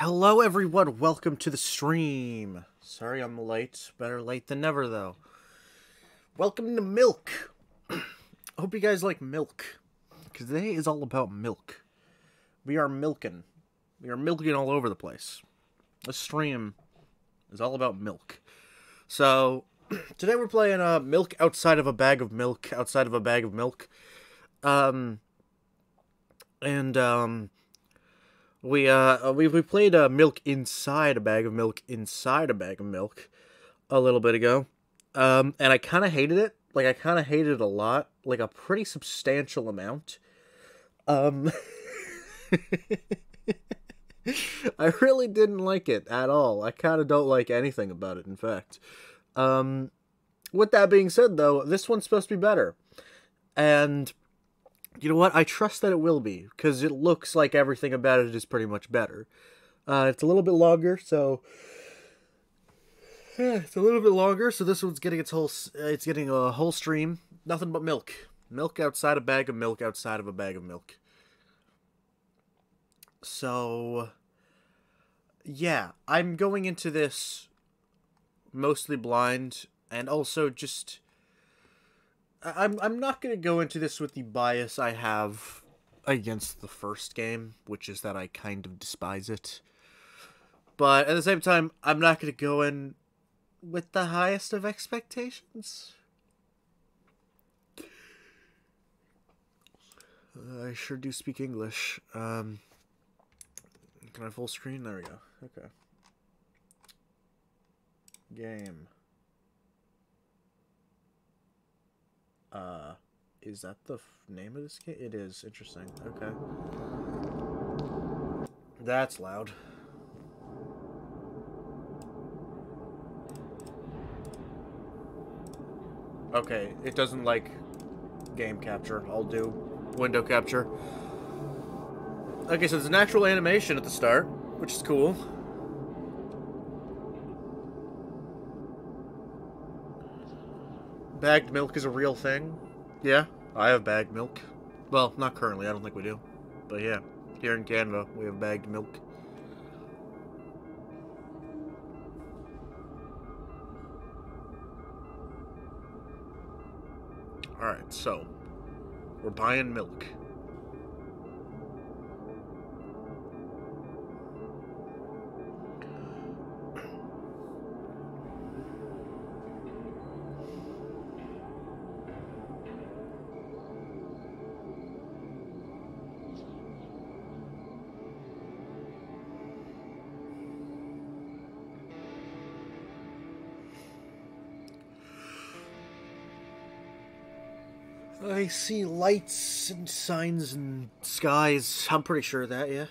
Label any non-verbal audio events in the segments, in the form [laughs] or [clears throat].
Hello, everyone. Welcome to the stream. Sorry I'm late. Better late than never, though. Welcome to Milk. [clears throat] Hope you guys like milk. Because today is all about milk. We are milking. We are milking all over the place. The stream is all about milk. So, [clears throat] today we're playing uh, Milk Outside of a Bag of Milk, Outside of a Bag of Milk. Um, and, um, we uh we we played uh, milk inside a bag of milk inside a bag of milk a little bit ago. Um and I kind of hated it. Like I kind of hated it a lot, like a pretty substantial amount. Um [laughs] I really didn't like it at all. I kind of don't like anything about it in fact. Um with that being said though, this one's supposed to be better. And you know what? I trust that it will be because it looks like everything about it is pretty much better. Uh, it's a little bit longer, so yeah, [sighs] it's a little bit longer. So this one's getting its whole it's getting a whole stream. Nothing but milk, milk outside a bag of milk outside of a bag of milk. So yeah, I'm going into this mostly blind and also just I'm I'm not gonna go into this with the bias I have against the first game, which is that I kind of despise it. But at the same time, I'm not gonna go in with the highest of expectations. Uh, I sure do speak English. Um, can I full screen? There we go. Okay. Game. Uh, is that the name of this game? It is. Interesting. Okay. That's loud. Okay, it doesn't like game capture. I'll do window capture. Okay, so there's an actual animation at the start, which is cool. Bagged milk is a real thing. Yeah, I have bagged milk. Well, not currently, I don't think we do. But yeah, here in Canada, we have bagged milk. Alright, so, we're buying milk. I see lights and signs and skies. I'm pretty sure of that, yeah.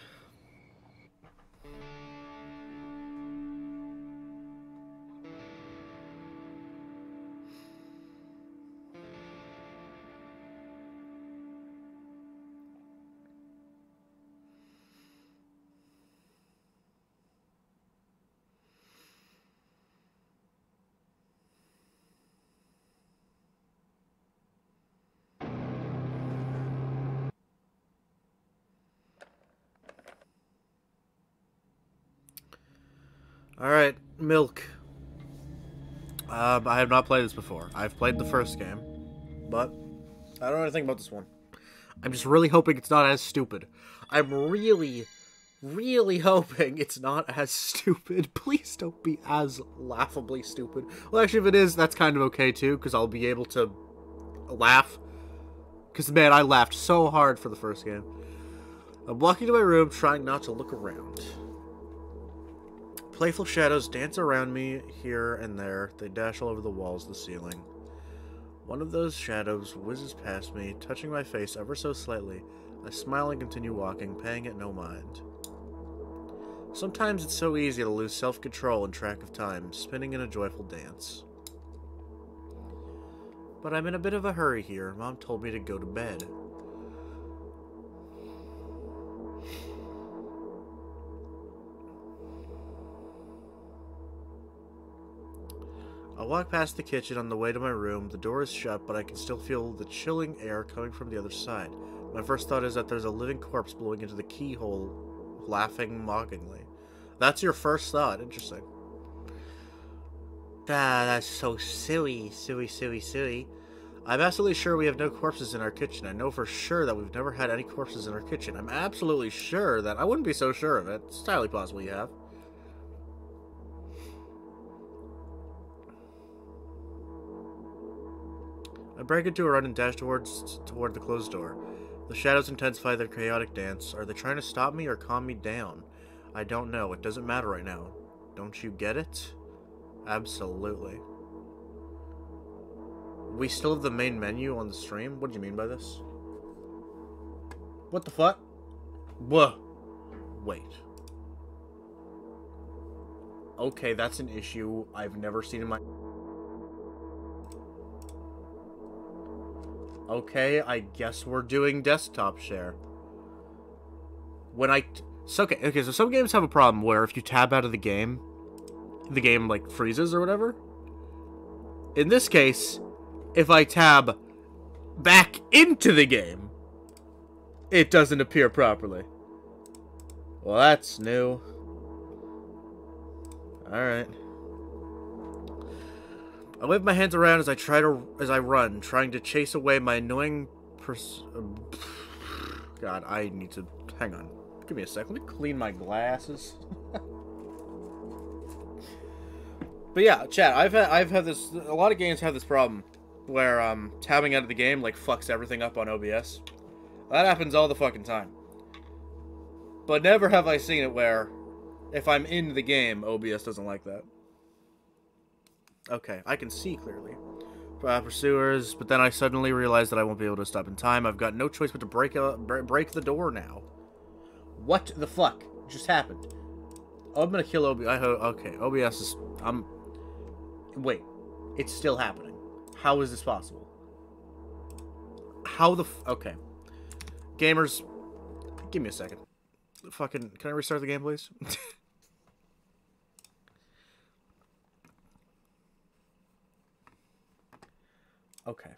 Alright, Milk. Um, I have not played this before. I've played the first game, but I don't know anything about this one. I'm just really hoping it's not as stupid. I'm really, really [laughs] hoping it's not as stupid. [laughs] Please don't be as laughably stupid. Well, actually, if it is, that's kind of okay too, because I'll be able to laugh. Because, man, I laughed so hard for the first game. I'm walking to my room, trying not to look around. Playful shadows dance around me here and there. They dash all over the walls, the ceiling. One of those shadows whizzes past me, touching my face ever so slightly. I smile and continue walking, paying it no mind. Sometimes it's so easy to lose self-control and track of time, spinning in a joyful dance. But I'm in a bit of a hurry here. Mom told me to go to bed. I walk past the kitchen on the way to my room. The door is shut, but I can still feel the chilling air coming from the other side. My first thought is that there's a living corpse blowing into the keyhole, laughing mockingly. That's your first thought. Interesting. Ah, that's so silly, silly, silly, silly. I'm absolutely sure we have no corpses in our kitchen. I know for sure that we've never had any corpses in our kitchen. I'm absolutely sure that... I wouldn't be so sure of it. It's entirely possible you have. I break into a run and dash towards toward the closed door. The shadows intensify their chaotic dance. Are they trying to stop me or calm me down? I don't know. It doesn't matter right now. Don't you get it? Absolutely. We still have the main menu on the stream? What do you mean by this? What the fuck? Whoa. Wait. Okay, that's an issue I've never seen in my... Okay, I guess we're doing desktop share. When I... So, okay, okay, so some games have a problem where if you tab out of the game, the game, like, freezes or whatever. In this case, if I tab back into the game, it doesn't appear properly. Well, that's new. Alright. I wave my hands around as I try to as I run, trying to chase away my annoying pers [sighs] God, I need to hang on. Give me a sec. Let me clean my glasses. [laughs] but yeah, chat. I've had I've had this. A lot of games have this problem where um tabbing out of the game like fucks everything up on OBS. That happens all the fucking time. But never have I seen it where if I'm in the game, OBS doesn't like that. Okay, I can see clearly. Uh, pursuers, but then I suddenly realize that I won't be able to stop in time. I've got no choice but to break a, break the door now. What the fuck just happened? Oh, I'm gonna kill OBS. I okay, OBS is. I'm. Wait, it's still happening. How is this possible? How the okay, gamers, give me a second. Fucking, can I restart the game, please? [laughs] Okay.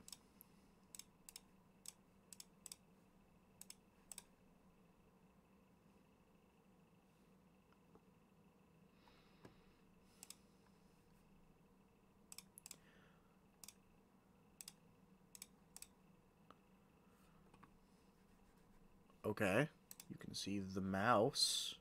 Okay. You can see the mouse.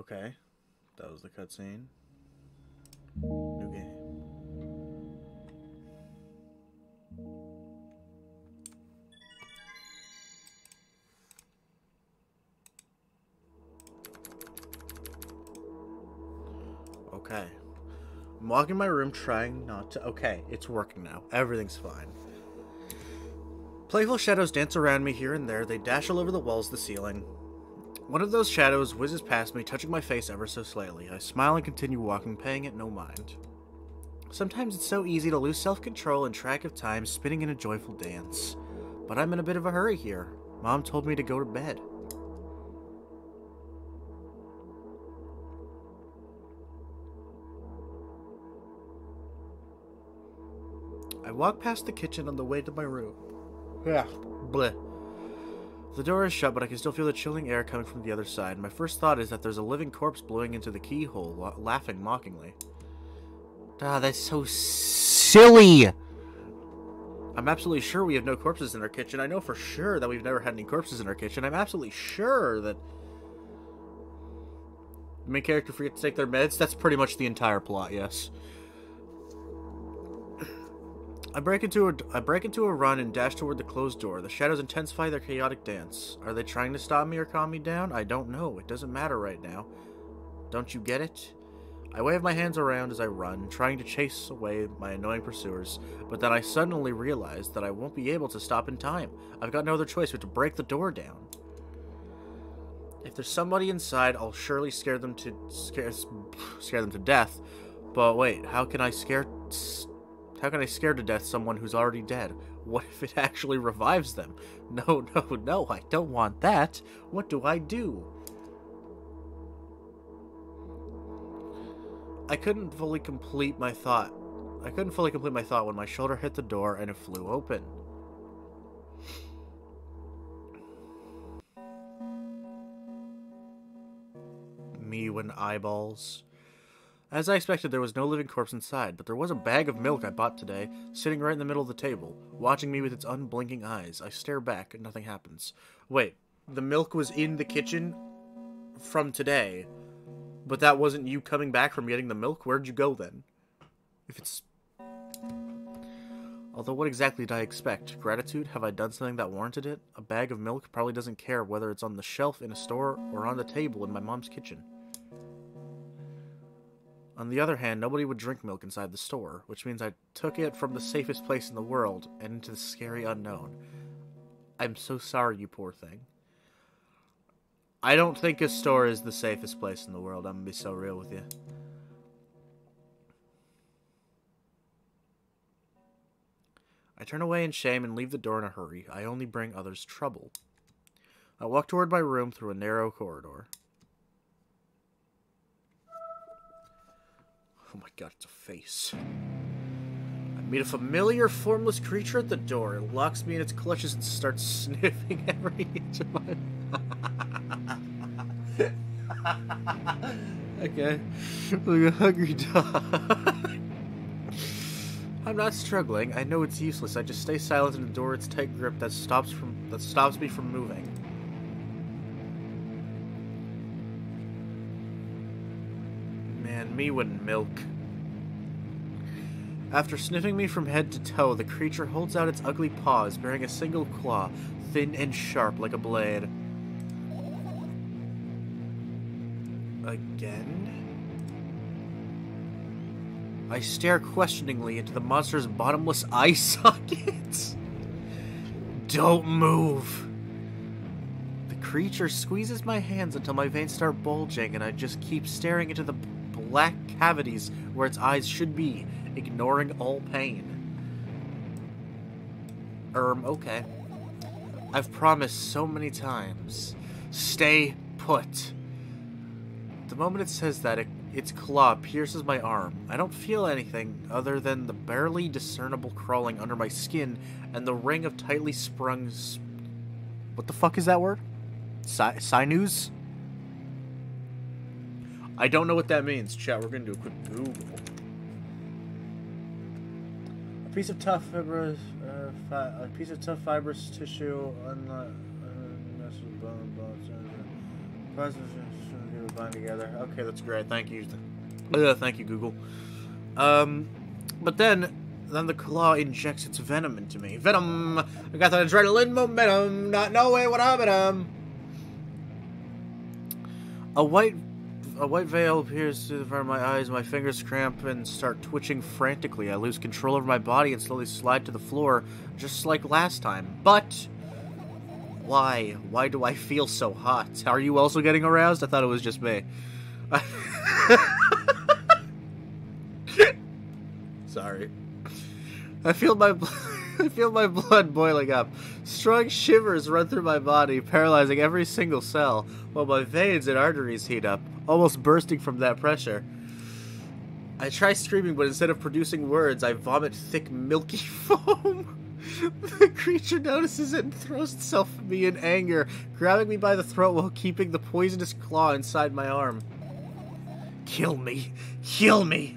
Okay. That was the cutscene. New game. Okay. I'm walking my room trying not to... Okay, it's working now. Everything's fine. Playful shadows dance around me here and there. They dash all over the walls, the ceiling. One of those shadows whizzes past me, touching my face ever so slightly. I smile and continue walking, paying it no mind. Sometimes it's so easy to lose self-control and track of time, spinning in a joyful dance. But I'm in a bit of a hurry here. Mom told me to go to bed. I walk past the kitchen on the way to my room. Yeah, bleh. The door is shut, but I can still feel the chilling air coming from the other side. My first thought is that there's a living corpse blowing into the keyhole, laughing mockingly. Ah, that's so silly! I'm absolutely sure we have no corpses in our kitchen. I know for sure that we've never had any corpses in our kitchen. I'm absolutely sure that... The main character forget to take their meds? That's pretty much the entire plot, yes. I break into a I break into a run and dash toward the closed door. The shadows intensify their chaotic dance. Are they trying to stop me or calm me down? I don't know. It doesn't matter right now. Don't you get it? I wave my hands around as I run, trying to chase away my annoying pursuers, but then I suddenly realize that I won't be able to stop in time. I've got no other choice but to break the door down. If there's somebody inside, I'll surely scare them to scare [sighs] scare them to death. But wait, how can I scare how can I scare to death someone who's already dead? What if it [laughs] actually revives them? No, [laughs] no, no, I don't want that. What do I do? I couldn't fully complete my thought. I couldn't fully complete my thought when my shoulder hit the door and it flew open. Me when eyeballs. As I expected, there was no living corpse inside, but there was a bag of milk I bought today, sitting right in the middle of the table, watching me with its unblinking eyes. I stare back, and nothing happens. Wait, the milk was in the kitchen from today, but that wasn't you coming back from getting the milk? Where'd you go then? If it's... Although what exactly did I expect? Gratitude? Have I done something that warranted it? A bag of milk probably doesn't care whether it's on the shelf in a store or on the table in my mom's kitchen. On the other hand, nobody would drink milk inside the store, which means I took it from the safest place in the world and into the scary unknown. I'm so sorry, you poor thing. I don't think a store is the safest place in the world, I'm gonna be so real with you. I turn away in shame and leave the door in a hurry. I only bring others trouble. I walk toward my room through a narrow corridor. Oh my god, it's a face. I meet a familiar, formless creature at the door. It locks me in its clutches and starts [laughs] sniffing every inch of my... [laughs] okay. Like a hungry dog. [laughs] I'm not struggling. I know it's useless. I just stay silent and endure its tight grip that stops from that stops me from moving. Me when milk. After sniffing me from head to toe, the creature holds out its ugly paws, bearing a single claw, thin and sharp like a blade. Again? I stare questioningly into the monster's bottomless [laughs] eye sockets. Don't move. The creature squeezes my hands until my veins start bulging, and I just keep staring into the black cavities where its eyes should be, ignoring all pain. Erm, okay. I've promised so many times. Stay put. The moment it says that, it, its claw pierces my arm. I don't feel anything other than the barely discernible crawling under my skin and the ring of tightly sprung... What the fuck is that word? Si sinews? I don't know what that means. Chat, we're going to do a quick Google. A piece of tough fibrous, uh, a piece of tough fibrous tissue, unlike uh, bone, bones, bind together. Okay, that's great. Thank you. Uh, thank you, Google. Um, but then, then the claw injects its venom into me. Venom! I got that adrenaline momentum, not knowing what I'm A white a white veil appears through the front of my eyes. My fingers cramp and start twitching frantically. I lose control over my body and slowly slide to the floor, just like last time. But why? Why do I feel so hot? Are you also getting aroused? I thought it was just me. [laughs] Sorry. I feel my [laughs] I feel my blood boiling up. Strong shivers run through my body, paralyzing every single cell, while my veins and arteries heat up, almost bursting from that pressure. I try screaming, but instead of producing words, I vomit thick, milky [laughs] foam. the creature notices it and throws itself at me in anger, grabbing me by the throat while keeping the poisonous claw inside my arm. Kill me! Kill me!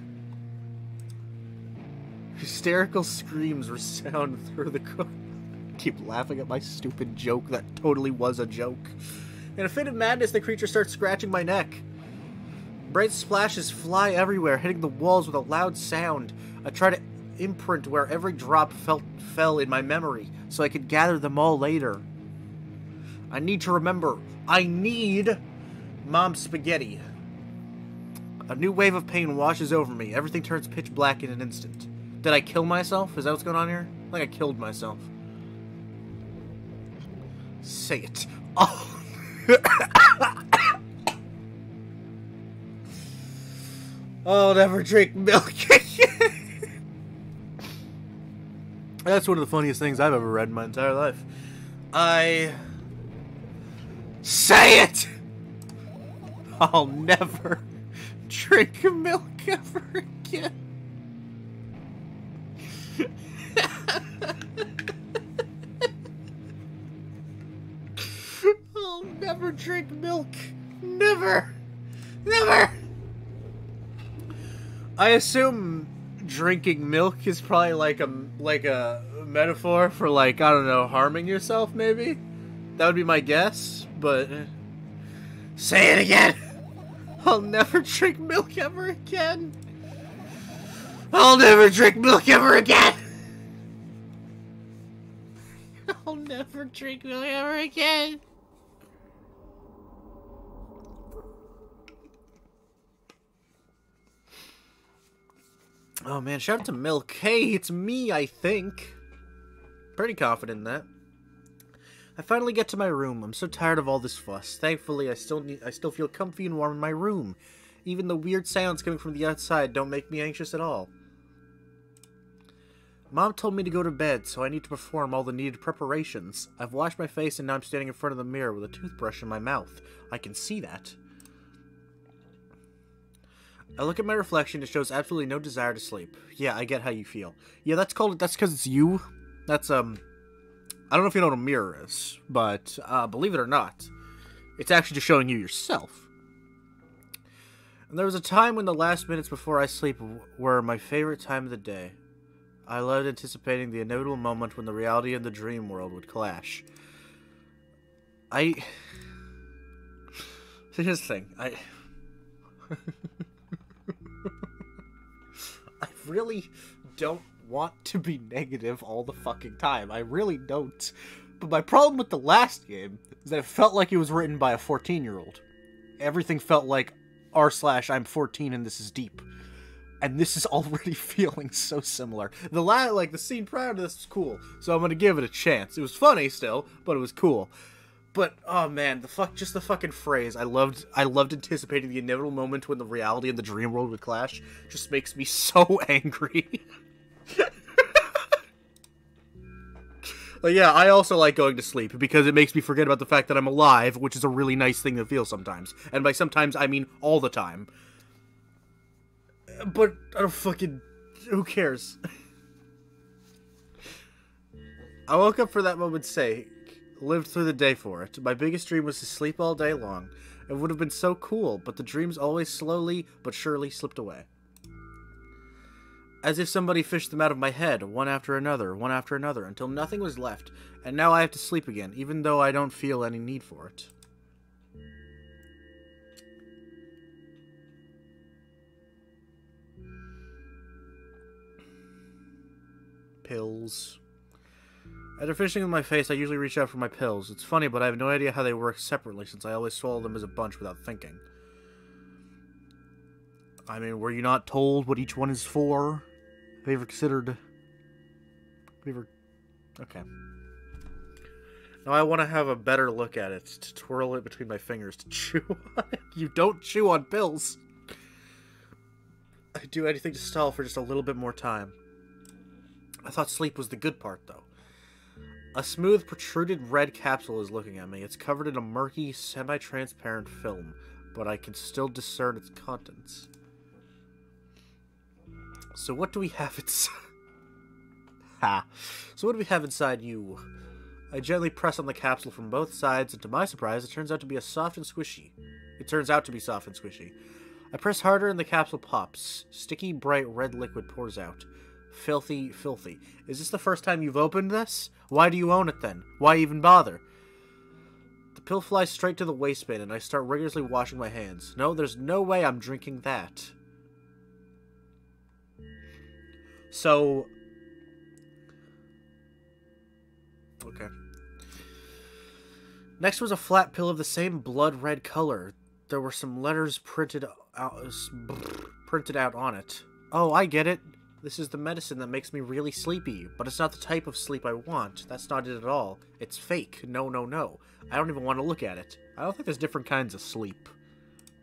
Hysterical screams resound through the co- [laughs] keep laughing at my stupid joke that totally was a joke. In a fit of madness, the creature starts scratching my neck. Bright splashes fly everywhere, hitting the walls with a loud sound. I try to imprint where every drop felt, fell in my memory, so I could gather them all later. I need to remember. I need Mom Spaghetti. A new wave of pain washes over me. Everything turns pitch black in an instant. Did I kill myself? Is that what's going on here? Think I killed myself. Say it. [laughs] Oh. I'll [coughs] oh, never drink milk again. [laughs] That's one of the funniest things I've ever read in my entire life. I... Say it! I'll never [laughs] drink milk ever again. [laughs] I'll never drink milk. Never. Never. I assume drinking milk is probably like a like a metaphor for like I don't know harming yourself maybe. That would be my guess, but uh, say it again. [laughs] I'll never drink milk ever again. I'll never drink milk ever again. [laughs] I'll never drink milk ever again. Oh man, shout out to Milk. Hey, it's me, I think. Pretty confident in that. I finally get to my room. I'm so tired of all this fuss. Thankfully, I still need I still feel comfy and warm in my room. Even the weird sounds coming from the outside don't make me anxious at all. Mom told me to go to bed, so I need to perform all the needed preparations. I've washed my face and now I'm standing in front of the mirror with a toothbrush in my mouth. I can see that. I look at my reflection, it shows absolutely no desire to sleep. Yeah, I get how you feel. Yeah, that's called, that's because it's you. That's, um, I don't know if you know what a mirror is, but, uh, believe it or not, it's actually just showing you yourself. And there was a time when the last minutes before I sleep were my favorite time of the day. I loved anticipating the inevitable moment when the reality and the dream world would clash. I... [sighs] Here's the thing, I... [laughs] Really don't want to be negative all the fucking time. I really don't. But my problem with the last game is that it felt like it was written by a 14 year old. Everything felt like r slash I'm 14 and this is deep. And this is [laughs] already feeling so similar. The la- like the scene prior to this was cool, so I'm gonna give it a chance. It was funny still, but it was cool. But oh man, the fuck, just the fucking phrase. I loved, I loved anticipating the inevitable moment when the reality and the dream world would clash. Just makes me [laughs] so angry. But yeah, I also like going to sleep because it makes me forget about the fact that I'm alive, which is a really nice thing to feel sometimes. And by sometimes, I mean all the time. But I don't fucking. Who cares? [laughs] I woke up for that moment's sake, lived through the day for it. My biggest dream was to sleep all day long. It would have been so cool, but the dreams always slowly but surely slipped away. As if somebody fished them out of my head, one after another, one after another, until nothing was left, and now I have to sleep again, even though I don't feel any need for it. Pills. After finishing with my face, I usually reach out for my pills. It's funny, but I have no idea how they work separately since I always swallow them as a bunch without thinking. I mean, were you not told what each one is for? Have you ever considered... Have you ever... Okay. Now I want to have a better look at it, to twirl it between my fingers, to [laughs] chew on. You don't chew on pills! I'd do anything to stall for just a little bit more time. I thought sleep was the good part, though. A smooth, protruded red capsule is looking at me. It's covered in a murky, semi-transparent film, but I can still discern its contents. So what do we have inside? [laughs] ha. So what do we have inside you? I gently press on the capsule from both sides, and to my surprise, it turns out to be a soft and squishy. It turns out to be soft and squishy. I press harder and the capsule pops. Sticky, bright red liquid pours out. Filthy, filthy. Is this the first time you've opened this? Why do you own it then? Why even bother? The pill flies straight to the waistband and I start rigorously washing my hands. No, there's no way I'm drinking that. So... Okay. Next was a flat pill of the same blood red color. There were some letters printed out, printed out on it. Oh, I get it. This is the medicine that makes me really sleepy, but it's not the type of sleep I want. That's not it at all. It's fake. No, no, no. I don't even want to look at it. I don't think there's different kinds of sleep.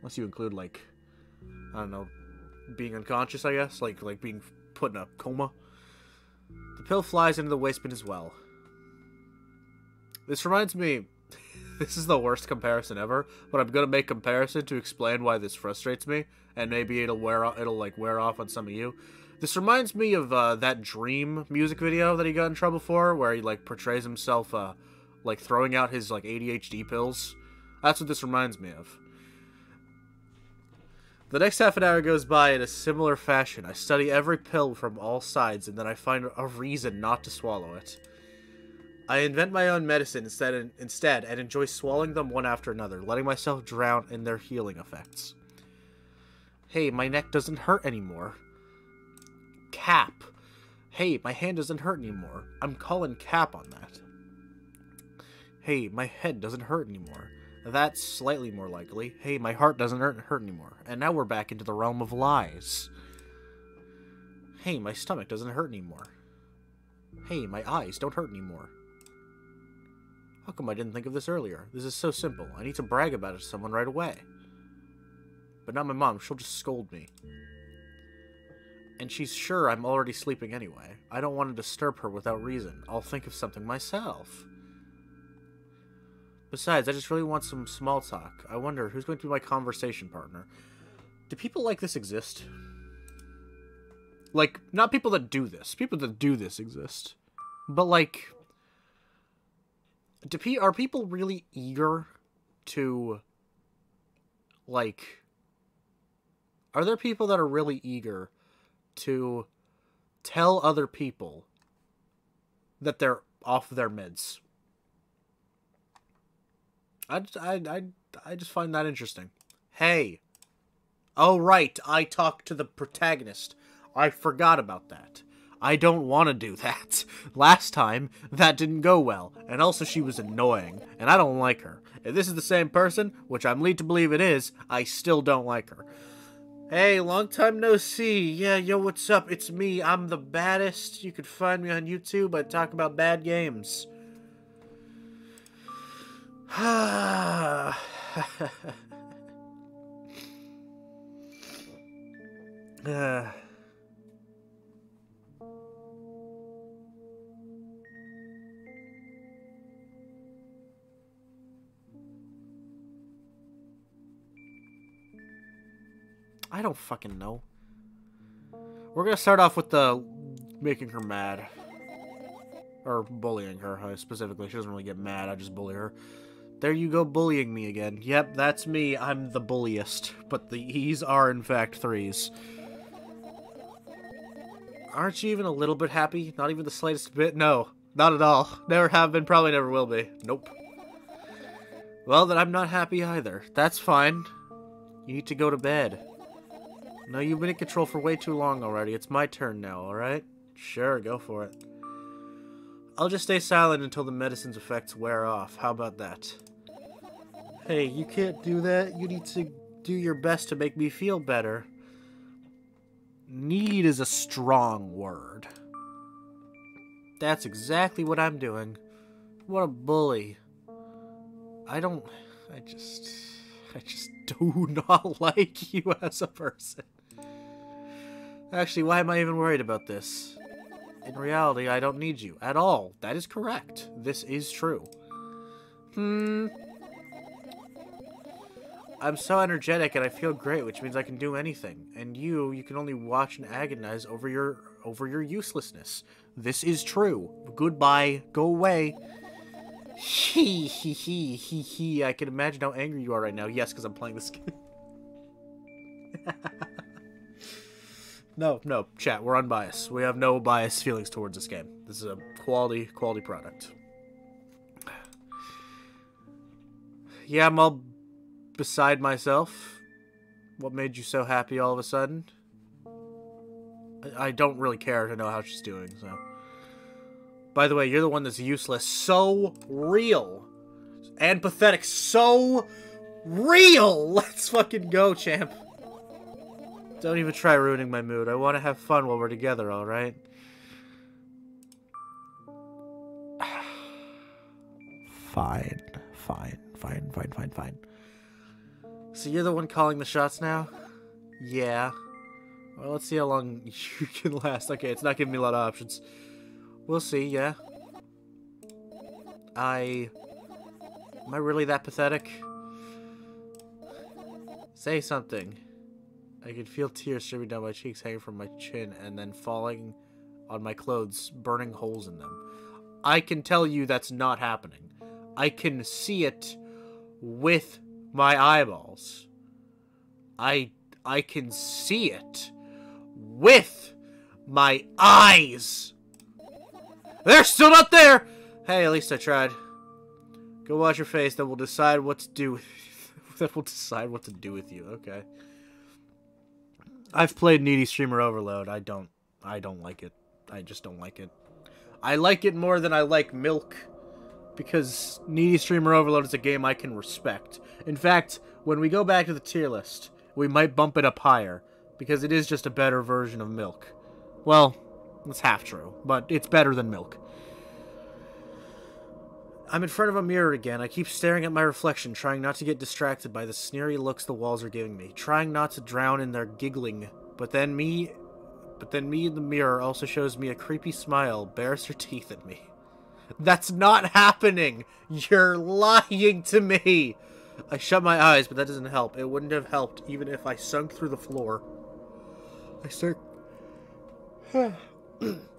Unless you include, like, I don't know, being unconscious, I guess? Like, like being put in a coma. The pill flies into the waistband as well. This reminds me... [laughs] this is the worst comparison ever, but I'm gonna make comparison to explain why this frustrates me, and maybe it'll wear off, it'll like wear off on some of you. This reminds me of uh, that Dream music video that he got in trouble for, where he like portrays himself uh, like throwing out his like ADHD pills. That's what this reminds me of. The next half an hour goes by in a similar fashion. I study every pill from all sides, and then I find a reason not to swallow it. I invent my own medicine instead, instead and enjoy swallowing them one after another, letting myself drown in their healing effects. Hey, my neck doesn't hurt anymore. Cap. Hey, my hand doesn't hurt anymore. I'm calling Cap on that. Hey, my head doesn't hurt anymore. That's slightly more likely. Hey, my heart doesn't hurt, anymore. And now we're back into the realm of lies. Hey, my stomach doesn't hurt anymore. Hey, my eyes don't hurt anymore. How come I didn't think of this earlier? This is so simple. I need to brag about it to someone right away. But not my mom. She'll just scold me. And she's sure I'm already sleeping anyway. I don't want to disturb her without reason. I'll think of something myself. Besides, I just really want some small talk. I wonder who's going to be my conversation partner. Do people like this exist? Like, not people that do this. People that do this exist. But, like, do pe- are people really eager to, like, are there people that are really eager to tell other people that they're off their meds? I, I, I, I just find that interesting. Hey. Oh, right. I talked to the protagonist. I forgot about that. I don't want to do [laughs] that. Last time, that didn't go well, and also she was annoying, and I don't like her. If this is the same person, which I'm lead to believe it is, I still don't like her. Hey, long time no see. Yeah, yo, what's up? It's me. I'm the baddest. You could find me on YouTube. I talk about bad games. uh, I don't fucking know. We're gonna start off with the making her mad. Or bullying her, uh, specifically. She doesn't really get mad, I just bully her. There you go, bullying me again. Yep, that's me. I'm the bulliest. But the E's are, in fact, threes. Aren't you even a little bit happy? Not even the slightest bit? No, not at all. Never have been, probably never will be. Nope. Well, then I'm not happy either. That's fine. You need to go to bed. No, you've been in control for way too long already. It's my turn now, alright? Sure, go for it. I'll just stay silent until the medicine's effects wear off. How about that? Hey, you can't do that. You need to do your best to make me feel better. Need is a strong word. That's exactly what I'm doing. What a bully. I don't... I just... I just [laughs] do not like you as a person. Actually, why am I even worried about this? In reality, I don't need you at all. That is correct. This is true. Hmm. I'm so energetic and I feel great, which means I can do anything. And you, you can only watch and agonize over your over your uselessness. This is true. Goodbye. Go away. He he he he he. I can imagine how angry you are right now. Yes, because I'm playing this [laughs] game. [laughs] No, no, chat, we're unbiased. We have no biased feelings towards this game. This is a quality, quality product. Yeah, I'm all beside myself. What made you so happy all of a sudden? I, I don't really care to know how she's doing, so... By the way, you're the one that's useless. So real. And pathetic. So real! [laughs] Let's fucking go, champ. Don't even try ruining my mood. I want to have fun while we're together, alright? [sighs] fine. Fine. Fine, fine, fine, fine. So you're the one calling the shots now? Yeah. Well, let's see how long [laughs] you can last. Okay, it's not giving me a lot of options. We'll see, yeah. I... Am I really that pathetic? Say something. I could feel tears streaming down my cheeks, hanging from my chin, and then falling on my clothes, burning holes in them. I can tell you that's not happening. I can see it with my eyeballs. I I can see it with my eyes. They're still not there. Hey, at least I tried. Go wash your face, then we'll decide what to do. then [laughs] we'll decide what to do with you. Okay. I've played Needy Streamer Overload. I don't. I don't like it. I just don't like it. I like it more than I like Milk, because Needy Streamer Overload is a game I can respect. In fact, when we go back to the tier list, we might bump it up higher, because it is just a better version of Milk. Well, it's half true, but it's better than Milk. I'm in front of a mirror again. I keep staring at my reflection, trying not to get distracted by the sneery looks the walls are giving me, trying not to drown in their giggling. But then me, but then me in the mirror also shows me a creepy smile, bares her teeth at me. That's not happening! You're lying to me! I shut my eyes, but that doesn't help. It wouldn't have helped even if I sunk through the floor. I start... [sighs] [clears throat]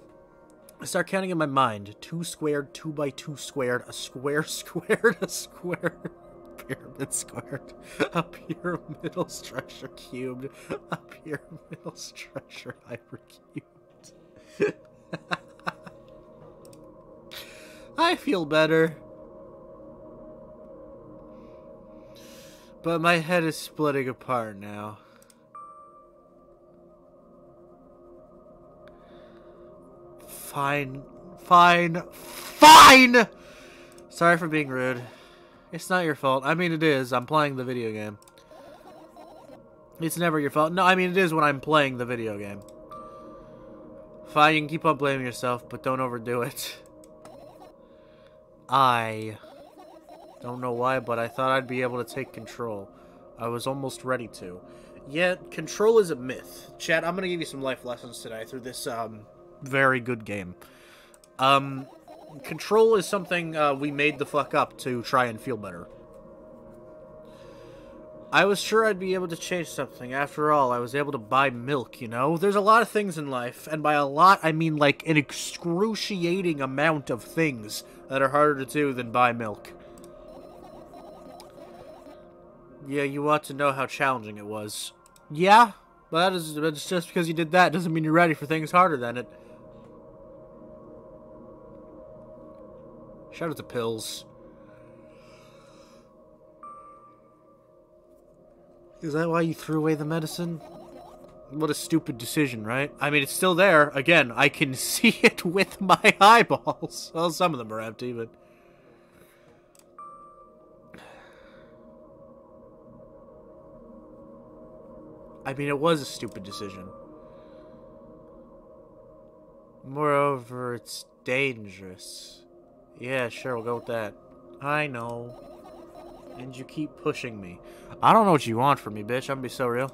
I start counting in my mind. Two squared, two by two squared, a square [laughs] squared, a square pyramid squared, a pyramidal structure cubed, a pyramidal structure hypercubed. [laughs] I feel better. But my head is splitting apart now. Fine. Fine. FINE! Sorry for being rude. It's not your fault. I mean, it is. I'm playing the video game. It's never your fault. No, I mean, it is when I'm playing the video game. Fine, you can keep on blaming yourself, but don't overdo it. I don't know why, but I thought I'd be able to take control. I was almost ready to. Yet, control is a myth. Chad, I'm to give you some life lessons today through this, um, very good game. Um, control is something uh, we made the fuck up to try and feel better. I was sure I'd be able to change something. After all, I was able to buy milk, you know? There's a lot of things in life, and by a lot, I mean like an excruciating amount of things that are harder to do than buy milk. Yeah, you ought to know how challenging it was. Yeah, but that is, but just because you did that doesn't mean you're ready for things harder than it. Shout out to Pills. Is that why you threw away the medicine? What a stupid decision, right? I mean, it's still there. Again, I can [laughs] see it with my eyeballs. Well, some of them are empty, but... I mean, it was a stupid decision. Moreover, it's dangerous. Yeah, sure, we'll go with that. I know. And you keep pushing me. I don't know what you want from me, bitch. I'm gonna be so real.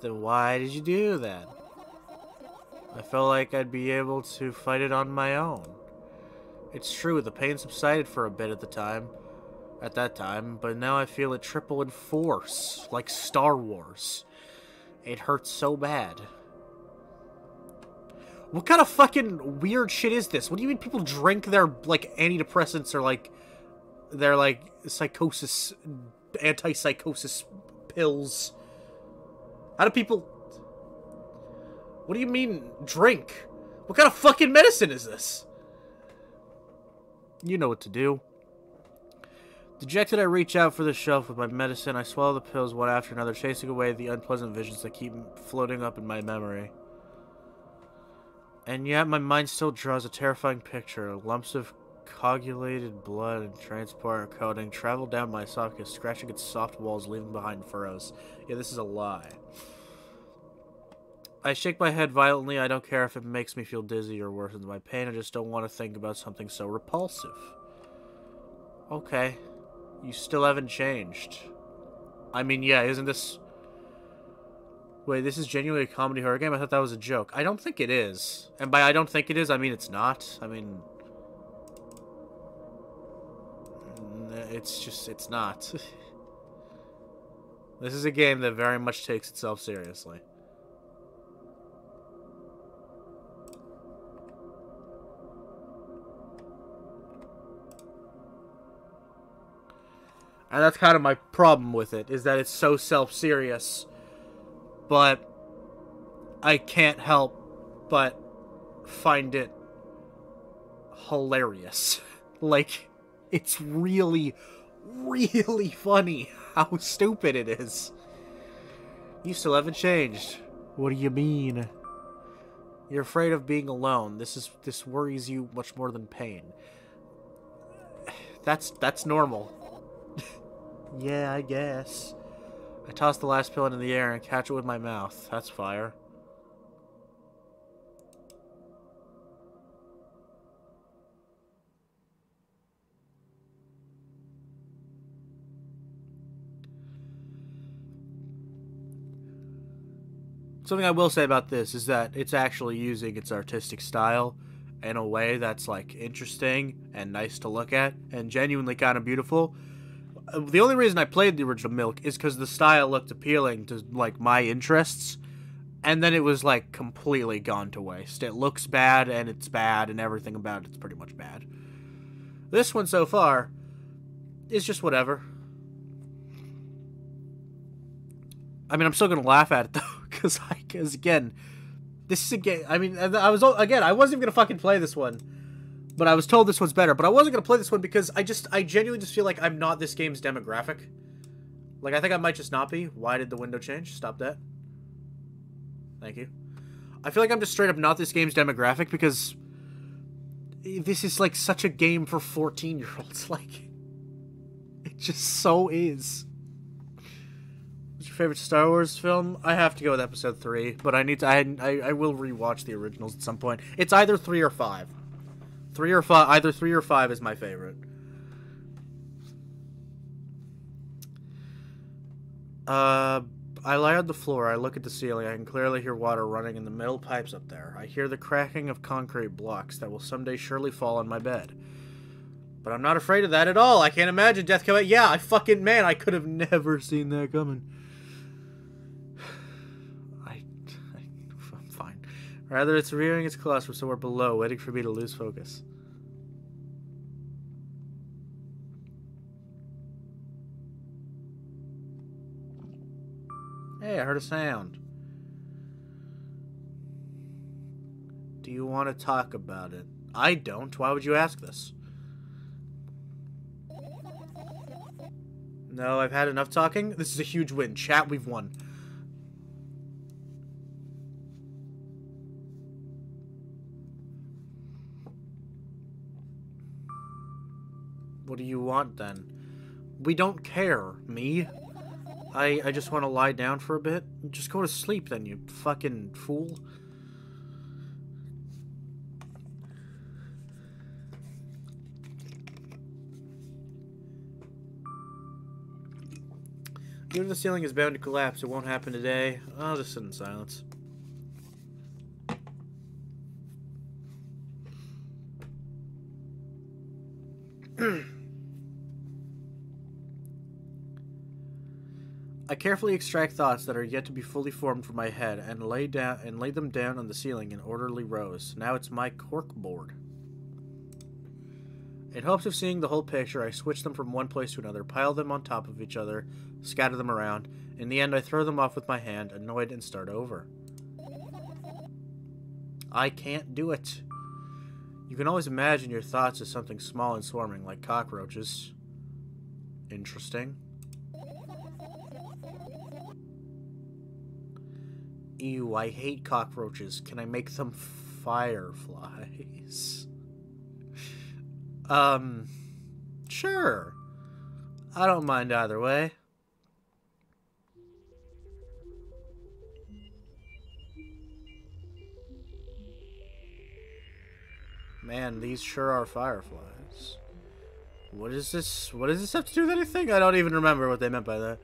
Then why did you do that? I felt like I'd be able to fight it on my own. It's true, the pain subsided for a bit at the time. At that time, but now I feel it triple in force, like Star Wars. It hurts so bad. What kind of fucking weird shit is this? What do you mean people drink their, like, antidepressants or, like, their, like, psychosis, anti-psychosis pills? How do people... What do you mean, drink? What kind of fucking medicine is this? You know what to do. Dejected, I reach out for the shelf with my medicine. I swallow the pills one after another, chasing away the unpleasant visions that keep floating up in my memory. And yet my mind still draws a terrifying picture. Lumps of coagulated blood and transport coating travel down my esophagus, scratching its soft walls, leaving behind furrows. Yeah, this is a lie. I shake my head violently. I don't care if it makes me feel dizzy or worsens my pain. I just don't want to think about something so repulsive. Okay. You still haven't changed. I mean, yeah, isn't this... Wait, this is genuinely a comedy horror game? I thought that was a joke. I don't think it is. And by I don't think it is, I mean it's not. I mean... it's just, it's not. [laughs] this is a game that very much takes itself seriously. And that's kind of my problem with it, is that it's so self-serious. But I can't help but find it hilarious. [laughs] like, it's really, really funny [laughs] how stupid it is. You still haven't changed. What do you mean? You're afraid of being alone. This is this worries you much more than pain. [sighs] That's that's normal. [laughs] yeah, I guess. I toss the last pill into the air and catch it with my mouth. That's fire. Something I will say about this is that it's actually using its artistic style in a way that's like interesting and nice to look at and genuinely kind of beautiful. Uh, the only reason I played the original Milk is because the style looked appealing to like my interests, and then it was like completely gone to waste. It looks bad and it's bad and everything about it's pretty much bad. This one so far is just whatever. I mean, I'm still gonna laugh at it [laughs] though, because I, because again, this is a game. I mean, I was again, I wasn't even gonna fucking play this one, but I was told this one's better. But I wasn't gonna play this one because I just, I genuinely just feel like I'm not this game's demographic. Like, I think I might just not be. Why did the window change? Stop that. Thank you. I feel like I'm just straight up not this game's demographic because this is like such a game for 14 year olds. [laughs] Like, it just so is What's your favorite Star Wars film? I have to go with Episode Three, but I need to. I I, I will rewatch the originals at some point. It's either three or five. Three or five. Either three or five is my favorite. Uh, I lie on the floor. I look at the ceiling. I can clearly hear water running in the metal pipes up there. I hear the cracking of concrete blocks that will someday surely fall on my bed. But I'm not afraid of that at all. I can't imagine death coming. Yeah, I fucking man, I could have never seen that coming. [sighs] I, I, I'm fine. Rather, it's rearing its from somewhere below, waiting for me to lose focus. Hey, I heard a sound. Do you want to talk about it? I don't. Why would you ask this? No, I've had enough talking. This is a huge win. Chat, we've won. What do you want, then? We don't care, me. I, I just want to lie down for a bit. Just go to sleep, then, you fucking fool. Even the ceiling is bound to collapse. It won't happen today. I'll just sit in silence. Carefully extract thoughts that are yet to be fully formed from my head and lay down and lay them down on the ceiling in orderly rows. Now it's my cork board. In hopes of seeing the whole picture, I switch them from one place to another, pile them on top of each other, scatter them around. In the end, I throw them off with my hand, annoyed, and start over. I can't do it. You can always imagine your thoughts as something small and swarming, like cockroaches. Interesting. Ew, I hate cockroaches. Can I make them fireflies? um, sure. I don't mind either way. Man, these sure are fireflies. What is this? What does this have to do with anything? I don't even remember what they meant by that.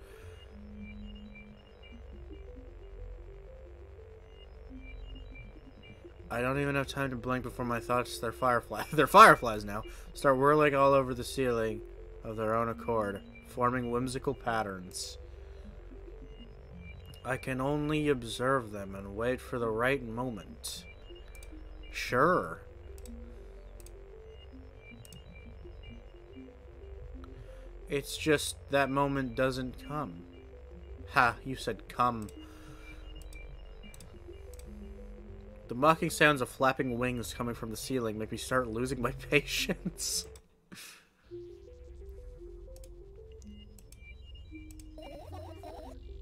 I don't even have time to blink before my thoughts, they're fireflies. [laughs] they're fireflies now. Start whirling all over the ceiling. of their own accord, forming whimsical patterns. I can only observe them and wait for the right moment. Sure. It's just that moment doesn't come. Ha, you said come. The mocking sounds of flapping wings coming from the ceiling make me start losing my [laughs] patience.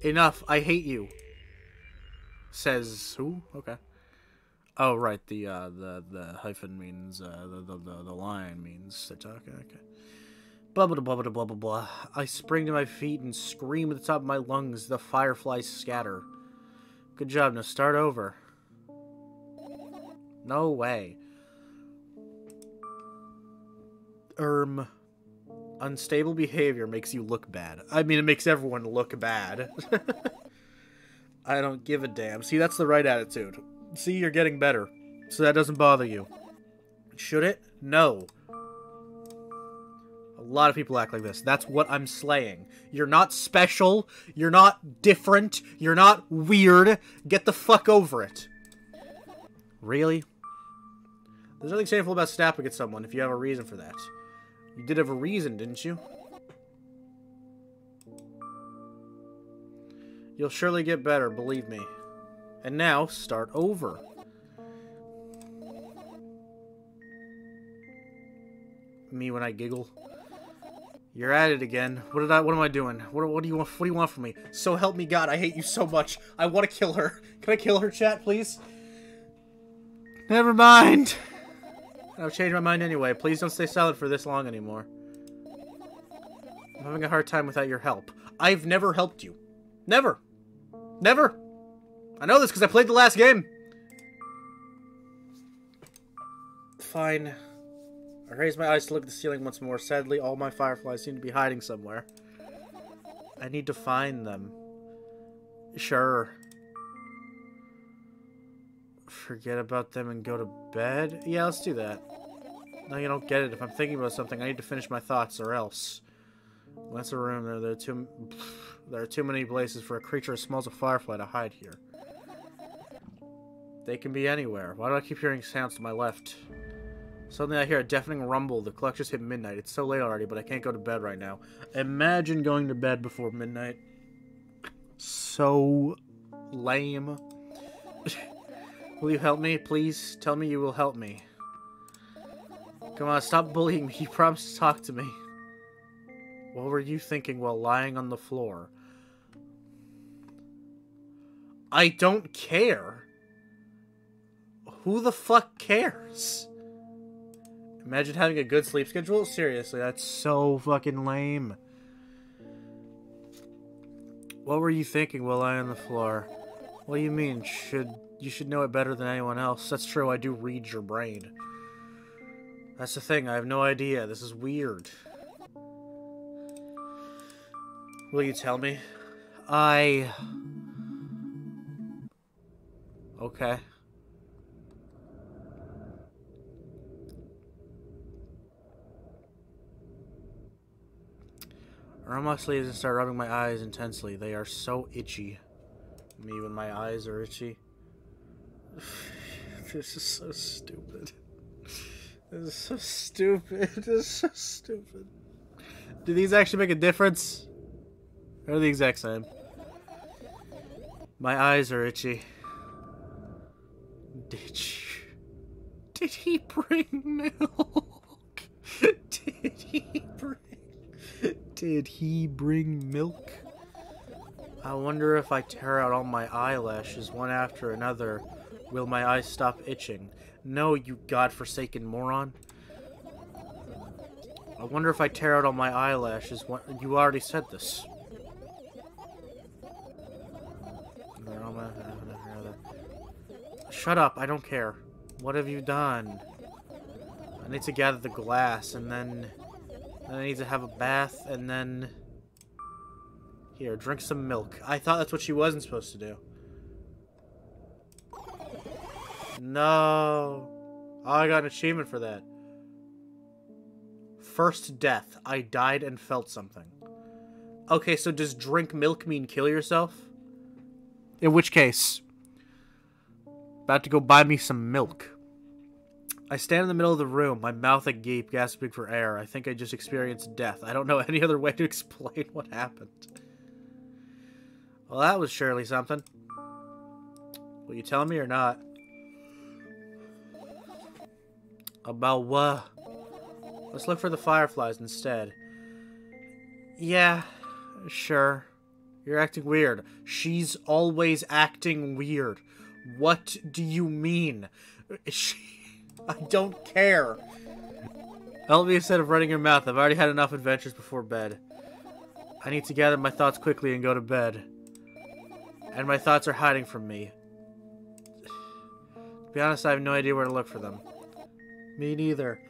Enough, I hate you. Says who? Okay. Oh right, the uh the the hyphen means uh the the the, the line means talk. Okay. Blah blah blah blah blah blah blah. I spring to my feet and scream at the top of my lungs. The fireflies scatter. Good job. Now start over. No way. Erm. Unstable behavior makes you look bad. I mean, it makes everyone look bad. [laughs] I don't give a damn. See, that's the right attitude. See, you're getting better. So that doesn't bother you. Should it? No. A lot of people act like this. That's what I'm slaying. You're not special. You're not different. You're not weird. Get the fuck over it. Really? There's nothing shameful about snapping at someone if you have a reason for that. You did have a reason, didn't you? You'll surely get better, believe me. And now, start over. Me when I giggle. You're at it again. What did I? What am I doing? What, what do you want? What do you want from me? So help me God, I hate you so much. I want to kill her. Can I kill her, chat, please? Never mind. I've changed my mind anyway. Please don't stay silent for this long anymore. I'm having a hard time without your help. I've never helped you. Never. Never. I know this because I played the last game. Fine. I raise my eyes to look at the ceiling once more. Sadly, all my fireflies seem to be hiding somewhere. I need to find them. Sure. Forget about them and go to bed? Yeah, let's do that. No, you don't get it. If I'm thinking about something, I need to finish my thoughts, or else. Well, that's a room. There, are too, [sighs] there are too many places for a creature as small as a firefly to hide here. They can be anywhere. Why do I keep hearing sounds to my left? Suddenly I hear a deafening rumble. The clock just hit midnight. It's so late already, but I can't go to bed right now. Imagine going to bed before midnight. So lame. Will you help me, please? Tell me you will help me. Come on, stop bullying me. [laughs] You promised to talk to me. What were you thinking while lying on the floor? I don't care. Who the fuck cares? Imagine having a good sleep schedule? Seriously, that's so fucking lame. What were you thinking while lying on the floor? What do you mean? Should you should know it better than anyone else? That's true, I do read your brain. That's the thing, I have no idea. This is weird. Will you tell me? I... Okay. I run my sleeves and start rubbing my eyes intensely. They are so itchy. Me when my eyes are itchy. This is so stupid. This is so stupid. [laughs] This is so stupid. Do these actually make a difference? They're the exact same. My eyes are itchy. Did you... Did he bring milk? [laughs] Did he bring... Did he bring milk? I wonder if I tear out all my eyelashes one after another, will my eyes stop itching? No, you godforsaken moron. I wonder if I tear out all my eyelashes. You already said this. Shut up, I don't care. What have you done? I need to gather the glass, and then... then I need to have a bath, and then... Here, drink some milk. I thought that's what she wasn't supposed to do. No. Oh, I got an achievement for that. First death. I died and felt something. Okay, so does drink milk mean kill yourself? In which case, about to go buy me some milk. I stand in the middle of the room, my mouth agape, gasping for air. I think I just experienced death. I don't know [laughs] any other way to explain what happened. Well, that was surely something. Will you tell me or not? About what? Let's look for the fireflies instead. Yeah, sure. You're acting weird. She's always acting weird. What do you mean? [laughs] She... I don't care. Help me instead of running your mouth. I've already had enough adventures before bed. I need to gather my thoughts quickly and go to bed. And my thoughts are hiding from me. [sighs] To be honest, I have no idea where to look for them. Me neither.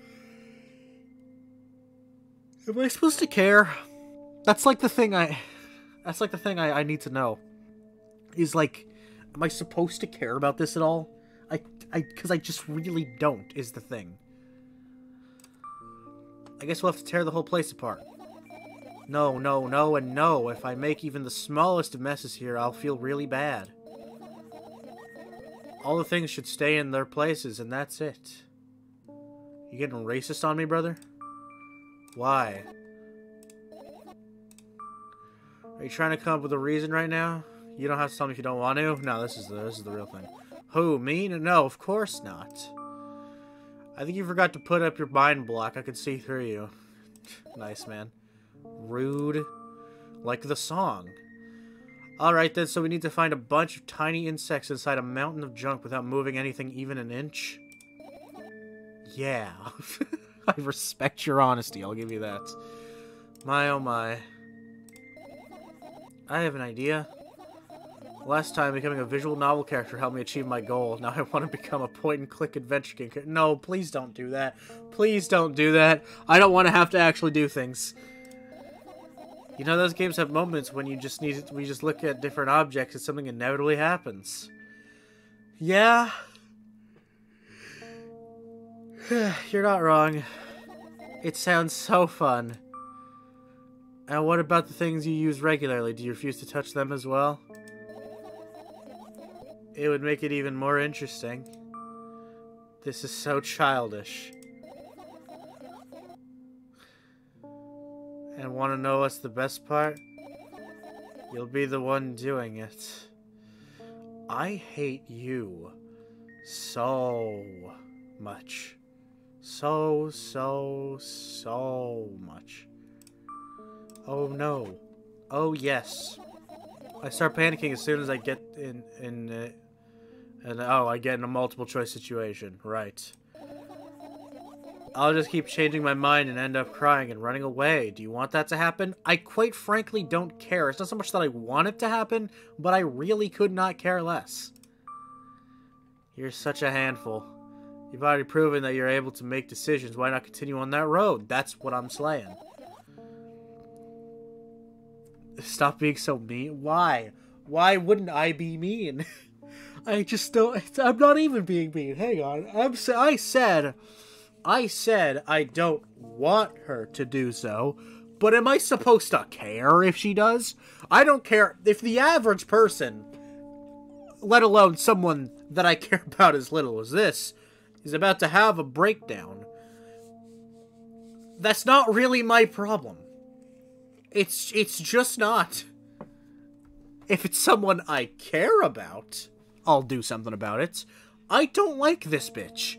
Am I supposed to care? That's like the thing I... That's like the thing I, I need to know. Is like, am I supposed to care about this at all? I, I, because I just really don't, is the thing. I guess we'll have to tear the whole place apart. No, no, no, and no. If I make even the smallest of messes here, I'll feel really bad. All the things should stay in their places, and that's it. You getting racist on me, brother? Why? Are you trying to come up with a reason right now? You don't have to tell me if you don't want to. No, this is the this is the real thing. Who? Me? No, of course not. I think you forgot to put up your mind block. I could see through you. [laughs] nice, man. Rude. Like the song. Alright then, so we need to find a bunch of tiny insects inside a mountain of junk without moving anything even an inch? Yeah. [laughs] I respect your honesty, I'll give you that. My oh my. I have an idea. Last time, becoming a visual novel character helped me achieve my goal. Now I want to become a point-and-click adventure game character. No, please don't do that. Please don't do that. I don't want to have to actually do things. You know, those games have moments when you just need we just look at different objects and something inevitably happens. Yeah. [sighs] You're not wrong. It sounds so fun. And what about the things you use regularly? Do you refuse to touch them as well? It would make it even more interesting. This is so childish. And want to know what's the best part? You'll be the one doing it. I hate you so much. So, so, so much. Oh no. Oh yes. I start panicking as soon as I get in in uh, and oh, I get in a multiple choice situation. Right. I'll just keep changing my mind and end up crying and running away. Do you want that to happen? I quite frankly don't care. It's not so much that I want it to happen, but I really could not care less. You're such a handful. You've already proven that you're able to make decisions. Why not continue on that road? That's what I'm slaying. Stop being so mean. Why? Why wouldn't I be mean? [laughs] I just don't. I'm not even being mean. Hang on. I'm. I said. I said I don't want her to do so. But am I supposed to care if she does? I don't care if the average person, let alone someone that I care [laughs] about as little as this, is about to have a breakdown. That's not really my problem. It's it's just not. If it's someone I care about, I'll do something about it. I don't like this bitch.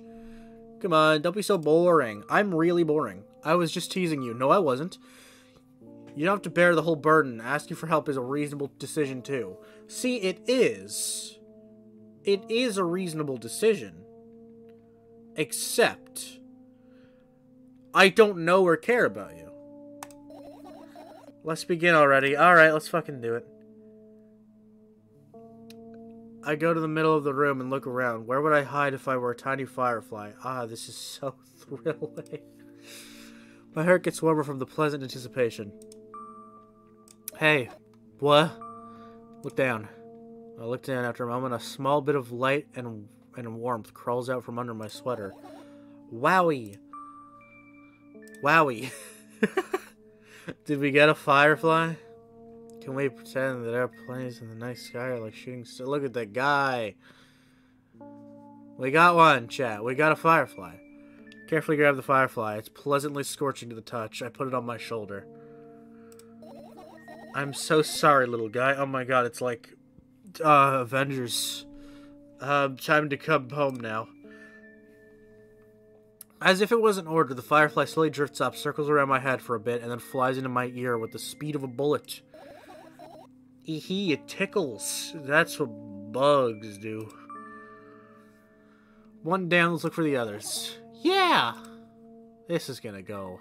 Come on, don't be so boring. I'm really boring. I was just teasing you. No, I wasn't. You don't have to bear the whole burden. Asking for help is a reasonable decision, too. See, it is. It is a reasonable decision. Except... I don't know or care about you. Let's begin already. Alright, let's fucking do it. I go to the middle of the room and look around. Where would I hide if I were a tiny firefly? Ah, this is so [laughs] thrilling. My heart gets warmer from the pleasant anticipation. Hey, what? Look down. I look down after a moment. A small bit of light and, and warmth crawls out from under my sweater. Wowie! Wowie. [laughs] Did we get a firefly? Can we pretend that airplanes in the night sky are like shooting stars? Look at that guy. We got one, chat. We got a firefly. Carefully grab the firefly. It's pleasantly scorching to the touch. I put it on my shoulder. I'm so sorry, little guy. Oh my god, it's like uh, Avengers. Uh, time to come home now. As if it was an order, the firefly slowly drifts up, circles around my head for a bit, and then flies into my ear with the speed of a bullet. Eehee, it tickles. That's what bugs do. One down, let's look for the others. Yeah! This is gonna go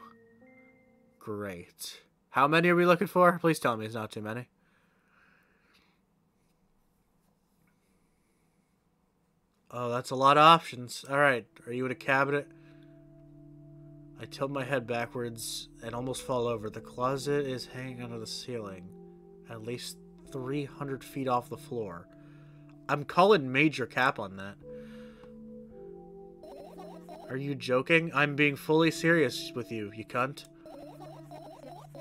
great. How many are we looking for? Please tell me it's not too many. Oh, that's a lot of options. Alright, are you in a cabinet? I tilt my head backwards and almost fall over. The closet is hanging under the ceiling, at least 300 feet off the floor. I'm calling major cap on that. Are you joking? I'm being fully serious with you, you cunt.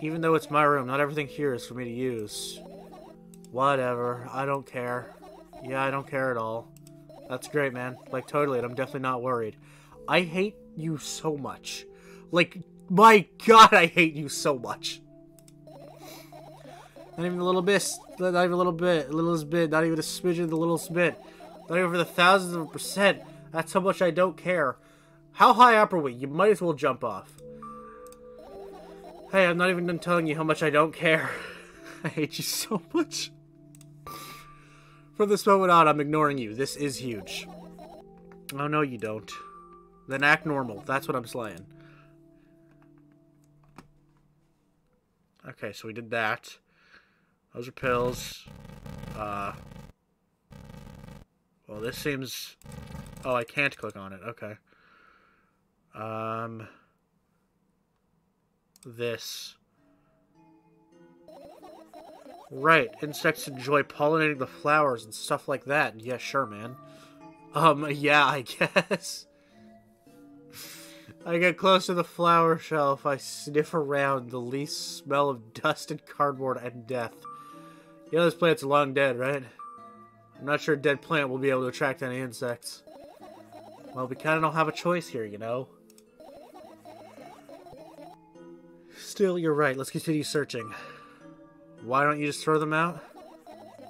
Even though it's my room, not everything here is for me to use. Whatever, I don't care. Yeah, I don't care at all. That's great, man. Like, totally, and I'm definitely not worried. I hate you so much. Like, my god, I hate you so much. Not even a little bit, not even a little bit, a little bit, not even a smidgen the little bit. Not even for the thousands of a percent. That's how much I don't care. How high up are we? You might as well jump off. Hey, I'm not even done telling you how much I don't care. [laughs] I hate you so much. From this moment on, I'm ignoring you. This is huge. Oh, no, you don't. Then act normal. That's what I'm slaying. Okay, so we did that. Those are pills. Uh... Well, this seems... Oh, I can't click on it. Okay. Um, this. Right, insects enjoy pollinating the flowers and stuff like that. Yeah, sure, man. Um, [laughs] yeah, I guess. I get close to the flower shelf. I sniff around the least smell of dust and cardboard and death. You know this plant's long dead, right? I'm not sure a dead plant will be able to attract any insects. Well, we kind of don't have a choice here, you know? Still, you're right. Let's continue searching. Why don't you just throw them out?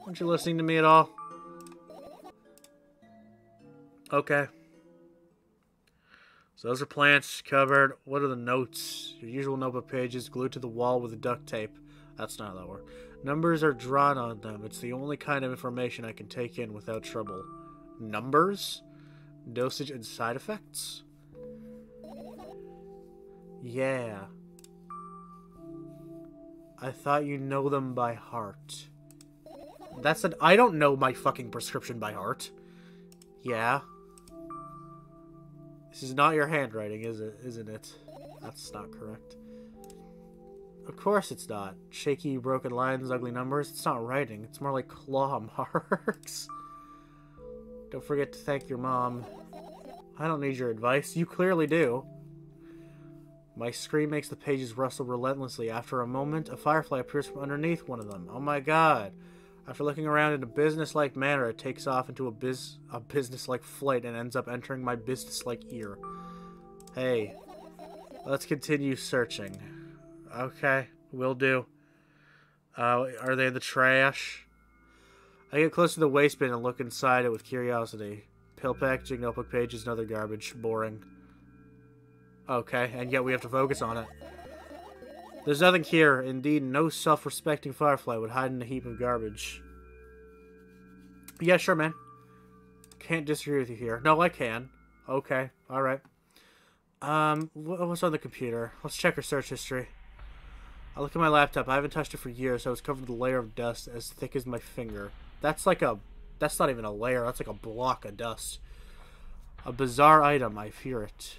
Aren't you listening to me at all? Okay. So those are plants covered. What are the notes? Your usual notebook pages glued to the wall with duct tape. That's not how that word. Numbers are drawn on them. It's the only kind of information I can take in without trouble. Numbers? Dosage and side effects? Yeah. I thought you know them by heart. That's an- I don't know my fucking prescription by heart. Yeah. This is not your handwriting, is it? Isn't it? That's not correct. Of course it's not. Shaky, broken lines, ugly numbers. It's not writing. It's more like claw [laughs] marks. Don't forget to thank your mom. I don't need your advice. You clearly do. My scream makes the pages rustle relentlessly. After a moment, a firefly appears from underneath one of them. Oh my god. After looking around in a business-like manner, it takes off into a biz a business-like flight and ends up entering my business-like ear. Hey, let's continue searching. Okay, will do. Uh, are they in the trash? I get close to the waste bin and look inside it with curiosity. Pill packaging, notebook pages, and other garbage. Boring. Okay, and yet we have to focus on it. There's nothing here. Indeed, no self-respecting Firefly would hide in a heap of garbage. Yeah, sure, man. Can't disagree with you here. No, I can. Okay, alright. Um, what's on the computer? Let's check her search history. I look at my laptop. I haven't touched it for years, so it's covered with a layer of dust as thick as my finger. That's like a... That's not even a layer. That's like a block of dust. A bizarre item. I fear it.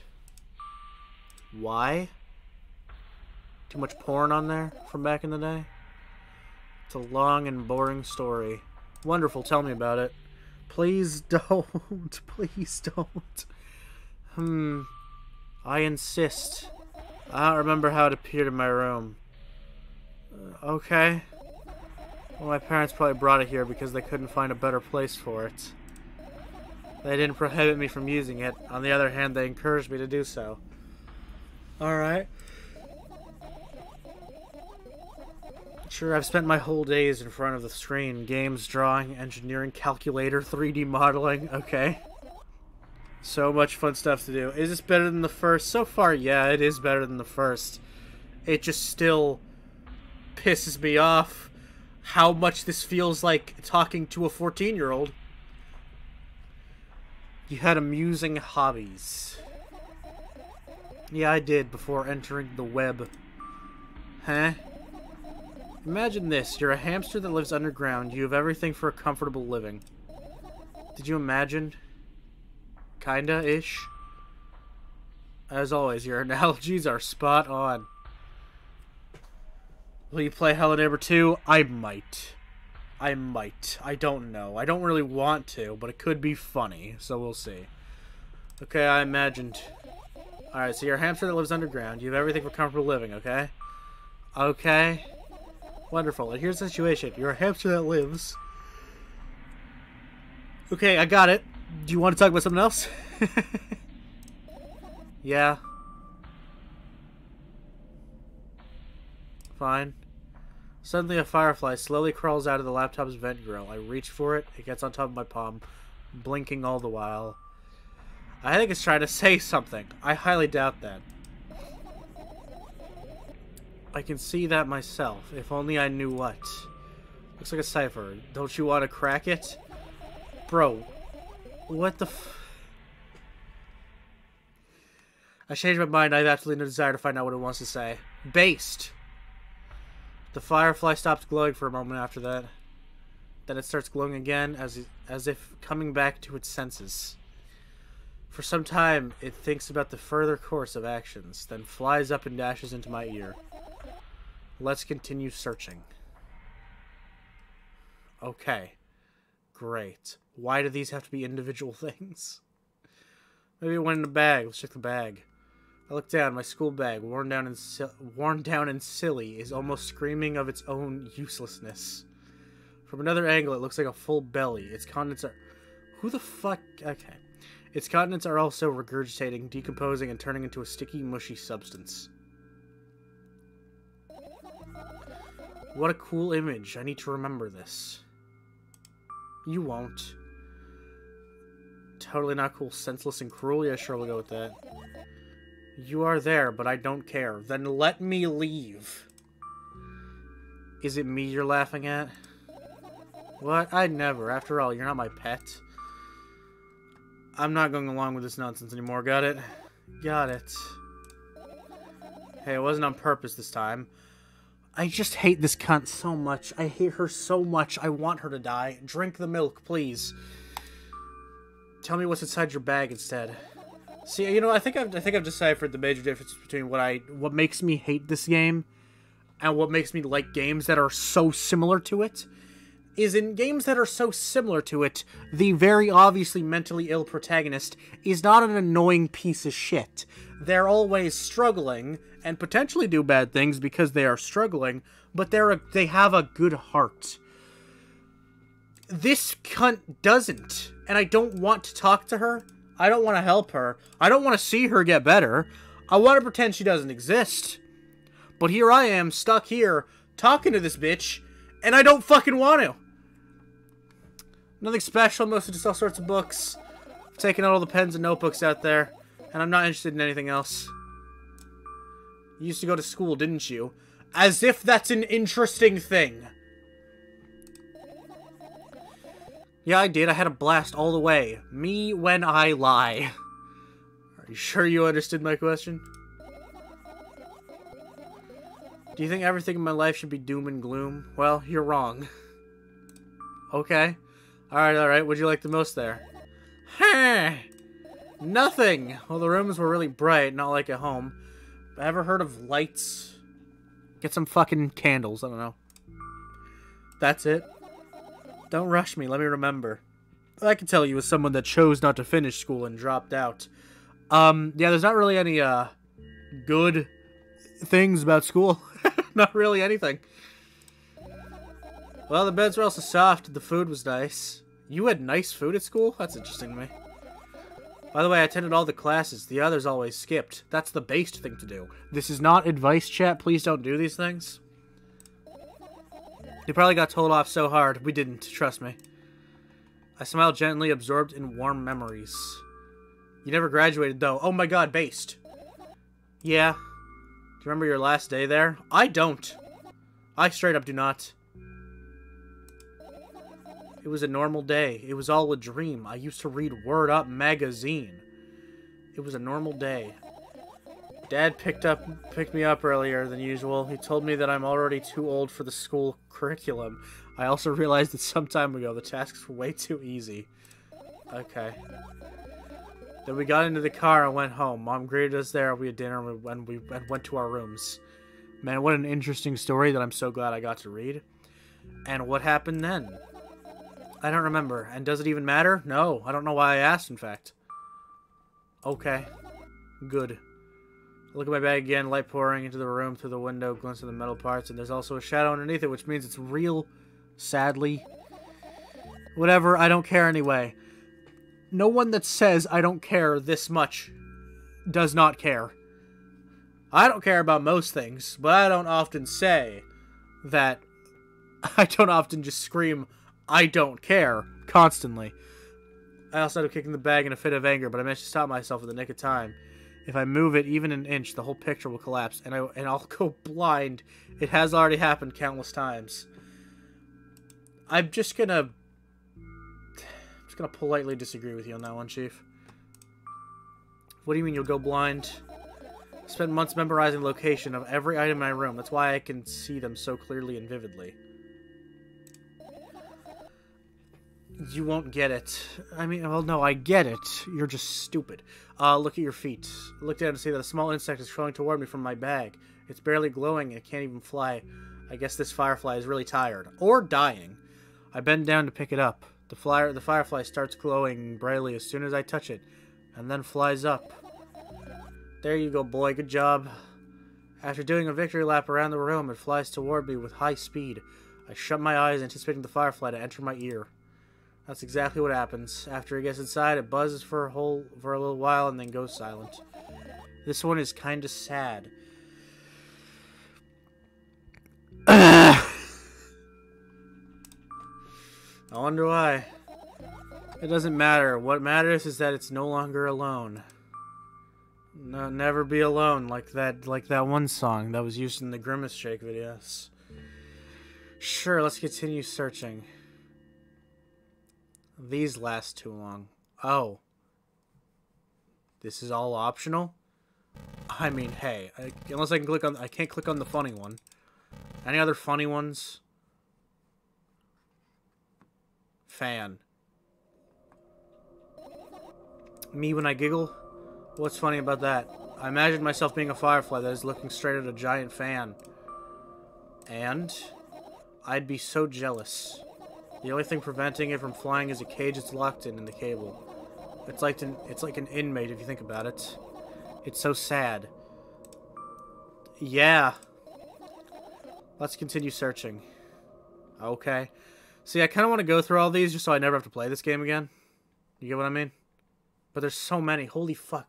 Why? Too much porn on there from back in the day? It's a long and boring story. Wonderful, tell me about it. Please [laughs] don't. Please don't. Hmm. I insist. I don't remember how it appeared in my room. Uh, okay. Well, my parents probably brought it here because they couldn't find a better place for it. They didn't prohibit me from using it. On the other hand, they encouraged me to do so. Alright. Sure, I've spent my whole days in front of the screen. Games, drawing, engineering, calculator, [laughs] 3D modeling. Okay. So much fun stuff to do. Is this better than the first? So far, yeah, it is better than the first. It just still pisses me off how much this feels like talking to a 14-year-old. You had amusing hobbies. Yeah, I did before entering the web. Huh? Imagine this. You're a hamster that lives underground. You have everything for a comfortable living. Did you imagine? Kinda-ish? As always, your [laughs] analogies are spot on. Will you play Hello Neighbor 2? I might. I might. I don't know. I don't really want to, but it could be funny, so we'll see. Okay, I imagined. Alright, so you're a hamster that lives underground. You have everything for comfortable living, okay? Okay. Wonderful. And here's the situation. You're a hamster that lives... Okay, I got it. Do you want to talk about something else? [laughs] yeah. Fine. Suddenly a firefly slowly crawls out of the laptop's vent grill. I reach for it. It gets on top of my palm, blinking all the while. I think it's trying to say something. I highly doubt that. I can see that myself. If only I knew what. Looks like a cipher. Don't you want to crack it? Bro, what the I changed my mind. I have absolutely no desire to find out what it wants to say. Based. The firefly stops glowing for a moment after that. Then it starts glowing again, as, as if coming back to its senses. For some time, it thinks about the further course of actions, then flies up and dashes into my ear. Let's continue searching. Okay. Great. Why do these have to be individual [laughs] things? Maybe it went in a bag. Let's check the bag. I look down. My school bag, worn down and worn down and silly, is almost screaming of its own uselessness. From another angle, it looks like a full belly. Its contents are... Who the fuck... Okay. Its contents are also regurgitating, decomposing, and turning into a sticky, mushy substance. What a cool image. I need to remember this. You won't. Totally not cool. Senseless and cruel? Yeah, sure, we'll go with that. You are there, but I don't care. Then let me leave. Is it me you're laughing at? What? I'd never. After all, you're not my pet. I'm not going along with this nonsense anymore, got it? Got it. Hey, it wasn't on purpose this time. I just hate this cunt so much. I hate her so much. I want her to die. Drink the milk, please. Tell me what's inside your bag instead. See, you know, I think I've, I think I've deciphered the major difference between what I what makes me hate this game and what makes me like games that are so similar to it is in games that are so similar to it, the very obviously mentally ill protagonist is not an annoying piece of shit. They're always struggling and potentially do bad things because they are struggling, but they're a, they have a good heart. This cunt doesn't, and I don't want to talk to her. I don't want to help her. I don't want to see her get better. I want to pretend she doesn't exist. But here I am, stuck here, talking to this bitch, and I don't fucking want to. Nothing special, mostly just all sorts of books. I've taken out all the pens and notebooks out there, and I'm not interested in anything else. You used to go to school, didn't you? As if that's an interesting thing. Yeah, I did. I had a blast all the way. Me when I lie. Are you sure you understood my question? Do you think everything in my life should be doom and gloom? Well, you're wrong. okay. Alright, alright. What'd you like the most there? Huh! Nothing! Well, the rooms were really bright, not like at home. Ever heard of lights? Get some fucking candles, I don't know. That's it. Don't rush me, let me remember. I can tell you as someone that chose not to finish school and dropped out. Um, yeah, there's not really any, uh, good things about school. [laughs] Not really anything. Well, the beds were also soft the food was nice. You had nice food at school? That's interesting to me. By the way, I attended all the classes. The others always skipped. That's the based thing to do. This is not advice, chat. Please don't do these things. You probably got told off so hard. We didn't, trust me. I smiled gently, absorbed in warm memories. You never graduated, though. Oh my god, based. Yeah. Do you remember your last day there? I don't. I straight up do not. It was a normal day. It was all a dream. I used to read Word Up magazine. It was a normal day. Dad picked up picked me up earlier than usual. He told me that I'm already too old for the school curriculum. I also [laughs] realized that some time ago the tasks were way too easy. Okay. Then we got into the car and went home. Mom greeted us there. We had dinner and we, went to our rooms. Man, what an interesting story that I'm so glad I got to read. And what happened then? I don't remember. And does it even matter? No. I don't know why I asked, in fact. Okay. Good. Look at my bag again, light pouring into the room through the window, glimpse of the metal parts, and there's also a shadow underneath it, which means it's real, sadly. Whatever, I don't care anyway. No one that says I don't care this much does not care. I don't care about most things, but I don't often say that [laughs] I don't often just scream, I don't care, constantly. I also had a kick in the bag in a fit of anger, but I managed to stop myself in the nick of time. If I move it even an inch, the whole picture will collapse, and I and I'll go blind. It has already happened countless times. I'm just gonna, I'm just gonna politely disagree with you on that one, Chief. What do you mean you'll go blind? spent months memorizing the location of every item in my room. That's why I can see them so clearly and vividly. You won't get it. I mean, well, no, I get it. You're just stupid. Uh, look at your feet. I looked down and see that a small insect is crawling toward me from my bag. It's barely glowing and it can't even fly. I guess this firefly is really tired. Or dying. I bend down to pick it up. The, flyer, the firefly starts glowing brightly as soon as I touch it, and then flies up. There you go, boy. Good job. After doing a victory lap around the room, it flies toward me with high speed. I shut my eyes, anticipating the firefly to enter my ear. That's exactly what happens. After it gets inside, it buzzes for a whole for a little while and then goes silent. This one is kind of sad. [coughs] I wonder why. It doesn't matter. What matters is that it's no longer alone. No, never be alone, like that, like that one song that was used in the Grimace Shake videos. Sure, let's continue searching. These last too long. Oh. This is all optional? I mean, hey, I, unless I can click on... I can't click on the funny one. Any other funny ones? Fan. Me when I giggle? What's funny about that? I imagine myself being a firefly that is looking straight at a giant fan. And... I'd be so jealous. The only thing preventing it from flying is a cage it's locked in in the cable. It's like an, it's like an inmate if you think about it. It's so sad. Yeah. Let's continue searching. Okay. See, I kind of want to go through all these just so I never have to play this game again. You get what I mean? But there's so many. Holy fuck.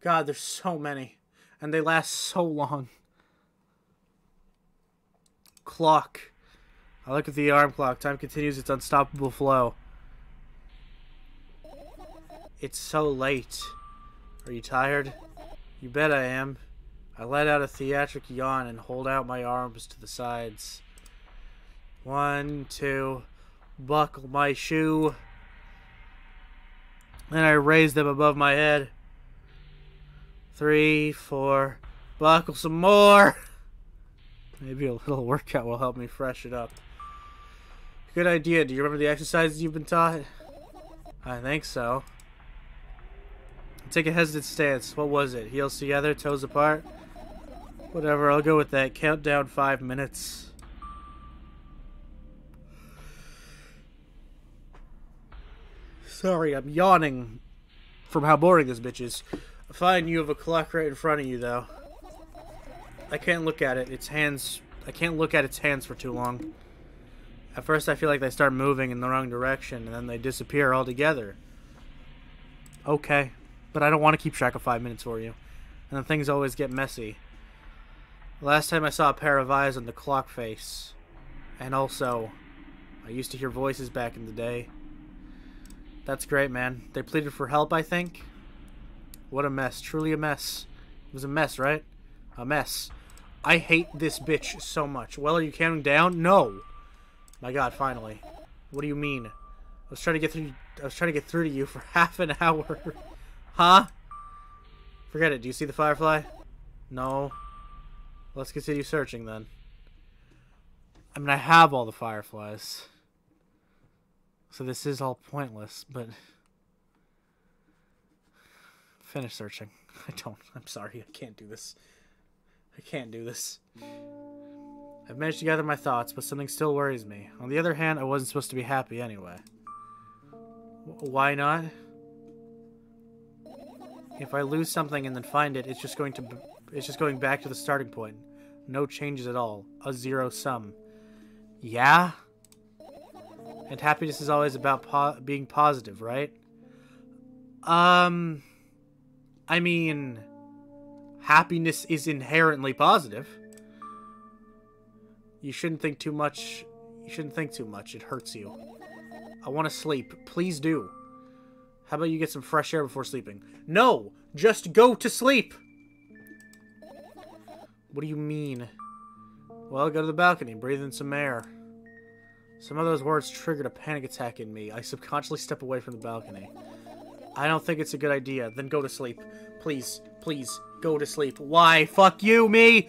God, there's so many. And they last so long. Clock. I look at the alarm clock. Time continues its unstoppable flow. It's so late. Are you tired? You bet I am. I let out a theatric yawn and hold out my arms to the sides. One, two, buckle my shoe. Then I raise them above my head. Three, four, buckle some more. [laughs] Maybe a little workout will help me freshen it up. Good idea. Do you remember the exercises you've been taught? I think so. Take a hesitant stance. What was it? Heels together, toes apart? Whatever, I'll go with that. Countdown five minutes. Sorry, I'm yawning from how boring this bitch is. Fine, you have a clock right in front of you, though. I can't look at it. Its hands... I can't look at its hands for too long. At first I feel like they start moving in the wrong direction, and then they disappear altogether. Okay. But I don't want to keep track of five minutes for you. And then things always get messy. Last time I saw a pair of eyes on the clock face. And also, I used to hear voices back in the day. That's great, man. They pleaded for help, I think? What a mess. Truly a mess. It was a mess, right? A mess. I hate this bitch so much. Well, are you counting down? No. My god, finally. What do you mean? I was trying to get through I was trying to get through to you for [laughs] half an hour. huh? Forget it. Do you see the firefly? No. Let's continue searching then. I mean, I have all the fireflies. So this is all pointless, but... Finish searching. [laughs] I don't. I'm sorry. I can't do this. I can't do this. I've managed to gather my thoughts, but something still worries me. On the other hand, I wasn't supposed to be happy anyway. W why not? If I lose something and then find it, it's just going to it's just going back to the starting point. No changes at all. A zero sum. Yeah? And happiness is always about po being positive, right? Um I mean happiness is inherently positive. You shouldn't think too much. You shouldn't think too much. It hurts you. I want to sleep. Please do. How about you get some fresh air before sleeping? No! Just go to sleep! What do you mean? Well, go to the balcony, breathe in some air. Some of those words triggered a panic attack in me. I [laughs] subconsciously step away from the balcony. I don't think it's a good idea. Then go to sleep. Please, please, go to sleep. Why? Fuck you, me!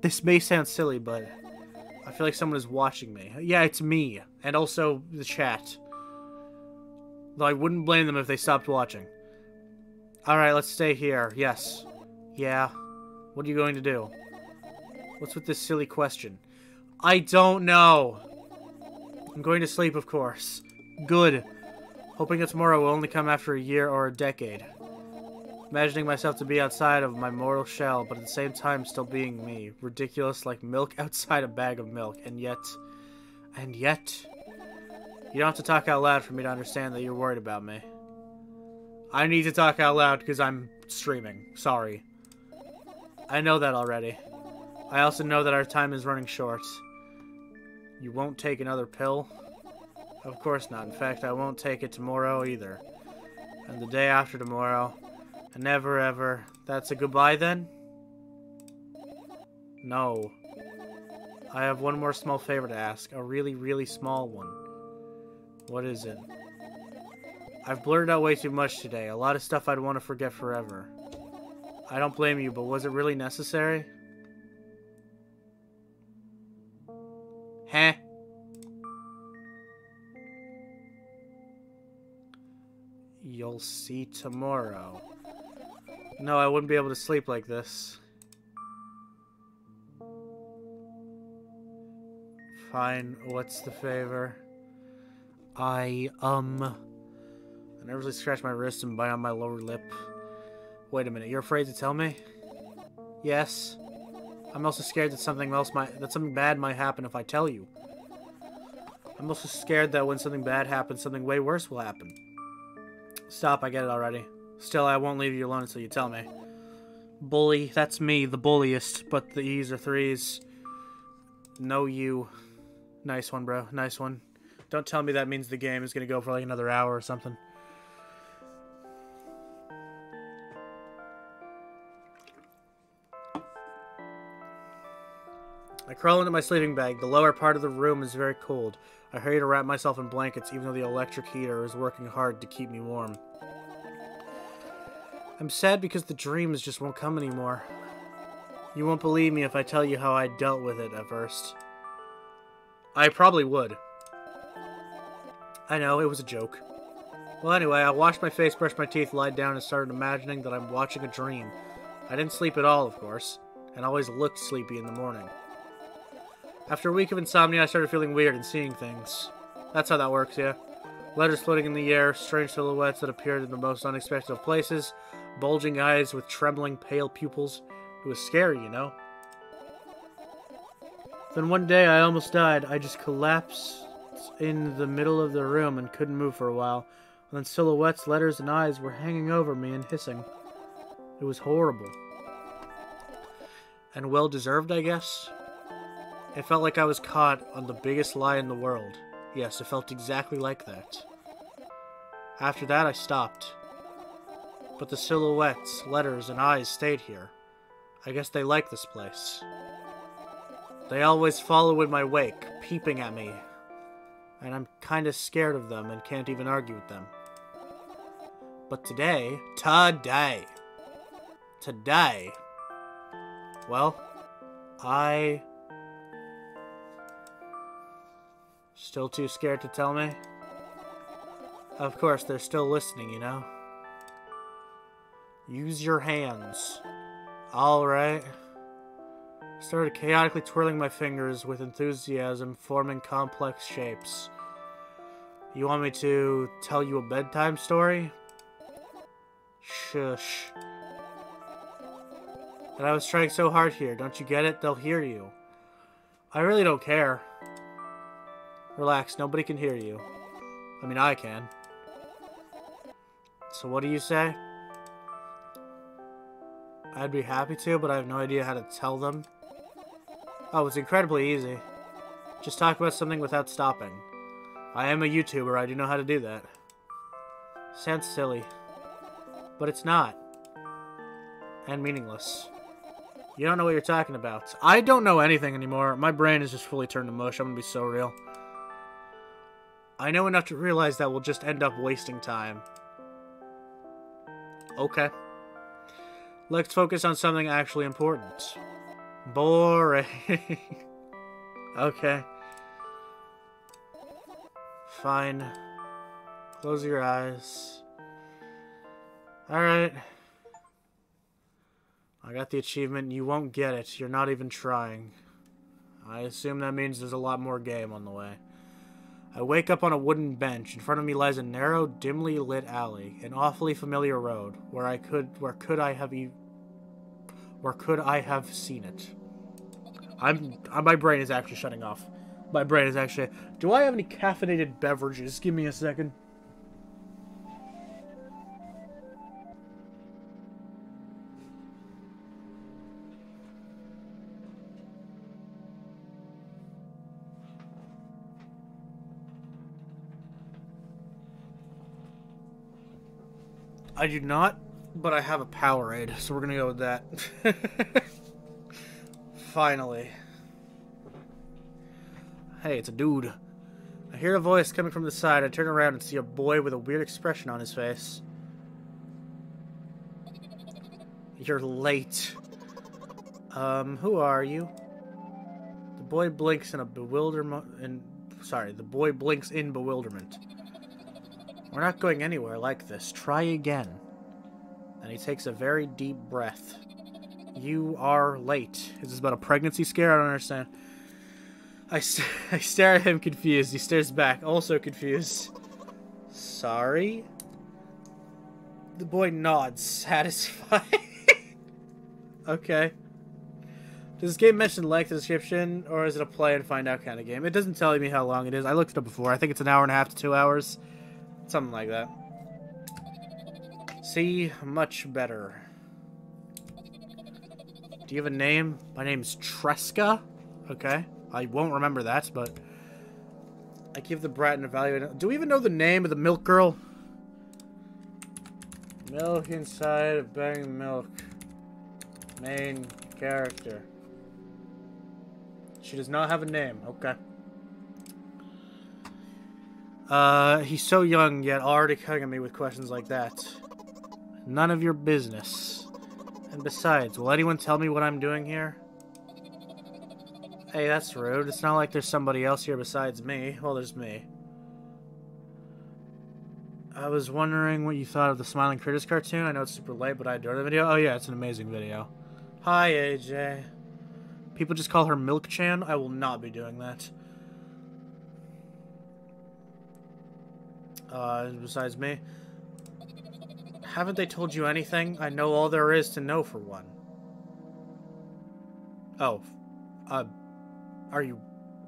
This may sound silly, but I feel like someone is watching me. Yeah, it's me. And also the chat. Though I wouldn't blame them if they stopped watching. Alright, let's stay here. Yes. Yeah. What are you going to do? What's with this silly question? I don't know. I'm going to sleep, of course. Good. Hoping that tomorrow will only come after a year or a decade. Imagining myself to be outside of my mortal shell, but at the same time still being me. Ridiculous like milk [laughs] outside a bag of milk. And yet... And yet... You don't have to talk out loud for me to understand that you're worried about me. I need to talk out loud because I'm streaming. Sorry. I know that already. I also know that our time is running short. You won't take another pill? Of course not. In fact, I won't take it tomorrow either. And the day after tomorrow. Never ever. That's a goodbye then? No. I have one more small favor to ask. A really, really small one. What is it? I've blurred out way too much today. A lot of stuff I'd want to forget forever. I don't blame you, but was it really necessary? Heh. You'll see tomorrow. No, I wouldn't be able to sleep like this. Fine, what's the favor? I, um... I nervously scratch my wrist and bite on my lower lip. Wait a minute, you're afraid to tell me? Yes. I'm also scared that something else might- that something bad might happen if I tell you. I'm also scared that when something bad happens, something way worse will happen. Stop, I get it already. Still, I won't leave you alone until you tell me. Bully, that's me, the bulliest, but the E's are threes. No you. Nice one, bro. Nice one. Don't tell me that means the game is going to go for like another hour or something. I crawl into my sleeping bag. The lower part of the room is very cold. I hurry to wrap myself in blankets even though the electric heater is working hard to keep me warm. I'm sad because the dreams just won't come anymore. You won't believe me if I tell you how I dealt with it at first. I probably would. I know, it was a joke. Well, anyway, I washed my face, brushed my teeth, lied down, and started imagining that I'm watching a dream. I didn't sleep at all, of course, and always looked sleepy in the morning. After a week of insomnia, I started feeling weird and seeing things. That's how that works, yeah? Letters floating in the air, strange silhouettes that appeared in the most unexpected of places, bulging eyes with trembling, pale pupils. It was scary, you know? Then one day I almost died. I just collapsed in the middle of the room and couldn't move for a while. And then silhouettes, letters, and eyes were hanging over me and hissing. It was horrible. And well deserved, I guess. It felt like I was caught on the biggest lie in the world. Yes, it felt exactly like that. After that, I stopped. But the silhouettes, letters, and eyes stayed here. I guess they like this place. They always follow in my wake, peeping at me. And I'm kinda scared of them and can't even argue with them. But today, today, today, well, I... Still too scared to tell me? Of course, they're still listening, you know? Use your hands. Alright. Started chaotically twirling my fingers with enthusiasm, forming complex shapes. You want me to tell you a bedtime story? Shush. And I was trying so hard here. Don't you get it? They'll hear you. I really don't care. Relax, nobody can hear you. I mean, I can. So what do you say? I'd be happy to, but I have no idea how to tell them. Oh, it's incredibly easy. Just talk about something without stopping. I am a YouTuber, I do know how to do that. Sounds silly. But it's not. And meaningless. You don't know what you're talking about. I don't know anything anymore. My brain is just fully turned to mush. I'm gonna be so real. I know enough to realize that we'll just end up wasting time. Okay. Let's focus on something actually important. Boring. [laughs] okay. Fine. Close your eyes. Alright. I got the achievement. You won't get it. You're not even trying. I assume that means there's a lot more game on the way. I wake up on a wooden bench. In front of me lies a narrow, dimly lit alley, an awfully familiar road. Where I could, where could I have, e where could I have seen it? I'm, uh, my brain is actually shutting off. My brain is actually. Do I have any caffeinated beverages? Give me a second. I do not, but I have a Powerade, so we're gonna go with that. [laughs] Finally. Hey, it's a dude. I hear a voice coming from the side. I turn around and see a boy with a weird expression on his face. You're late. Um, who are you? The boy blinks in a bewilderment. In sorry, the boy blinks in bewilderment. We're not going anywhere like this. Try again. And he takes a very deep breath. You are late. Is this about a pregnancy scare? I don't understand. I, st [laughs] I stare at him confused. He stares back, also confused. Sorry? The boy nods, [laughs] satisfied. okay. Does this game mention length description, or is it a play and find out kind of game? It doesn't tell me how long it is. I looked it up before. I think it's an hour and a half to two hours. Something like that. See, much better. Do you have a name? My name's Tresca. Okay. I won't remember that, but... I give the brat an evaluate. Do we even know the name of the milk girl? Milk inside of bang milk. Main character. She does not have a name. Okay. Uh, he's so young, yet already at me with questions like that. None of your business. And besides, will anyone tell me what I'm doing here? Hey, that's rude. It's not like there's somebody else here besides me. Well, there's me. I was wondering what you thought of the Smiling Critters cartoon. I know it's super late, but I adore the video. Oh yeah, it's an amazing video. Hi, AJ. People just call her Milk Chan. I will not be doing that. Uh, besides me. Haven't they told you anything? I know all there is to know for one. Oh. Uh, Are you...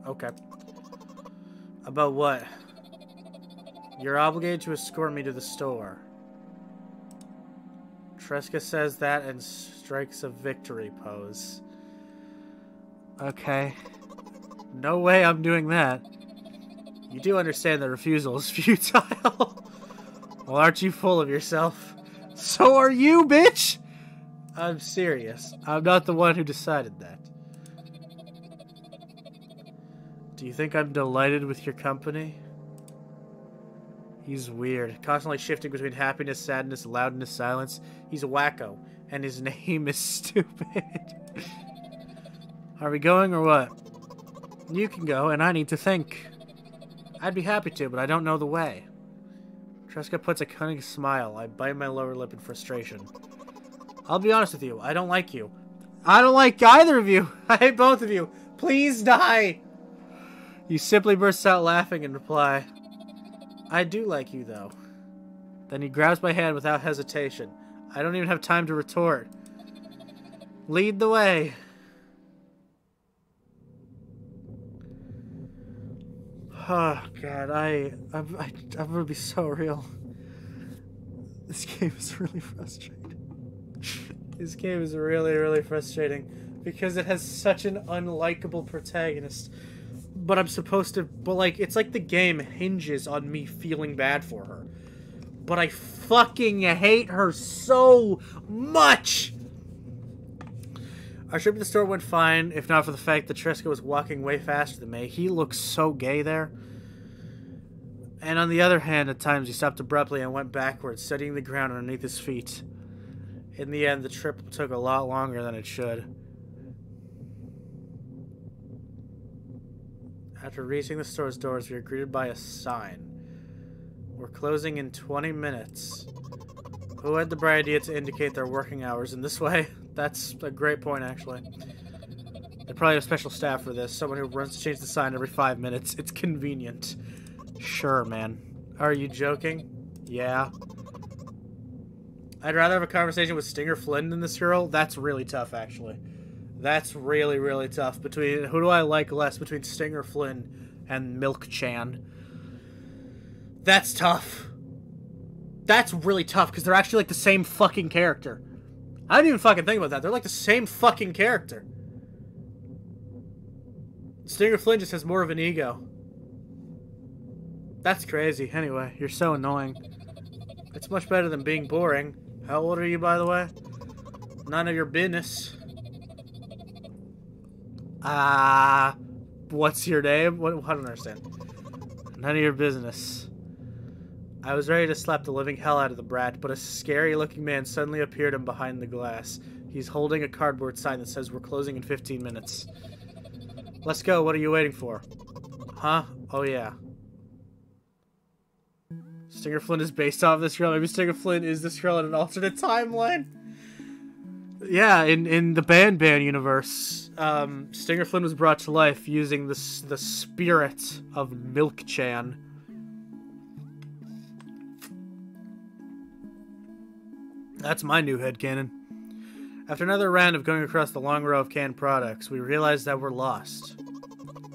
Okay. About what? You're obligated to escort me to the store. Tresca says that and strikes a victory pose. Okay. No way I'm doing that. You do understand the refusal is [laughs] futile. well, aren't you full of yourself? So are you, bitch! I'm serious. I'm not the one who decided that. Do you think I'm delighted with your company? He's weird, constantly shifting between happiness, sadness, loudness, silence. He's a wacko, and his [laughs] name is stupid. [laughs] Are we going or what? You can go, and I need to think. I'd be happy to, but I don't know the way. Tresca puts a cunning smile. I bite my lower lip in frustration. I'll be honest with you. I don't like you. I don't like either of you. [laughs] I hate both of you. Please die. You simply burst out laughing and reply, I do like you, though. Then he grabs my hand without hesitation. I don't even have time to retort. Lead the way. Oh, God, I, I'm, I, I'm gonna be so real. This game is really frustrating. this game is really, really frustrating because it has such an unlikable protagonist. But I'm supposed to, but like, it's like the game hinges on me feeling bad for her. But I fucking hate her so much! Our trip to the store went fine, if not for the fact that Tresca was walking way faster than me. He looks so gay there. And on the other hand, at times he stopped abruptly and went backwards, studying the ground underneath his feet. In the end, the trip took a lot longer than it should. After reaching the store's doors, we were greeted by a sign. We're closing in 20 minutes. Who had the bright idea to indicate their working hours in this way? [laughs] That's a great point, actually. They probably have special staff for this. Someone who runs to change the sign every five minutes. It's convenient. Sure, man. Are you joking? Yeah. I'd rather have a conversation with Stinger Flynn than this girl. That's really tough, actually. That's really, really tough. Between who do I like less between Stinger Flynn and Milk Chan? That's tough. That's really tough because they're actually like the same fucking character. I didn't even fucking think about that. They're like the same fucking character. Stinger Flynn just has more of an ego. That's crazy. Anyway, you're so annoying. It's much better than being boring. How old are you, by the way? None of your business. Ah, uh, what's your name? What? I don't understand. None of your business. I was ready to slap the living hell out of the brat, but a scary-looking man suddenly appeared in behind the glass. He's holding a cardboard sign that says we're closing in 15 minutes. Let's go. What are you waiting for? Huh? Oh, yeah. Stinger Flynn is based off this girl. Maybe Stinger Flynn is this girl in an alternate timeline. Yeah, in, in the Banban universe, um, Stinger Flynn was brought to life using the, the spirit of Milk Chan That's my new head headcanon. After another round of going across the long row of canned products, we realized that we're lost.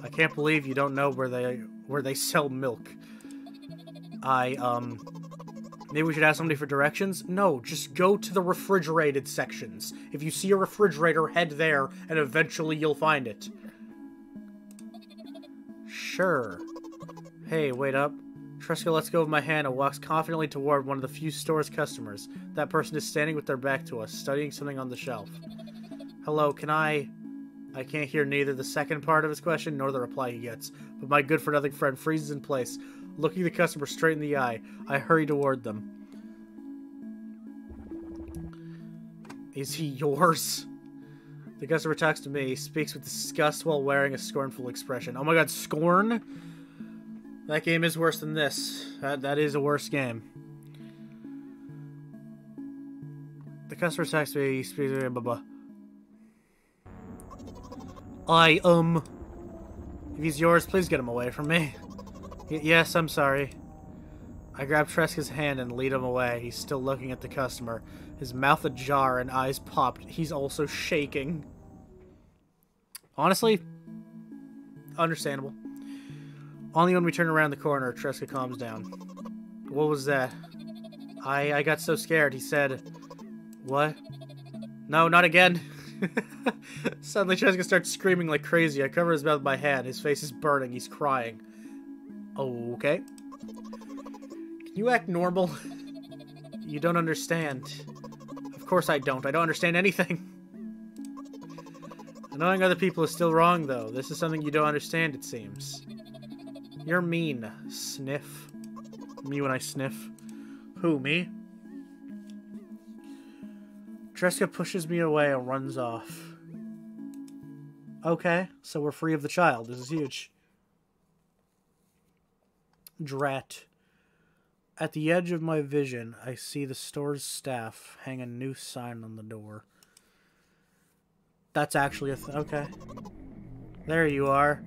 I can't believe you don't know where they where they sell milk. I um maybe we should ask somebody for directions? No, just go to the refrigerated sections. If you see a refrigerator, head there and eventually you'll find it. Sure. Hey, wait up. Tresca lets go of my hand and walks confidently toward one of the few store's customers. That person is standing with their back to us, studying something on the shelf. Hello, can I... I can't hear neither the second part of his question nor the reply he gets, but my good-for-nothing friend freezes in place, looking the customer straight in the eye. I hurry toward them. Is he yours? The customer talks to me, speaks with disgust while wearing a scornful expression. Oh my god, scorn? That game is worse than this. That that is a worse game. The customer texts me, speaks blah blah. I um. If he's yours, please get him away from me. Y yes, I'm sorry. I grab Tresca's hand and lead him away. He's still looking at the customer, his mouth ajar and eyes popped. He's also shaking. Honestly, understandable. Only when we turn around the corner, Tresca calms down. What was that? I I got so scared. He said, "What? No, not again." [laughs] Suddenly, Tresca starts screaming like crazy. I cover his mouth with my hand. His face is burning. He's crying. Okay. Can you act normal? [laughs] you don't understand. Of course I don't. I don't understand anything. [laughs] Annoying other people is still wrong, though. This is something you don't understand, it seems. You're mean. Sniff. Me when I sniff. Who, me? Tresca pushes me away and runs off. Okay, so we're free of the child. This is huge. Drat. At the edge of my vision, I see the store's staff hang a new sign on the door. That's actually a th okay. There you are.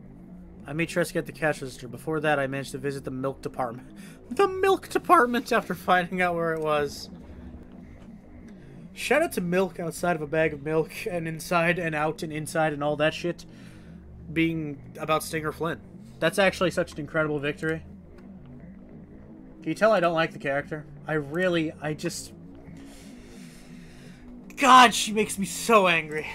I made sure to get the cash register. Before that, I managed to visit the milk department. The milk department [laughs] after finding out where it was. Shout out to milk outside of a bag of milk [laughs] and inside and out and inside and all that shit being about Stinger Flynn. That's actually such an incredible victory. Can you tell I don't like the character? I really, I just... God, she makes me so angry.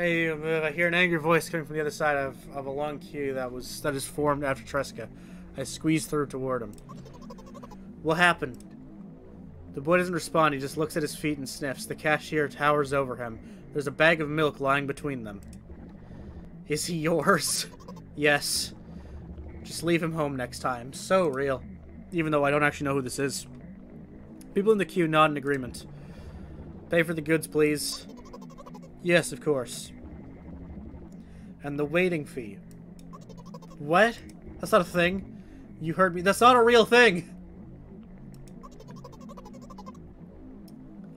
Hey, uh, I hear an angry voice coming from the other side of, of a long queue that was that is formed after Tresca. I squeeze through toward him. What happened? The boy doesn't respond. He just looks at his feet and sniffs. The cashier towers over him. There's a bag of milk lying between them. Is he yours? [laughs] yes. Just leave him home next time. So real. Even though I don't actually know who this is. People in the queue nod in agreement. Pay for the goods, please. Yes, of course. And the waiting fee. What? That's not a thing. You heard me. That's not a real thing!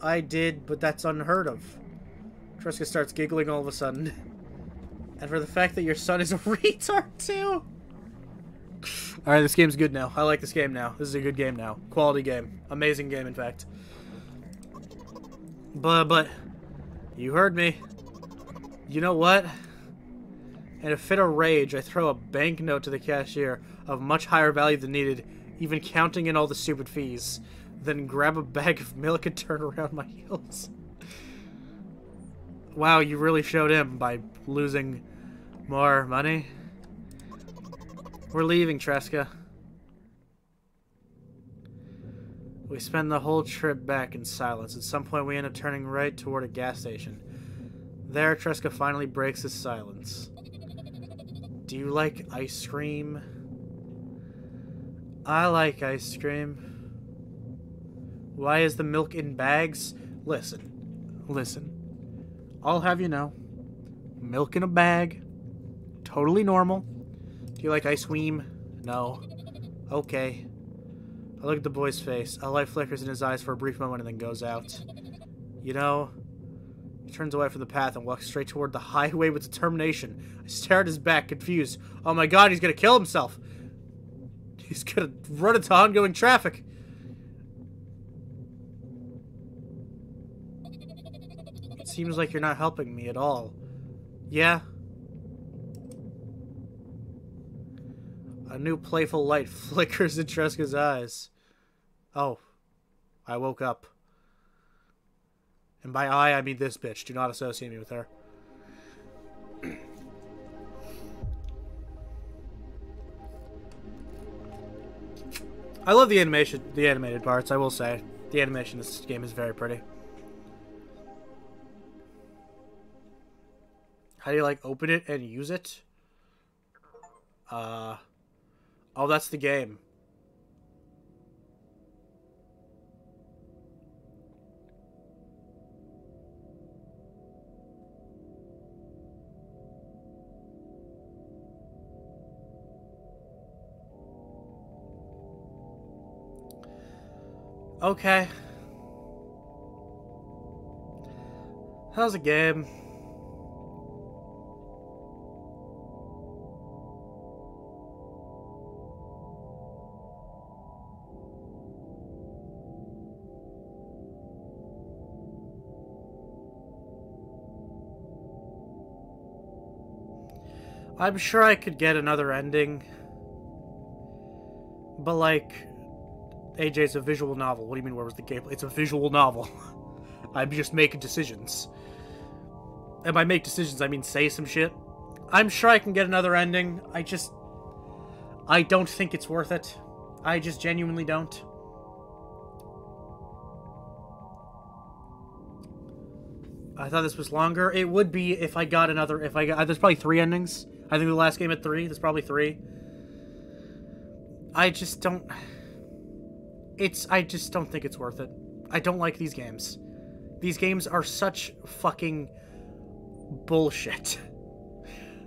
I did, but that's unheard of. Tresca starts giggling all of a sudden. And for the fact that your son is a [laughs] retard, too! Alright, this game's good now. I like this game now. This is a good game now. Quality game. Amazing game, in fact. But, but... You heard me. You know what? In a fit of rage, I throw a banknote to the cashier of much higher value than needed, even counting in all the stupid fees. Then grab a bag of milk and turn around my heels. wow, you really showed him by losing more money. We're leaving, Tresca. We spend the whole trip back in silence. At some point, we end up turning right toward a gas station. There, Tresca finally breaks his silence. Do you like ice cream? I like ice cream. Why is the milk in bags? Listen. Listen. I'll have you know. Milk in a bag. Totally normal. Do you like ice cream? No. Okay. I look at the boy's face. A light flickers in his eyes for a brief moment and then goes out. You know, he turns away from the path and walks straight toward the highway with determination. I stare at his back, confused. Oh my god, he's gonna kill himself! He's gonna run into ongoing traffic! It seems like you're not helping me at all. Yeah? A new playful light [laughs] flickers in Tresca's eyes. Oh, I woke up. And by I, I mean this bitch. Do not associate me with her. I love the animation, the animated parts, I will say. The animation in this game is very pretty. How do you, like, open it and use it? Uh... Oh, that's the game. Okay. How's the game? I'm sure I could get another ending. But like AJ, it's a visual novel. What do you mean where was the gameplay? It's a visual novel. [laughs] I'm just making decisions. And by make decisions, I mean say some shit. I'm sure I can get another ending. I just... I don't think it's worth it. I just genuinely don't. I thought this was longer. It would be if I got another... If I got... Uh, there's probably three endings. I think the last game had three. There's probably three. I just don't... It's... I just don't think it's worth it. I don't like these games. These games are such fucking bullshit.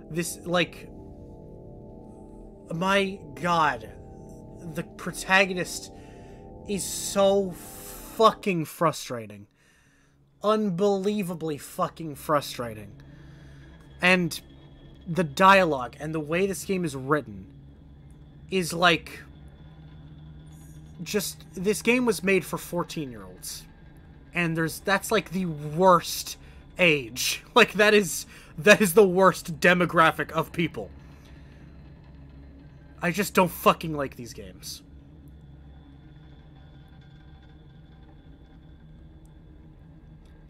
This, like... My god. The protagonist is so fucking frustrating. Unbelievably fucking frustrating. And the dialogue and the way this game is written is like just this game was made for 14 year olds and there's that's like the worst age. [laughs] Like that is that is the worst demographic of people. I just don't fucking like these games.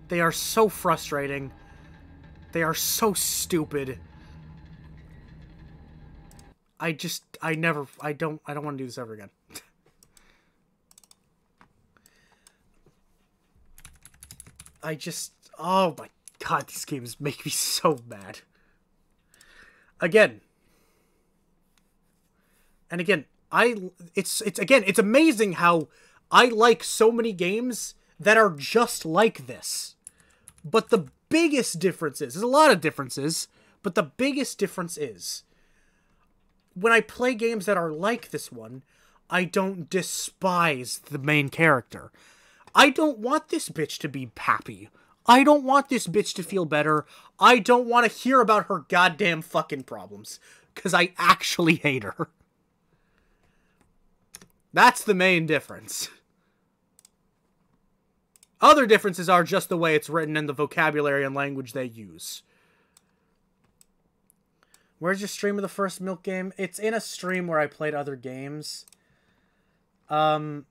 They are so frustrating. They are so stupid. I just I never I don't I don't want to do this ever again. I just oh my god, these games make me so mad. Again. And again, I it's it's again, it's amazing how I like so many games that are just like this. But the biggest difference is, there's a lot of differences, but the biggest difference is when I play games that are like this one, I don't despise the main character. I don't want this bitch to be happy. I don't want this bitch to feel better. I don't want to hear about her goddamn fucking problems. Because I actually hate her. That's the main difference. Other differences are just the way it's written and the vocabulary and language they use. Where's your stream of the first Milk game? It's in a stream where I played other games. Um...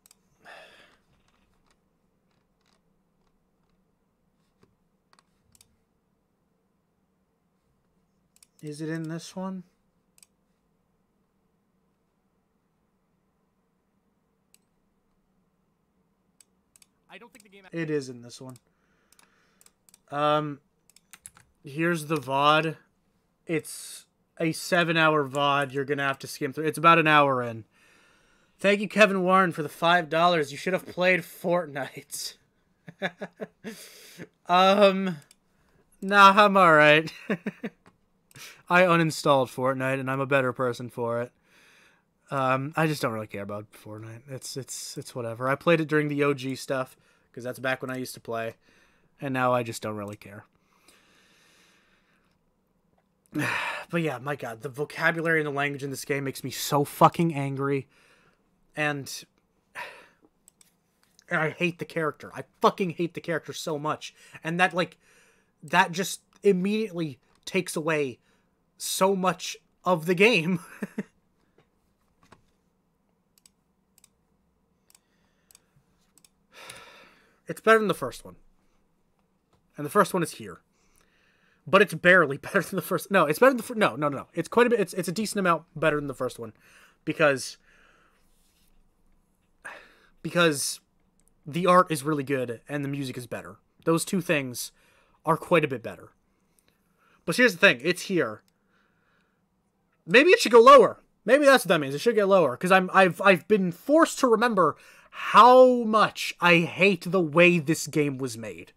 Is it in this one? I don't think the game. It is in this one. Um, here's the VOD. It's a seven hour VOD you're going to have to skim through. It's about an hour in. Thank you, Kevin Warren, for the $5. You should have played [laughs] Fortnite. [laughs] um, nah, I'm alright. [laughs] I uninstalled Fortnite, and I'm a better person for it. Um, I just don't really care about Fortnite. It's it's it's whatever. I played it during the OG stuff because that's back when I used to play, and now I just don't really care. [sighs] but yeah, my god, the vocabulary and the language in this game makes me so fucking angry. And and [sighs] I hate the character. I fucking hate the character so much. And that like that just immediately takes away so much of the game. [laughs] it's better than the first one. And the first one is here but it's barely [laughs] better than the first. No, it's better than the first. No, no, no. It's quite a bit. It's it's a decent amount better than the first one, because because the art is really good and the music is better. Those two things are quite a bit better. But here's the thing: it's here. Maybe it should go lower. Maybe that's what that means. It should get lower because I'm I've I've been forced to remember how much I hate the way this game was made.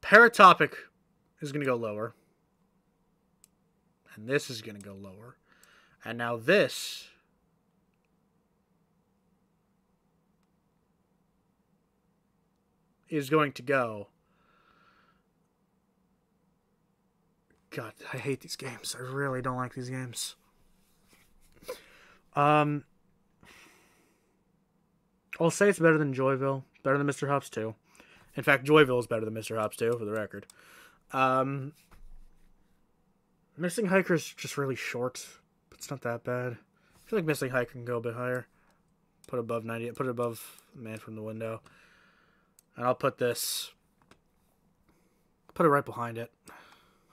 Paratopic is going to go lower. And this is going to go lower. And now this is going to go. God, I hate these games. I really don't like these games. Um, I'll say it's better than Joyville, better than Mr. Hops 2. In fact, Joyville is better than Mr. Hops 2, for the record. Um, Missing Hiker's just really short. But it's not that bad. I feel like Missing Hiker can go a bit higher. Put above 90, put it above Man from the Window. And I'll put this, put it right behind it.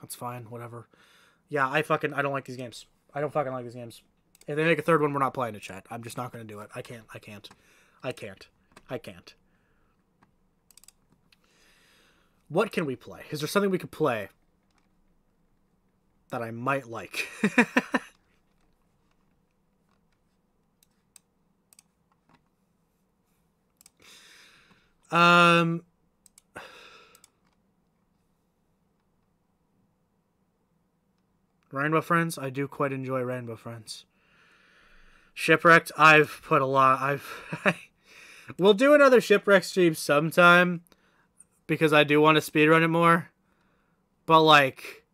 That's fine, whatever. Yeah, I fucking, I don't like these games. I don't fucking like these games. If they make a third one, we're not playing it, chat. I'm just not going to do it. I can't. I can't. I can't. I can't. What can we play? Is there something we could play that I might like? [laughs] um... Rainbow Friends, I do quite enjoy Rainbow Friends. Shipwrecked, I've put a lot. I've [laughs] we'll do another shipwreck stream sometime because I do want to speedrun it more. But like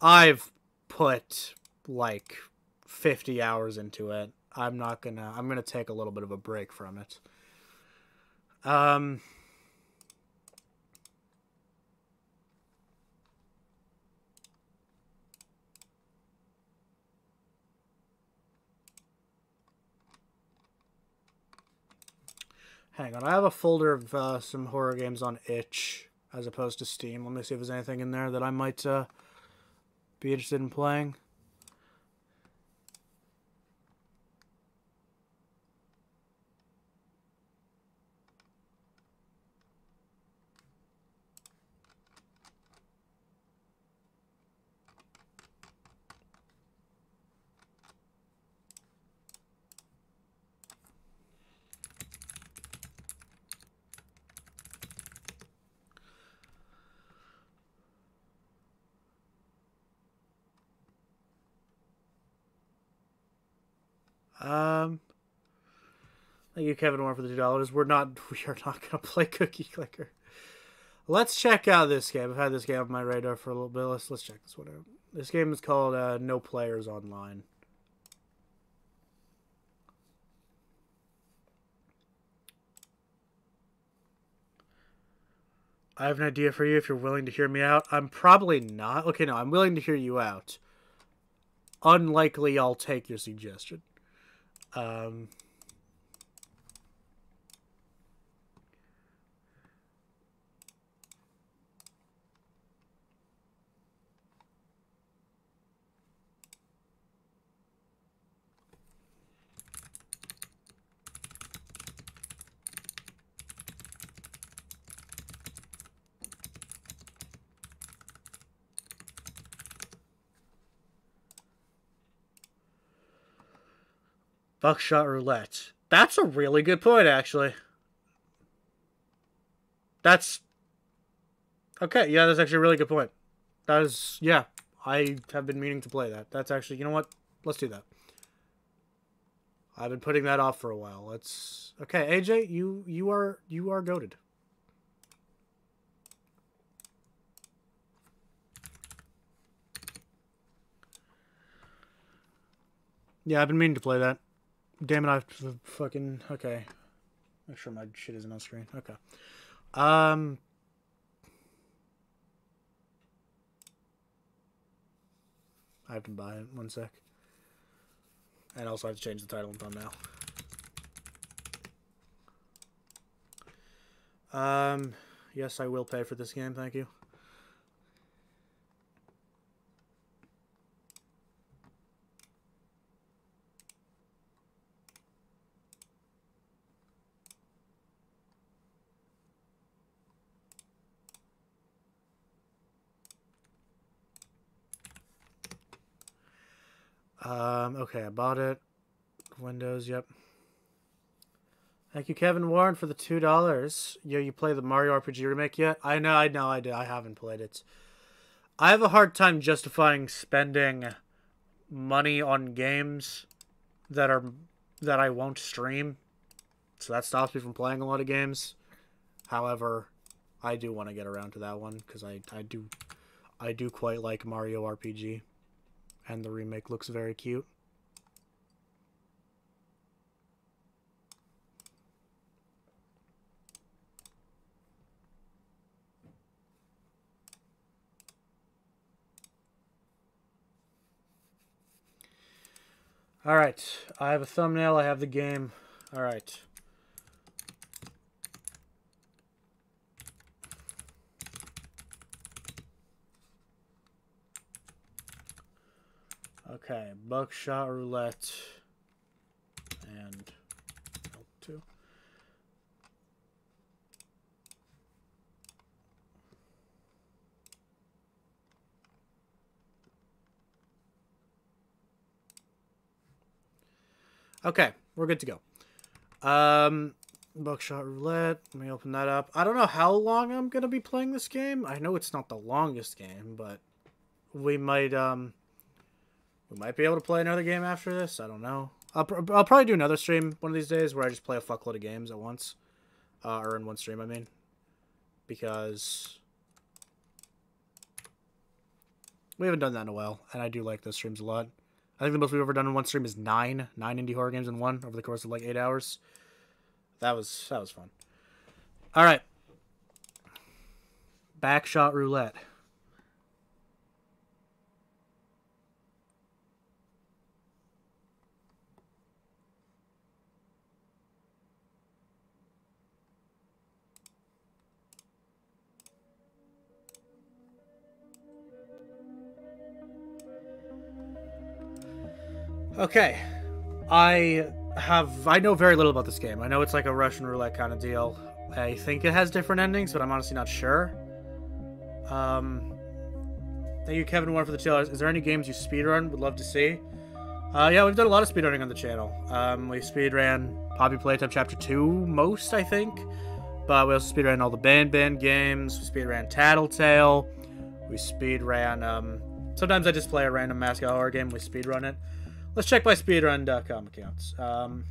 I've put like 50 hours into it. I'm not gonna I'm gonna take a little bit of a break from it. Um Hang on, I have a folder of uh, some horror games on itch as opposed to Steam. Let me see if there's anything in there that I might uh, be interested in playing. Um, thank you, Kevin Warren, for the two dollars. We're not, [laughs] we are not gonna play Cookie Clicker. Let's check out this game. I've had this game on my radar for a little bit. Let's let's check this one out. This game is called uh, No Players Online. I have an idea for you if you're willing to hear me out. I'm probably not. Okay, no, I'm willing to hear you out. Unlikely I'll take your suggestion. Um, Buckshot roulette. That's a really good point, actually. That's okay. Yeah, that's actually a really good point. That is, yeah. I have been meaning to play that. That's actually, you know what? Let's do that. I've been putting that off for a while. Let's okay, AJ. You you are you are goaded. Yeah, I've been meaning to play that. Damn it, I fucking... Okay. Make sure my shit isn't on screen. Okay. Um... I have to buy it. One sec. And also I have to change the title and thumbnail. Um, yes, I will pay for this game. Thank you. Um, okay, I bought it. Windows, yep. Thank you, Kevin Warren, for the two dollars. Yo, you play the Mario RPG remake yet? I know, I know, I did. I haven't played it. I have a hard time justifying spending money on games that are that I won't stream. So that stops me from playing a lot of games. However, I do want to get around to that one because I I do I do quite like Mario RPG and the remake looks very cute. All right, I have a thumbnail, I have the game. All right. Okay, buckshot roulette and two. Okay, we're good to go. Um, buckshot roulette. Let me open that up. I don't know how long I'm gonna be playing this game. I know it's not the longest game, but we might um we might be able to play another game after this. I don't know. I'll, pr I'll probably do another stream one of these days where I just play a fuckload of games at once. Uh, or in one stream, I mean. Because... We haven't done that in a while, and I do like those streams a lot. I think the most we've ever done in one stream is nine. Nine indie horror games in one over the course of like eight hours. That was that was fun. Alright. Backshot roulette. Okay. I have I know very little about this game. I know it's like a Russian roulette kind of deal. I think it has different endings, but I'm honestly not sure. Um Thank you, Kevin Warren, for the challenge. Is there any games you speedrun? Would love to see. Uh, yeah, we've done a lot of speedrunning on the channel. Um, we speedran Poppy Playtime Chapter 2 most, I think. But we also speedran all the Banban games. We speedran Tattletale. We speedran, um... Sometimes I just play a random mascot horror game. We speedrun it. Let's check my speedrun.com accounts. Um,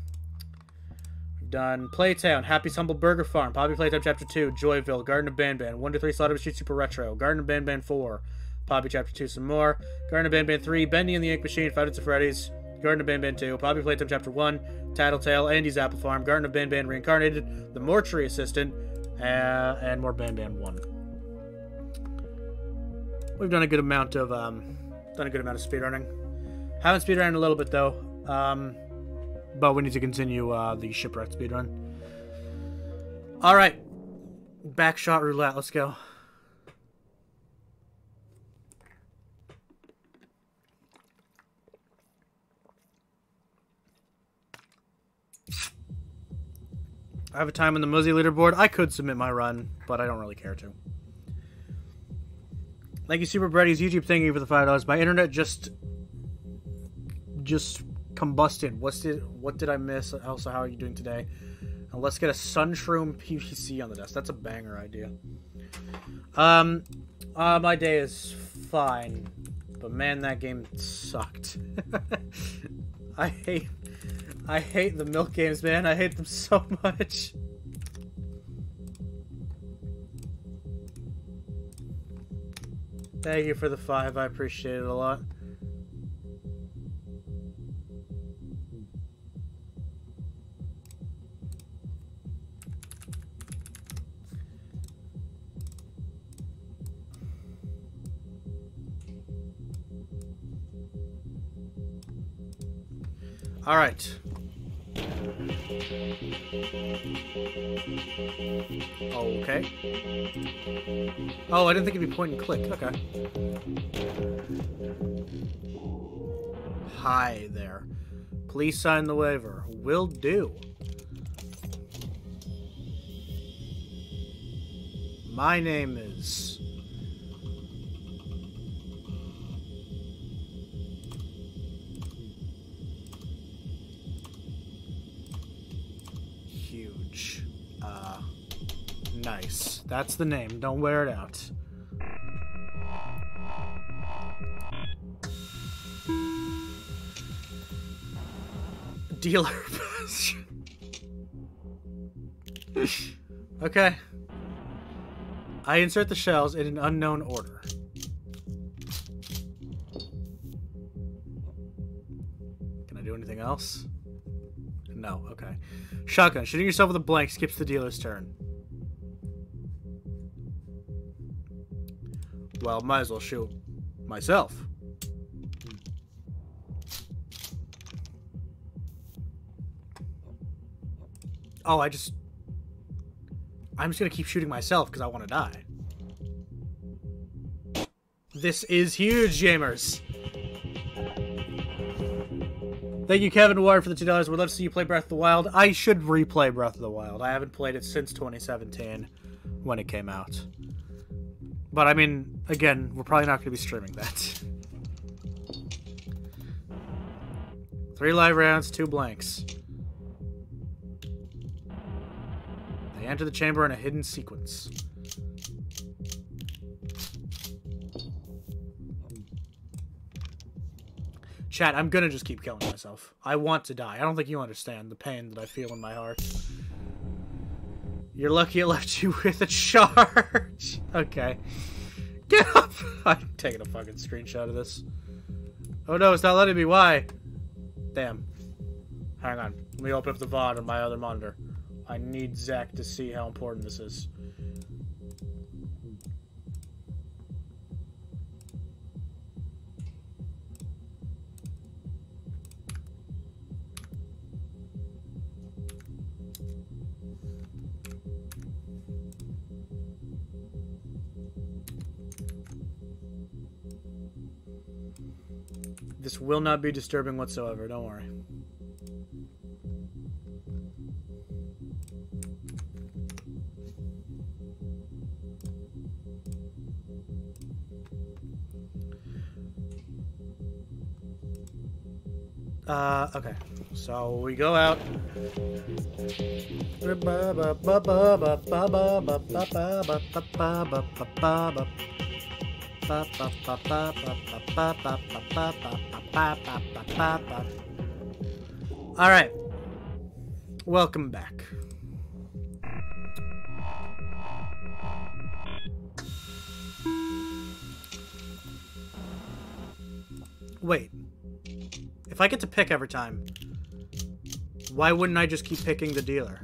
done Playtown, Happy's Humble Burger Farm, Poppy Playtime Chapter 2, Joyville, Garden of Banban, 1 to 3 Slaughter Machine Super Retro, Garden of Banban 4, Poppy Chapter 2, some more, Garden of Banban 3, Bendy and the Ink Machine, Five Nights at Freddy's, Garden of Banban 2, Poppy Playtime Chapter 1, Tattletale, Andy's Apple Farm, Garden of Banban Reincarnated, The Mortuary Assistant, uh, and more Banban 1. We've done a good amount of, um, done a good amount of speedrunning. Haven't speedrun a little bit though. Um, but we need to continue uh, the shipwreck speedrun. All right, backshot roulette. Let's go. I have a time on the Muzzy leaderboard. I could submit my run, but I don't really care to. Thank you, Super Breddy's YouTube. Thank you for the five dollars. My internet just just combusted. What's did what did I miss? Also, how are you doing today? And let's get a Sunshroom PVC on the desk. That's a banger idea. Um, uh, my day is fine, but man, that game sucked. [laughs] I hate, I hate the milk games, man. I hate them so much. Thank you for the five. I appreciate it a lot. All right. Okay. Oh, I didn't think it'd be point and click. Okay. Hi there. Please sign the waiver. Will do. My name is Nice. That's the name. Don't wear it out. Dealer [laughs] okay. I insert the shells in an unknown order. Can I do anything else? No, okay. Shotgun. Shooting yourself with a blank skips the dealer's turn. Well, might as well shoot myself. Oh, I just... I'm just going to keep shooting myself because I want to die. This is huge, gamers. Thank you, Kevin Ward, for the two dollars. We'd love to see you play Breath of the Wild. I should replay Breath of the Wild. I haven't played it since 2017 when it came out. But I mean, again, we're probably not going to be streaming that. [laughs] Three live rounds, two blanks. They enter the chamber in a hidden sequence. Chat, I'm gonna just keep killing myself. I want to die. I don't think you understand the pain that I feel in my heart. You're lucky it left you [laughs] with a charge. okay. Get up! [laughs] I'm taking a fucking screenshot of this. Oh no, it's not letting me. Why? Damn. Hang on. Let me open up the VOD on my other monitor. I need Zach to see how important this is. This will not be disturbing whatsoever, don't worry. Uh, okay. So we go out. All right. Welcome back. Wait. If I get to pick every time, why wouldn't I just keep picking the dealer?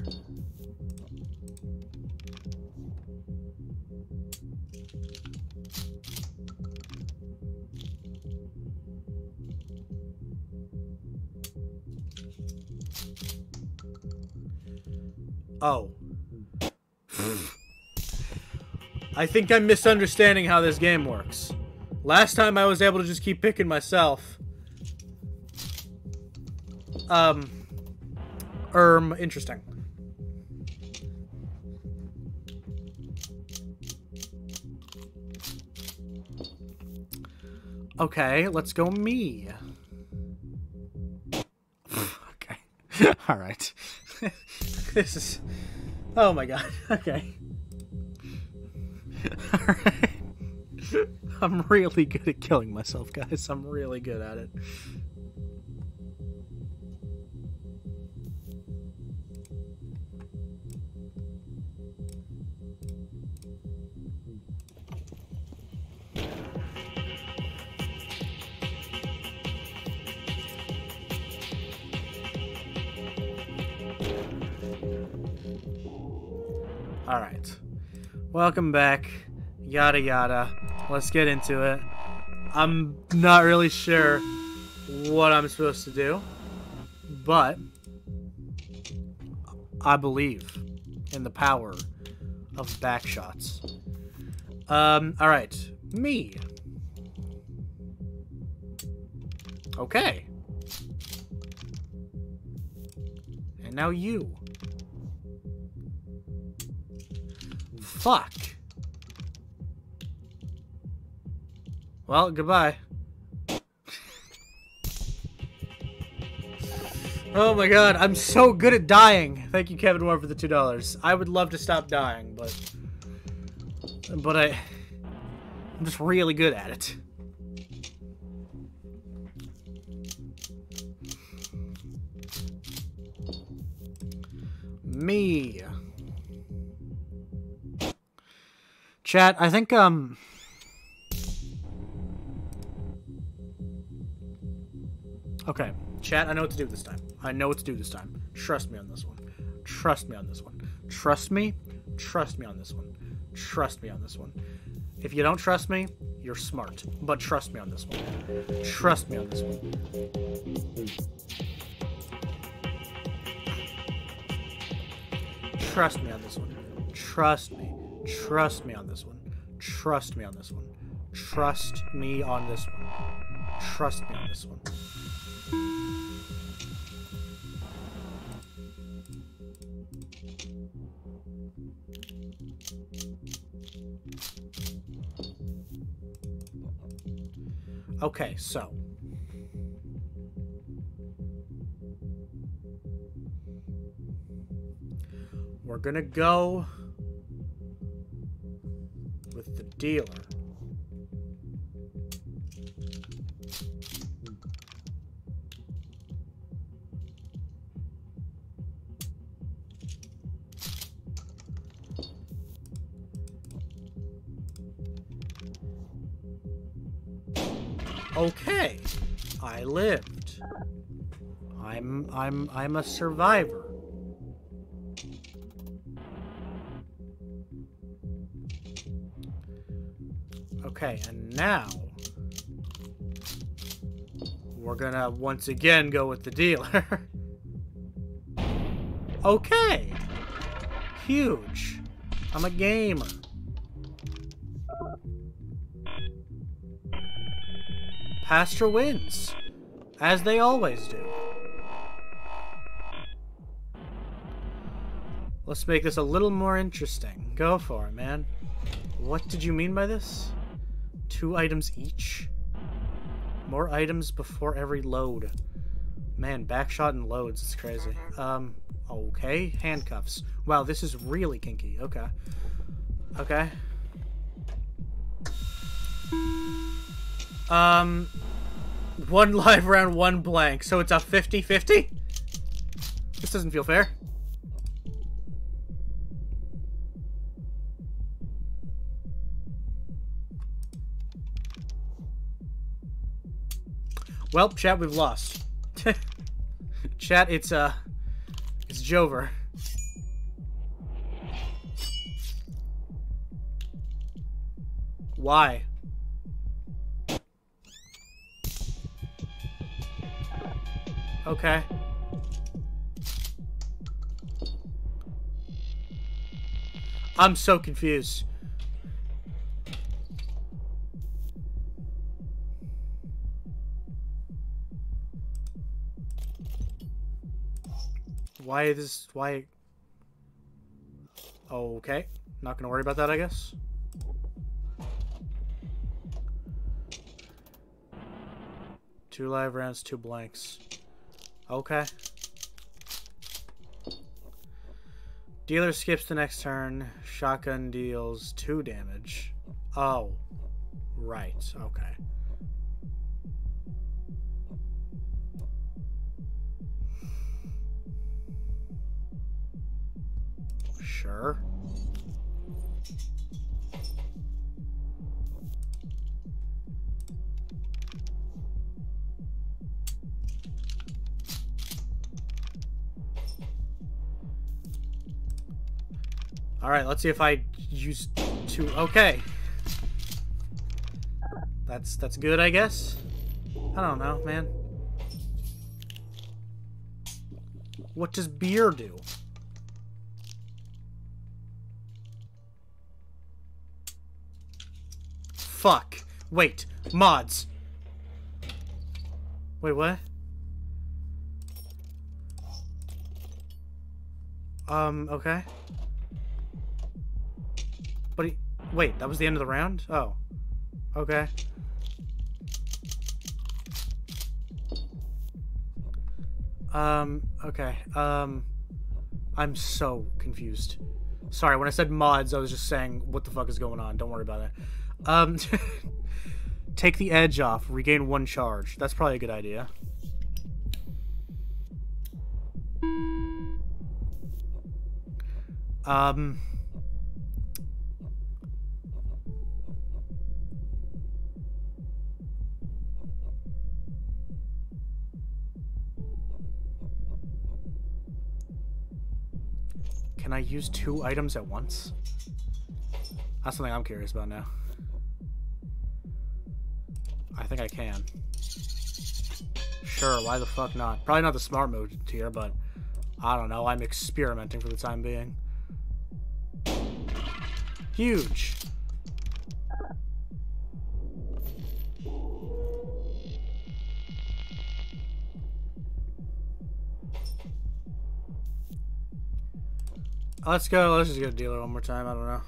Oh. I think I'm misunderstanding how this game works. Last time I was able to just keep picking myself. Um. Erm, interesting. Okay, let's go me. [laughs] okay. [laughs] Alright. [laughs] this is... Oh my god. [laughs] Okay. [laughs] Alright. I'm really good at killing myself, guys. I'm really good at it. Alright. Welcome back. Yada yada. Let's get into it. I'm not really sure what I'm supposed to do, but I believe in the power of back shots. Um, alright. Me. Okay. And now you. Fuck. Well, goodbye. oh my god, I'm so good at dying. Thank you, Kevin Moore, for the $2. I would love to stop dying, but... But I... I'm just really good at it. Me. Chat, I think, um... Okay, chat, I know what to do this time. I know what to do this time. Trust me on this one. Trust me on this one. Trust me. Trust me on this one. Trust me on this one. If you don't trust me, you're smart. But trust me on this one. Trust me on this one. Trust me on this one. Trust me. Trust me on this one. Trust me on this one. Trust me on this one. Trust me on this one. Okay, so. We're gonna go dealer. Okay, I lived. I'm I'm I'm a survivor. Okay, and now we're gonna once again go with the dealer. [laughs] okay, huge. I'm a gamer. Pastor wins, as they always do. Let's make this a little more interesting. Go for it, man. What did you mean by this? Two items each? More items before every load. Man, backshot and loads, it's crazy. Um, okay. Handcuffs. Wow, this is really kinky. Okay. Okay. Um, one [laughs] live round, one blank. So it's a 50-50? This doesn't feel fair. Well, chat, we've lost. [laughs] chat, it's, uh, it's Jover. Why? Okay. I'm so confused. Why this? Why? Oh, okay. Not gonna worry about that, I guess. Two live rounds, two blanks. Okay. Dealer skips the next turn. Shotgun deals two damage. Oh. Right. Okay. Sure. Alright, let's see if I use two. Okay. That's that's good, I guess. I don't know, man. What does beer do? Fuck. Wait. Mods. Wait, what? Um, okay. But he... Wait, that was the end of the round? Oh. Okay. Um, okay. Um, I'm so confused. Sorry, when I said mods, I was just saying, what the fuck is going on? Don't worry about it. Um, [laughs] take the edge off. Regain one charge. That's probably a good idea. Um... Can I use two items at once? That's something I'm curious about now. I think I can. Sure, why the fuck not? Probably not the smart mode tier, but I don't know. I'm experimenting for the time being. Huge. Let's go. Let's just go dealer one more time. I don't know.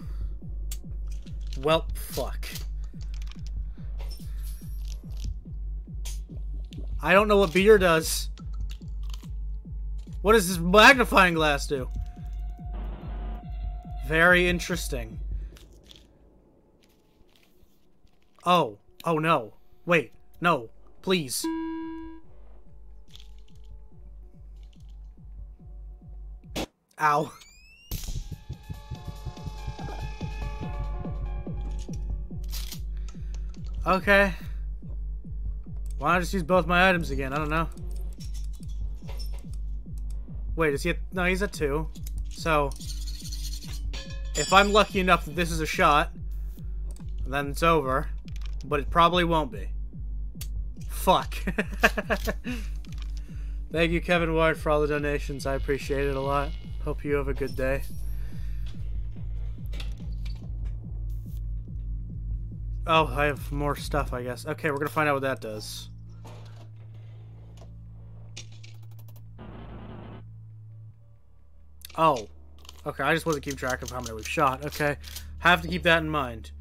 Well, fuck. I don't know what beer does. What does this magnifying glass do? Very interesting. Oh. Oh no. Wait. No. Please. Ow. Okay. Why not just use both my items again? I don't know. Wait, is he at... No, he's at two. So... If I'm lucky enough that this is a shot, then it's over. But it probably won't be. Fuck. [laughs] Thank you, Kevin Ward, for all the donations. I appreciate it a lot. Hope you have a good day. Oh, I have more stuff, I guess. Okay, we're gonna find out what that does. Oh. Okay, I just wasn't keeping track of how many we've shot. Okay. Have to keep that in mind.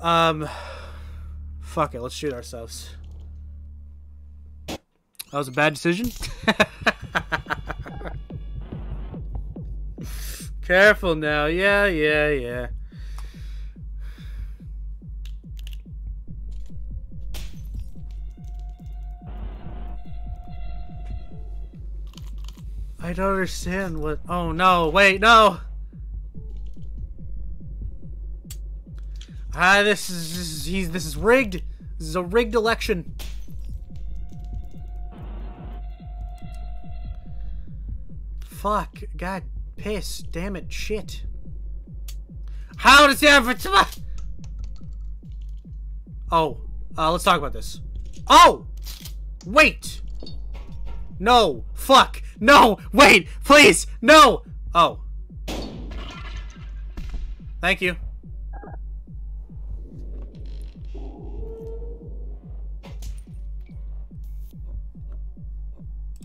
Um... Fuck it, let's shoot ourselves. That was a bad decision? [laughs] Careful now. Yeah, yeah, yeah. I don't understand what. Oh no! Wait, no! Ah, this is, this is he's this is rigged. This is a rigged election. Fuck! God, piss! Damn it! Shit! How does that? Oh, uh, let's talk about this. Oh, wait! No! Fuck! No! Wait! Please! No! Oh. Thank you.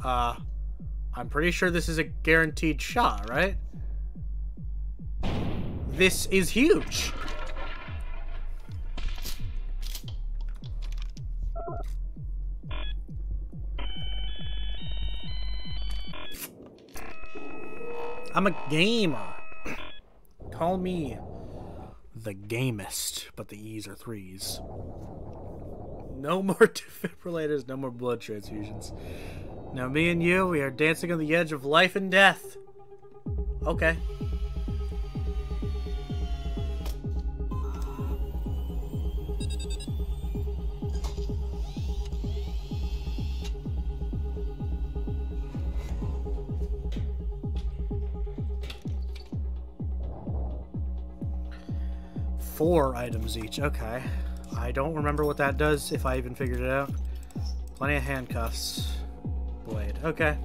Uh, I'm pretty sure this is a guaranteed shot, right? This is huge. I'm a gamer. Call me the gamest, but the E's are threes. No more [laughs] defibrillators, no more blood transfusions. Now me and you, we are dancing on the edge of life and death. Okay. Four items each, okay. I don't remember what that does, if I even figured it out. Plenty of handcuffs. Blade, okay.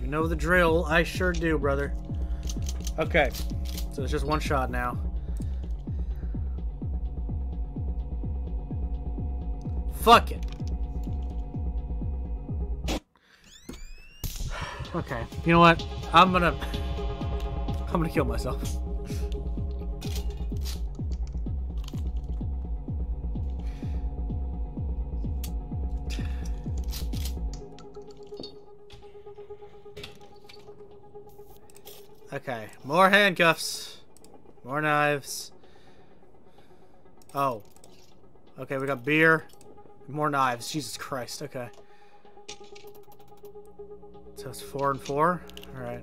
You know the drill, I sure do, brother. Okay, so it's just one shot now. Fuck it. Okay, you know what? I'm gonna... I'm gonna kill myself. Okay, more handcuffs. More knives. Oh. Okay, we got beer. More knives. Jesus Christ, okay. So it's four and four? Alright.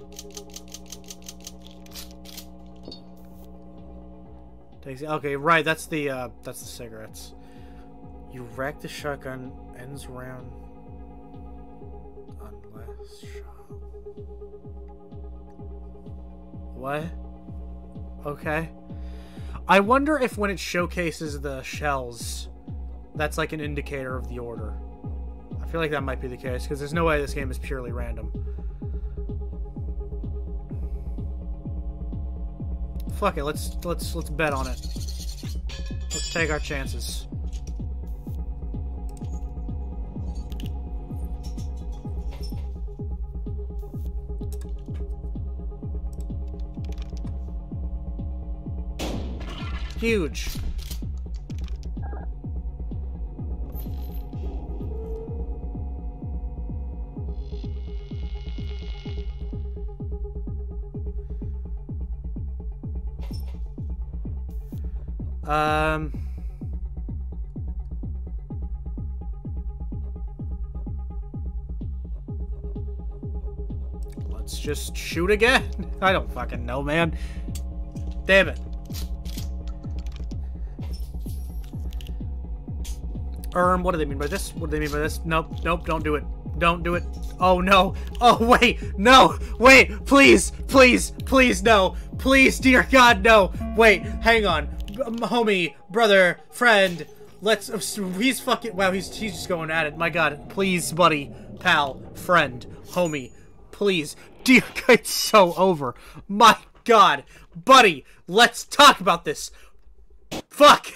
Okay, right, that's the, uh, that's the cigarettes. You rack the shotgun, ends round unless shot. What? Okay. I wonder if when it showcases the shells, that's like an indicator of the order. I feel like that might be the case because there's no way this game is purely random. Fuck it, let's let's let's bet on it. Let's take our chances. Huge. Um. Let's just shoot again. [laughs] I don't fucking know, man. Damn it. Erm, what do they mean by this? What do they mean by this? Nope, nope, don't do it. Don't do it. Oh no. Oh wait, no. Wait, please, please, please, no. Please, dear God, no. Wait, hang on. Homie, brother, friend. Let's. He's fucking. Wow, he's he's just going at it. My God, please, buddy, pal, friend, homie, please, dear. [laughs] It's so over. My God, buddy, let's talk about this. Fuck.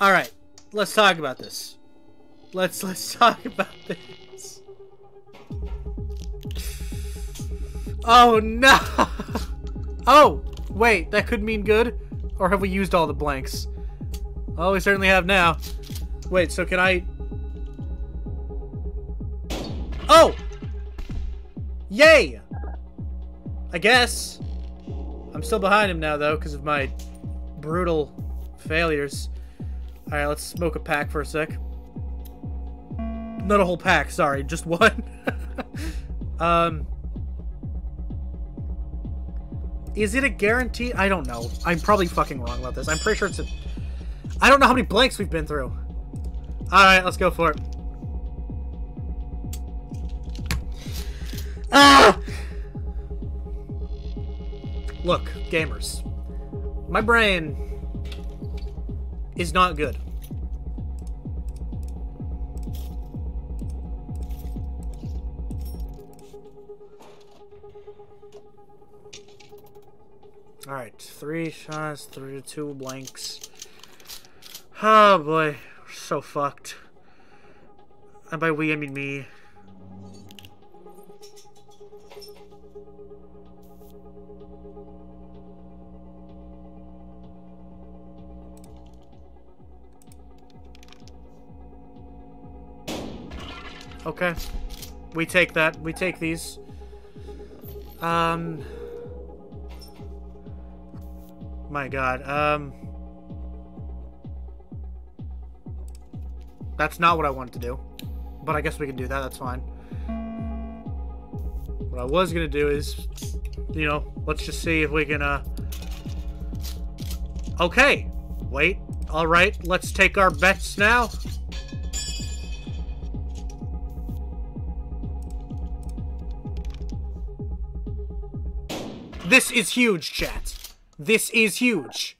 All right, let's talk about this. Let's let's [laughs] talk about this. Oh no! Oh, wait, that could mean good? Or have we used all the blanks? Oh, we certainly have now. Wait, so can I... Oh! Yay! I guess. I'm still behind him now, though, because of my brutal failures. Alright, let's smoke a pack for a sec. Not a whole pack, sorry, just one. [laughs] um... Is it a guarantee? I don't know. I'm probably fucking wrong about this. I'm pretty sure it's a... I don't know how many blanks we've been through. Alright, let's go for it. Ah! Look, gamers. My brain is not good. Alright, three shots, three, two blanks. Oh boy, we're so fucked. And by we, I mean me. Okay. We take that. We take these. Um... My god, um... That's not what I wanted to do. But I guess we can do that, that's fine. What I was gonna do is, you know, let's just see if we can, uh... Okay! Wait, alright, let's take our bets now. This is huge, chat. This is huge.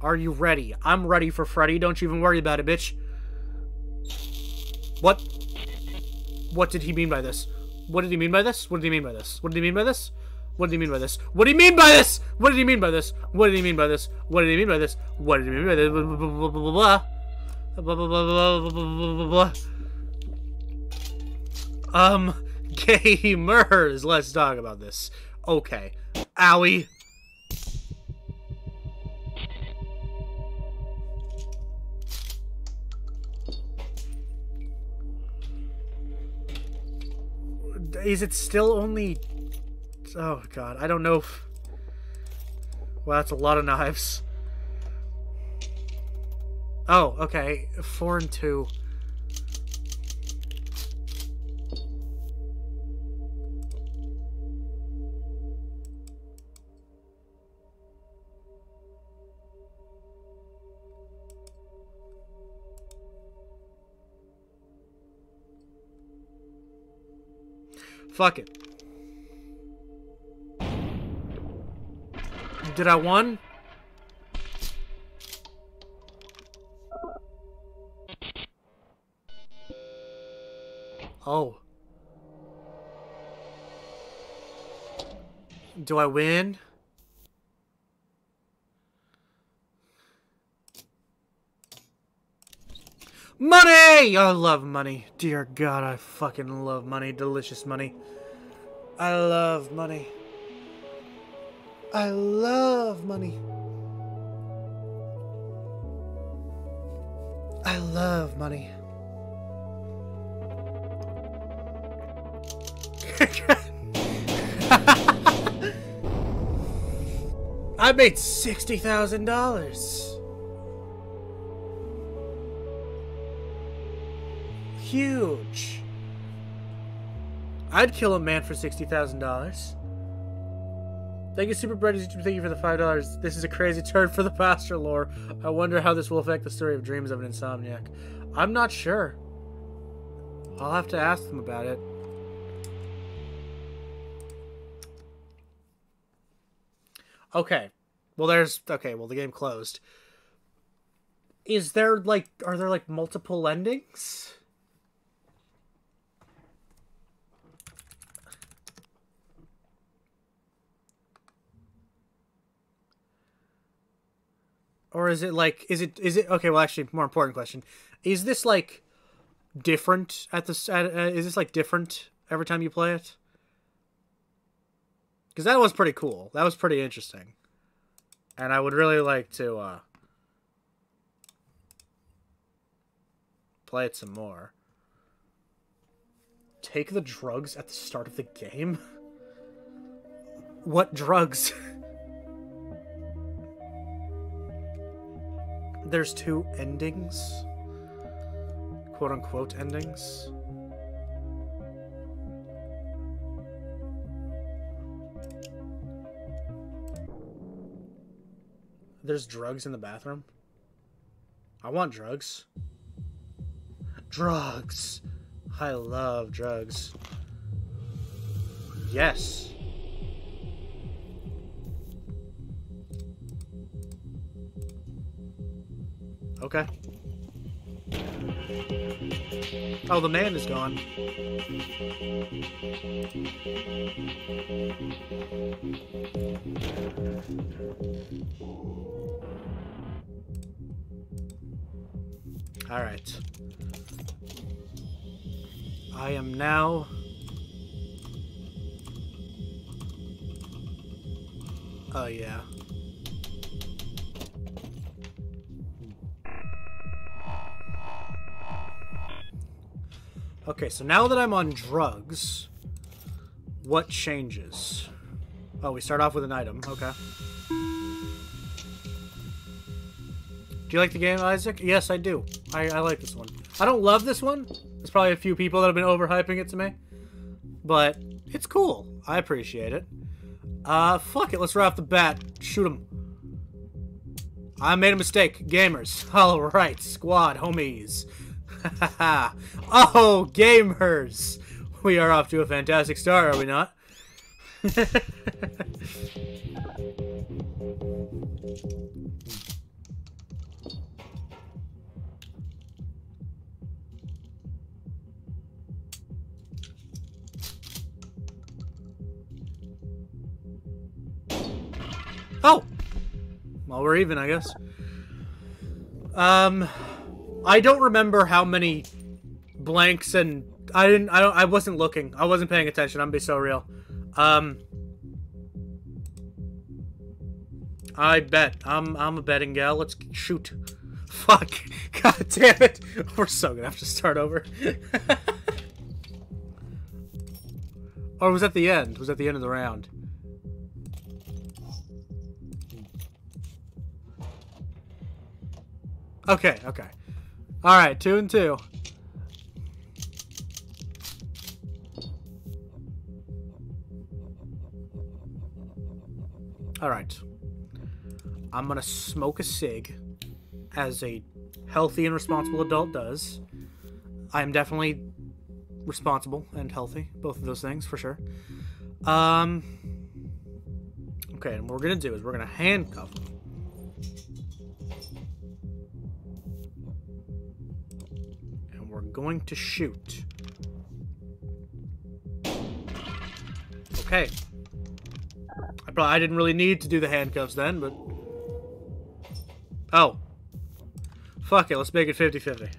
Are you ready? I'm ready for Freddy. Don't you even worry about it, bitch. What? What did he mean by this? What did he mean by this? What did he mean by this? What did he mean by this? What did he mean by this? What did he mean by this? What did he mean by this? What did he mean by this? What did he mean by this? What did he mean by this? Blah blah blah blah blah blah blah blah Um, [laughs] gamers, let's talk about this. Okay, owie. Is it still only Oh, God. I don't know if... Well, that's a lot of knives. Oh, okay. Four and two. Fuck it. Did I won? Oh. Do I win? Money! I love money. Dear God, I fucking love money. Delicious money. I love money. I love money. I love money. [laughs] I made sixty thousand dollars. Huge. I'd kill a man for sixty thousand dollars. Thank you, Super Bread. Thank you for the five dollars. This is a crazy turn for the pastor lore. I wonder how this will affect the story of Dreams of an Insomniac. I'm not sure. I'll have to ask them about it. Okay. Well, there's okay. Well, the game closed. Is there like are there like multiple endings? Or is it like is it is it okay? Well, actually, more important question: Is this like different at the at, uh, is this like different every time you play it? Because that was pretty cool. That was pretty interesting. And I would really like to uh, play it some more. Take the drugs at the start of the game? [laughs] what drugs? [laughs] There's two endings. Quote unquote endings. There's drugs in the bathroom. I want drugs. Drugs. I love drugs. Yes. Okay. Oh, the man is gone. All right. I am now Oh yeah. Okay, so now that I'm on drugs, what changes? Oh, we start off with an item. Okay. Do you like the game, Isaac? Yes, I do. I, I like this one. I don't love this one. There's probably a few people that have been overhyping it to me. But it's cool. I appreciate it. Uh, fuck it. Let's right off the bat. Shoot him. I made a mistake. Gamers. [laughs] Alright, squad, homies. [laughs] oh, gamers! We are off to a fantastic start, are we not? [laughs] oh! Well, we're even, I guess. Um... I don't remember how many blanks and I didn't I don't I wasn't looking. I wasn't paying attention. I'm be so real. Um I bet. I'm I'm a betting gal. Let's shoot. [laughs] Fuck. [laughs] God damn it. [laughs] We're so gonna have to start over. or was that the end? Was that the end of the round? Okay, okay. Alright, two and two. Alright. I'm gonna smoke a cig, as a healthy and responsible adult does. I am definitely responsible and healthy, both of those things, for sure. Um... Okay, and what we're gonna do is we're gonna handcuff him. Going to shoot. Okay. I probably I didn't really need to do the handcuffs then, but Oh. Fuck it, let's make it 50-50.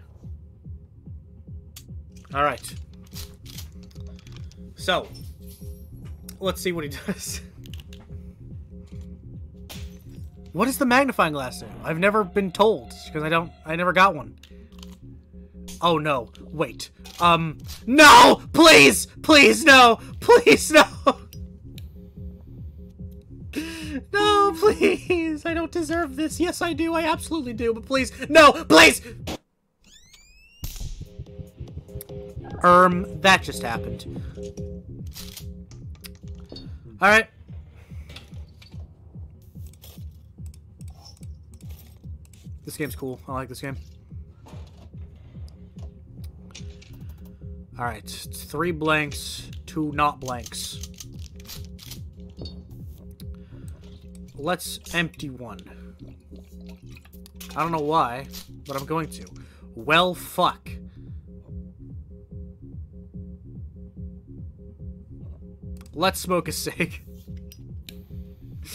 Alright. So, let's see what he [laughs] does. what does the magnifying glass do? I've never been told, because I don't, I never got one. Oh no, wait. Um, no! Please! Please, no! Please, no! [laughs] No, please! I don't deserve this. Yes, I do. I absolutely do. But please, no! Please! Um, that just happened. Alright. This game's cool. I like this game. Alright, three blanks, two not blanks. Let's empty one. I don't know why, but I'm going to. Well, fuck. Let's smoke a cig. [laughs]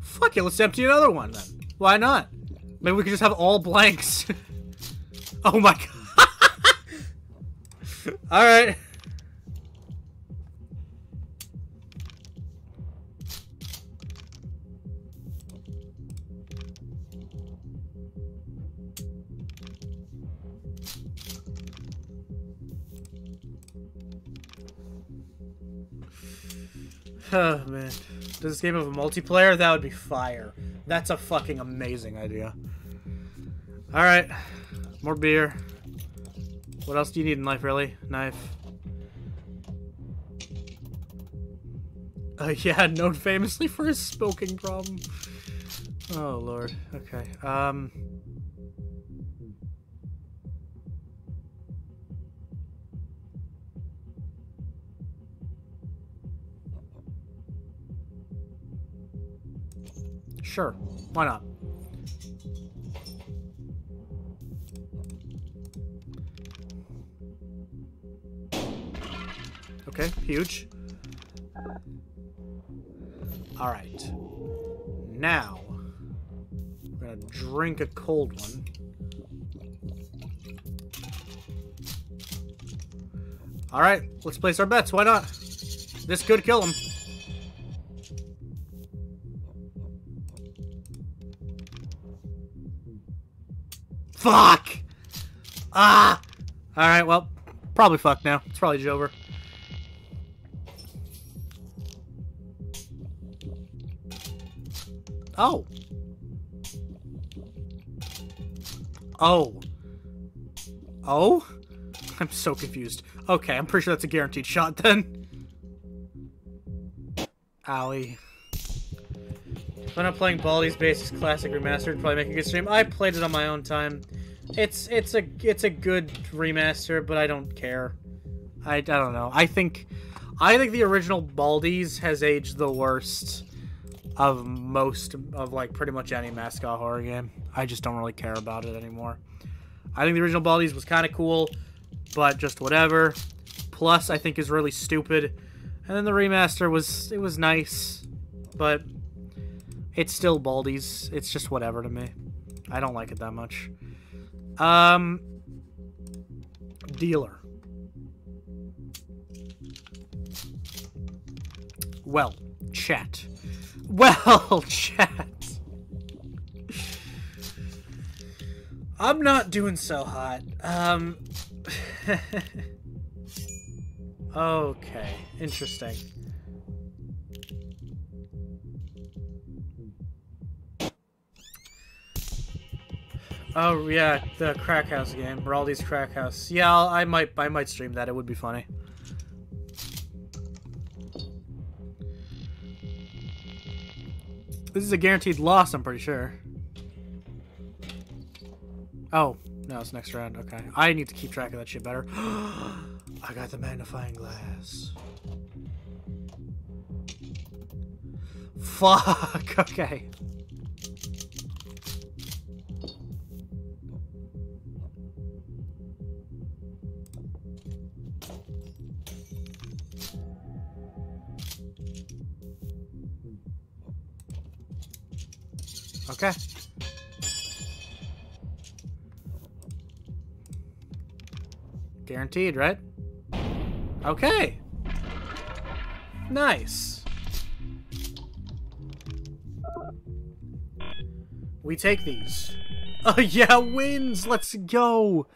Fuck it, let's empty another one then. Why not? Maybe we could just have all blanks. [laughs] oh my god. [laughs] Alright. [sighs] Oh man. Does this game have a multiplayer? That would be fire. That's a fucking amazing idea. Alright. More beer. What else do you need in life, really? Knife. Uh, [laughs] yeah, known famously for his smoking problem. Oh, lord. Okay. Um... Sure. Why not? Okay, huge. Alright. Now, we're gonna drink a cold one. Alright, let's place our bets. Why not? This could kill him. Fuck! Ah! Alright, well, probably fucked now. It's probably over. Oh. Oh. Oh? [laughs] I'm so confused. Okay, I'm pretty sure that's a guaranteed shot then. Owie. When I'm playing Baldi's Basics Classic Remastered, probably make a good stream. I played it on my own time. It's it's a it's a good remaster, but I don't care. I, I don't know. I think I think the original Baldi's has aged the worst of most of like pretty much any mascot horror game. I just don't really care about it anymore. I think the original Baldi's was kind of cool, but just whatever. Plus, I think is really stupid, and then the remaster was it was nice, but it's still Baldi's. It's just whatever to me. I don't like it that much. Um, dealer. Well, chat. Well, [laughs] chat. I'm not doing so hot. Um. [laughs] okay, interesting. Oh yeah, the Crack House game, Raldi's Crack House. Yeah, I'll, I might, I might stream that. It would be funny. This is a guaranteed loss, I'm pretty sure. Oh, No, it's next round. Okay. I need to keep track of that shit better. [gasps] I got the magnifying glass. Fuck. [laughs] Okay. Okay. Guaranteed, right? Okay. Nice. We take these. [laughs] Oh yeah, wins! Let's go!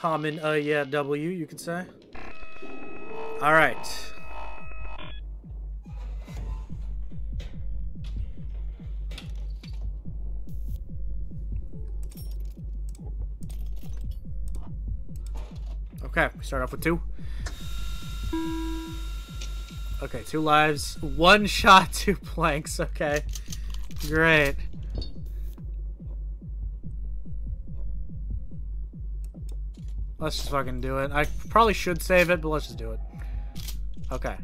Common, uh, yeah, W, you could say. Alright. Okay, we start off with two. Okay, two lives. One [laughs] shot, two planks. Okay. Great. Let's just fucking do it. I probably should save it, but let's just do it. Okay.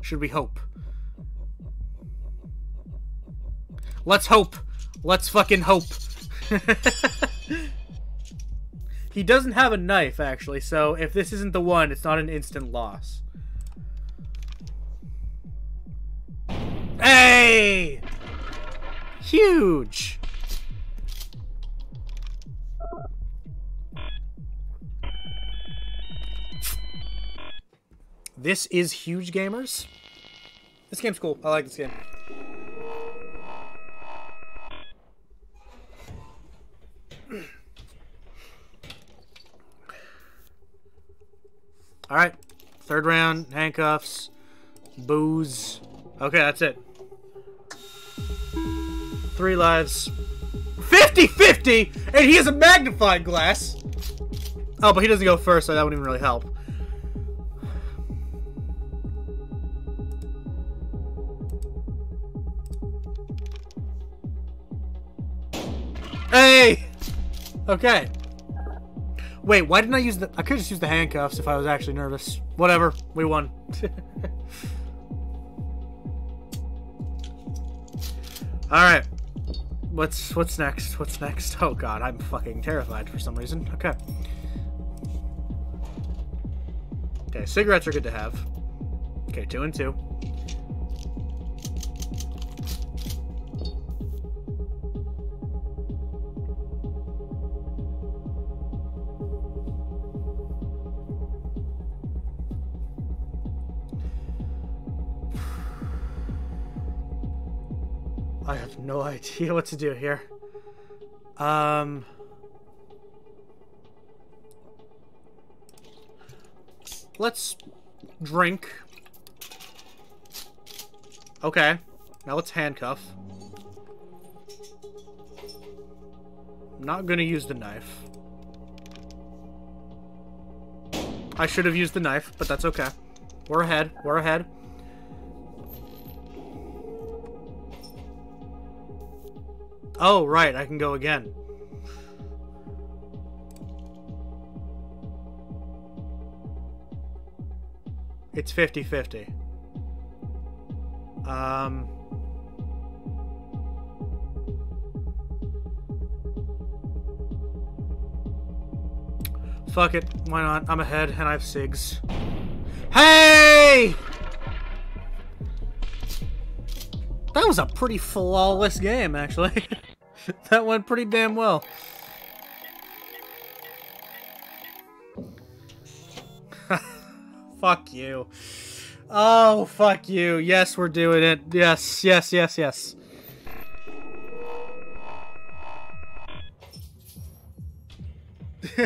Should we hope? Let's hope. Let's fucking hope. he doesn't have a knife, actually, so if this isn't the one, it's not an instant loss. Hey! Huge! This is huge, gamers. This game's cool. I like this game. All right, third round, handcuffs, booze. Okay, that's it. Three lives. 50-50! And he has a magnifying glass! Oh, but he doesn't go first, so that wouldn't even really help. Hey! Okay. Wait, why didn't I use the... I could just use the handcuffs if I was actually nervous. Whatever. We won. [laughs] Alright. What's what's next? What's next? Oh god, I'm fucking terrified for some reason. Okay. Okay, cigarettes are good to have. Okay, two and two. Idea what to do here. Um... Let's drink. Okay. Now let's handcuff. I'm not gonna use the knife. I should have used the knife, but that's okay. We're ahead. We're ahead. Oh, right, I can go again. It's 50-50. Um... Fuck it, why not? I'm ahead, and I have SIGs. Hey! That was a pretty flawless game, actually. [laughs] [laughs] that went pretty damn well. [laughs] fuck you. Oh, fuck you. Yes, we're doing it. Yes, yes, yes, yes. [laughs]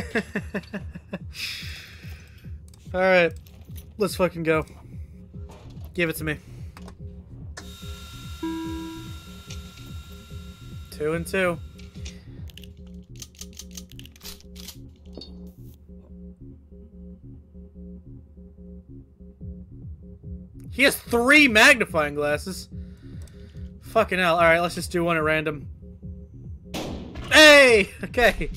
Alright. Let's fucking go. Give it to me. Two and two. He has three magnifying glasses. Fucking hell. Alright, let's just do one at random. Hey! [laughs] Okay.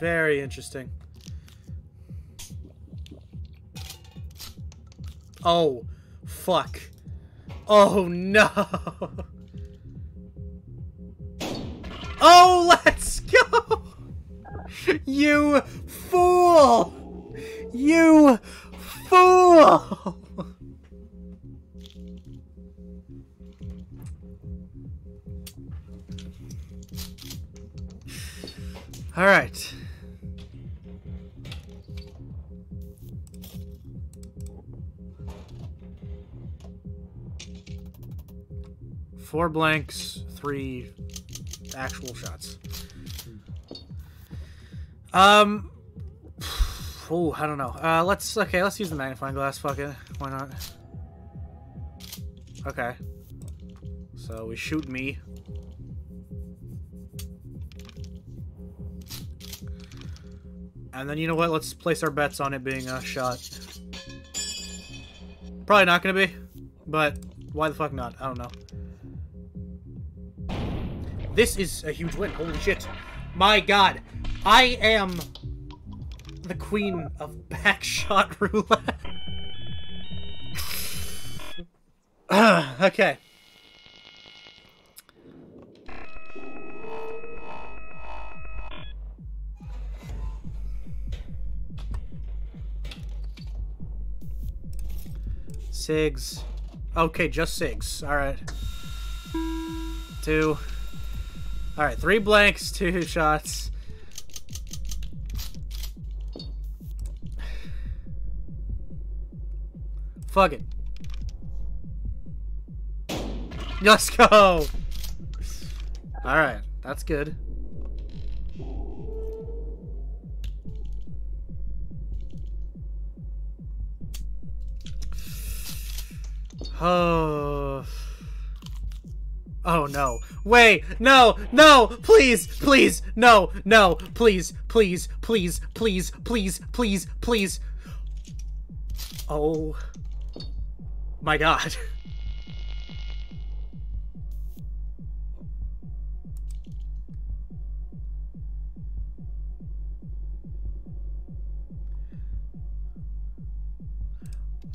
Very interesting. Oh, fuck. Oh, no. Oh, let's go! You fool! You fool! All right. Four blanks, three actual shots. Um. Oh, I don't know. Uh, let's okay. Let's use the magnifying glass. Fuck it. Why not? Okay. So we shoot me. And then you know what? Let's place our bets on it being a shot. Probably not gonna be, but why the fuck not? I don't know. This is a huge win. Holy shit. My god. I am the queen of Buckshot [laughs] roulette. [sighs] okay. Sigs. Okay, just Sigs. Alright. Two. Alright, three blanks, two shots. Fuck it. Let's go! Alright, that's good. Oh. Oh no. Wait, no, no, please, please, no, no, please, please, please, please, please, please, please. Oh my god.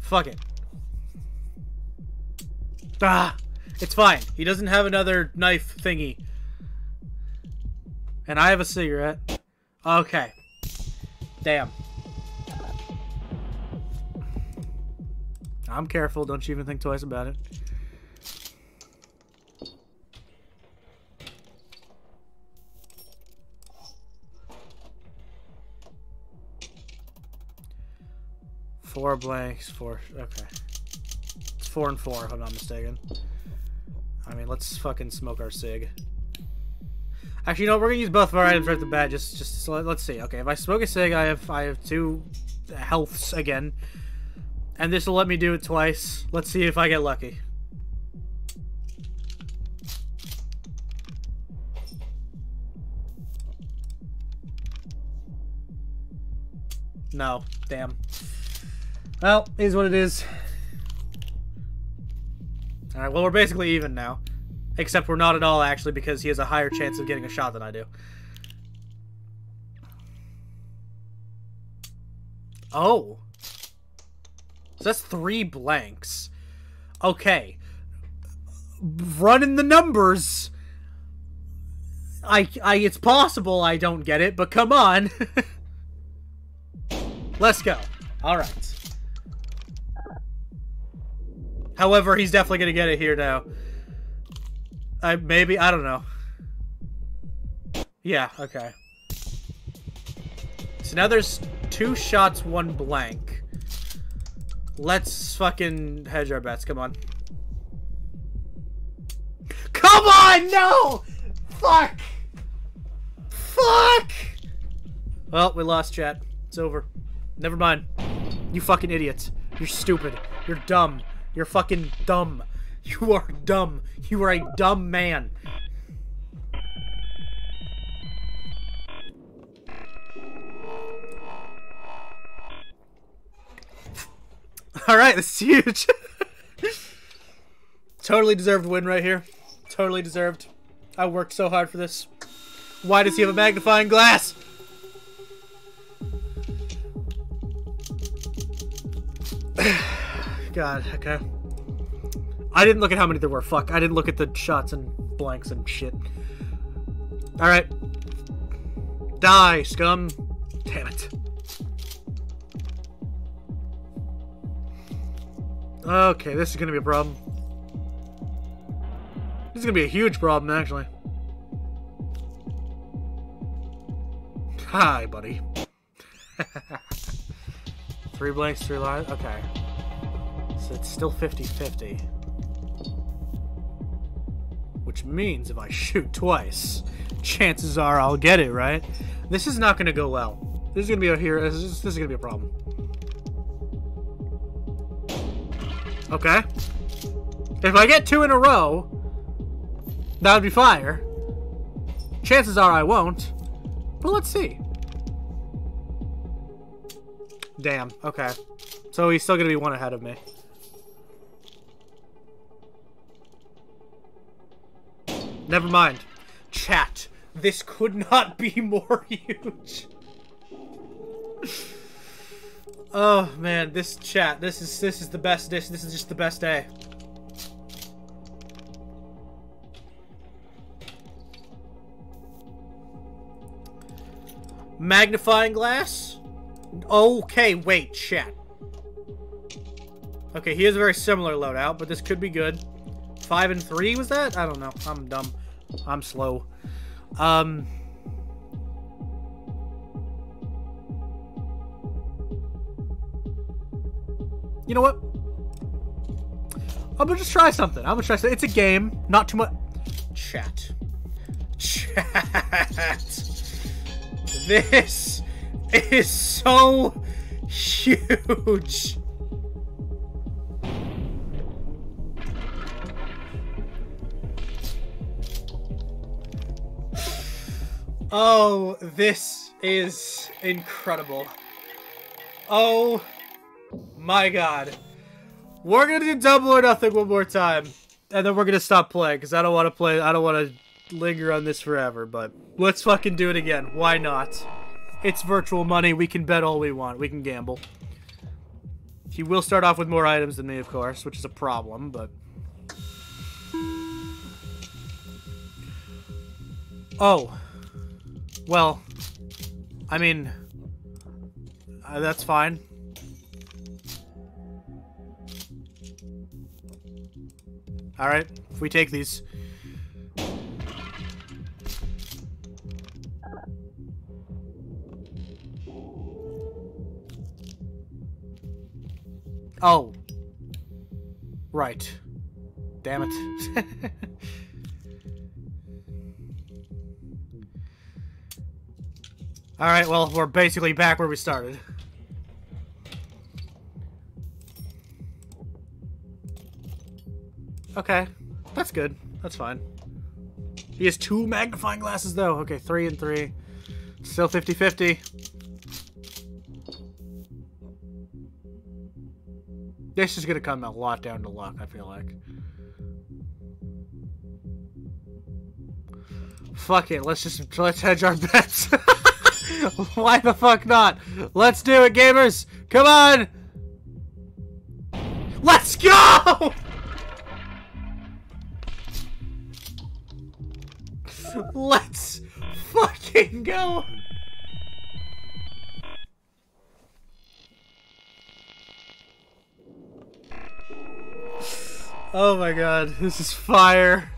Fuck it. Ah! It's fine. He doesn't have another knife thingy. And I have a cigarette. Okay. Damn. I'm careful. Don't you even think twice about it. Four blanks, four... Okay. It's four and four, if I'm not mistaken. I mean, let's fucking smoke our cig. Actually, no, we're gonna use both of our items right at the bat. Just, just let, us see. Okay, if I smoke a cig, I have, I have two healths again, and this will let me do it twice. Let's see if I get lucky. No, damn. Well, is what it is. Alright, well, we're basically even now. Except we're not at all, actually, because he has a higher chance of getting a shot than I do. Oh. So that's three blanks. Okay. Running the numbers. I, I, it's possible I don't get it, but come on. [laughs] Let's go. All right. However, he's definitely going to get it here now. I Maybe, I don't know. Yeah, okay. So now there's two shots, one blank. Let's fucking hedge our bets. Come on. Come on! No! Fuck! Fuck! Well, we lost chat. It's over. Never mind. You fucking idiots. You're stupid. You're dumb. You're fucking dumb. You are dumb. You are a dumb man. Alright, this is huge. [laughs] totally deserved win right here. Totally deserved. I worked so hard for this. Why does he have a magnifying glass? God, okay. I didn't look at how many there were. Fuck. I didn't look at the shots and blanks and shit. Alright. Die, scum. Damn it. Okay, this is gonna be a problem. This is gonna be a huge problem, actually. Hi, buddy. [laughs] three blanks, three lines. Okay. So it's still 50-50. Which means if I shoot twice, chances are I'll get it, right? This is not gonna go well. This is gonna be a here. This is, this is gonna be a problem. Okay. If I get two in a row, that would be fire. Chances are I won't. But let's see. Damn. Okay. So he's still going to be one ahead of me. Never mind. Chat. This could not be [laughs] more huge. Oh man, this chat, this is this is the best dish. This is just the best day. Magnifying glass? Okay, wait, chat. Okay, he has a very similar loadout, but this could be good. Five and three was that? I don't know. I'm dumb. I'm slow. Um, You know what? I'm gonna just try something. I'm gonna try something. It's a game, not too much. Chat. Chat. This is so [laughs] huge. Oh, this is incredible. Oh my god. We're gonna do double or nothing one more time. And then we're gonna stop playing, because I don't want to play, I don't want to linger on this forever, but let's fucking do it again. Why not? It's virtual money, we can bet all we want, we can gamble. He will start off with more items than me, of course, which is a problem, but... Oh. Well, I mean, uh, that's fine. Alright, if we take these. Oh. Right. Damn it. [laughs] Alright, well, we're basically back where we started. Okay. That's good. That's fine. He has two magnifying glasses, though. Okay, three and three. Still 50-50. This is going to come a lot down to luck, I feel like. Fuck it, let's just, let's hedge our bets. [laughs] [laughs] Why the fuck not? Let's do it, gamers! Come on! Let's go! [laughs] Let's fucking go! [sighs] Oh my god, this is fire.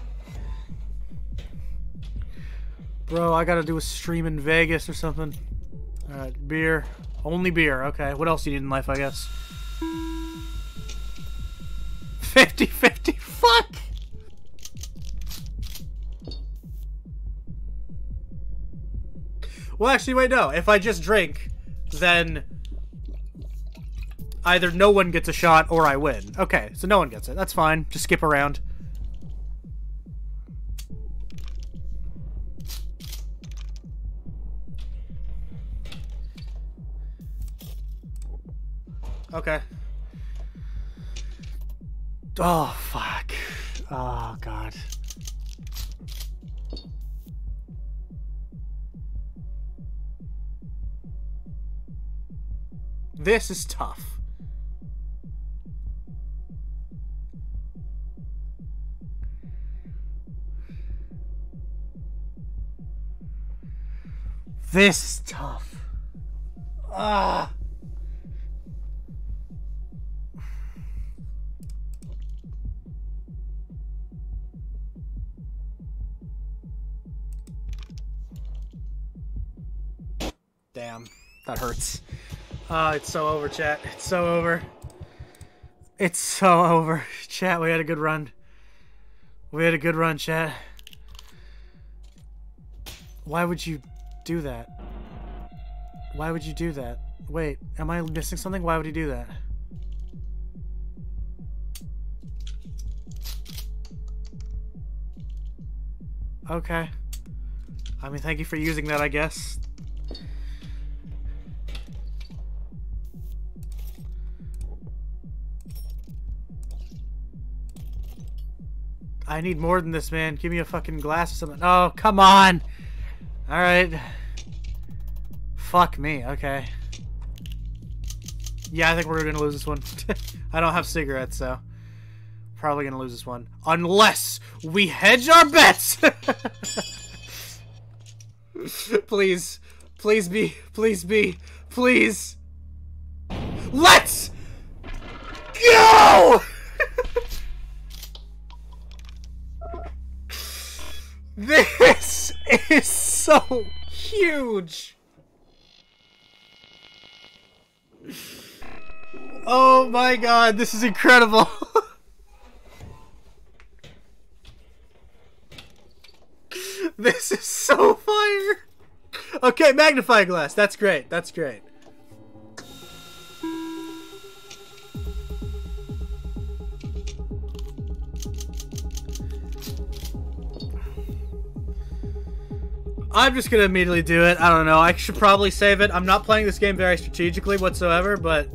Bro, I gotta do a stream in Vegas or something. Alright, beer. Only beer, okay. What else do you need in life, I guess? 50-50, fuck! Well, actually, wait, no. If I just drink, then either no one gets a shot or I win. Okay, so no one gets it. That's fine. Just skip around. Okay. Oh, fuck. Oh, God. This is tough. This is tough. Ah. Damn, that hurts. Ah, it's so over, chat. It's so over. It's so over. Chat, we had a good run. We had a good run, chat. Why would you do that? Why would you do that? Wait, am I missing something? Why would he do that? Okay. I mean, thank you for using that, I guess. I need more than this, man. Give me a fucking glass or something. Oh, come on! Alright. Fuck me, okay. Yeah, I think we're gonna lose this one. [laughs] I don't have cigarettes, so... Probably gonna lose this one. Unless we hedge our bets! [laughs] please. Please be. Please be. Please. Let's go! This is so huge. Oh my god, this is incredible. [laughs] this is so fire. Okay, magnifying glass. That's great. That's great. I'm just gonna immediately do it. I don't know. I should probably save it. I'm not playing this game very strategically whatsoever, but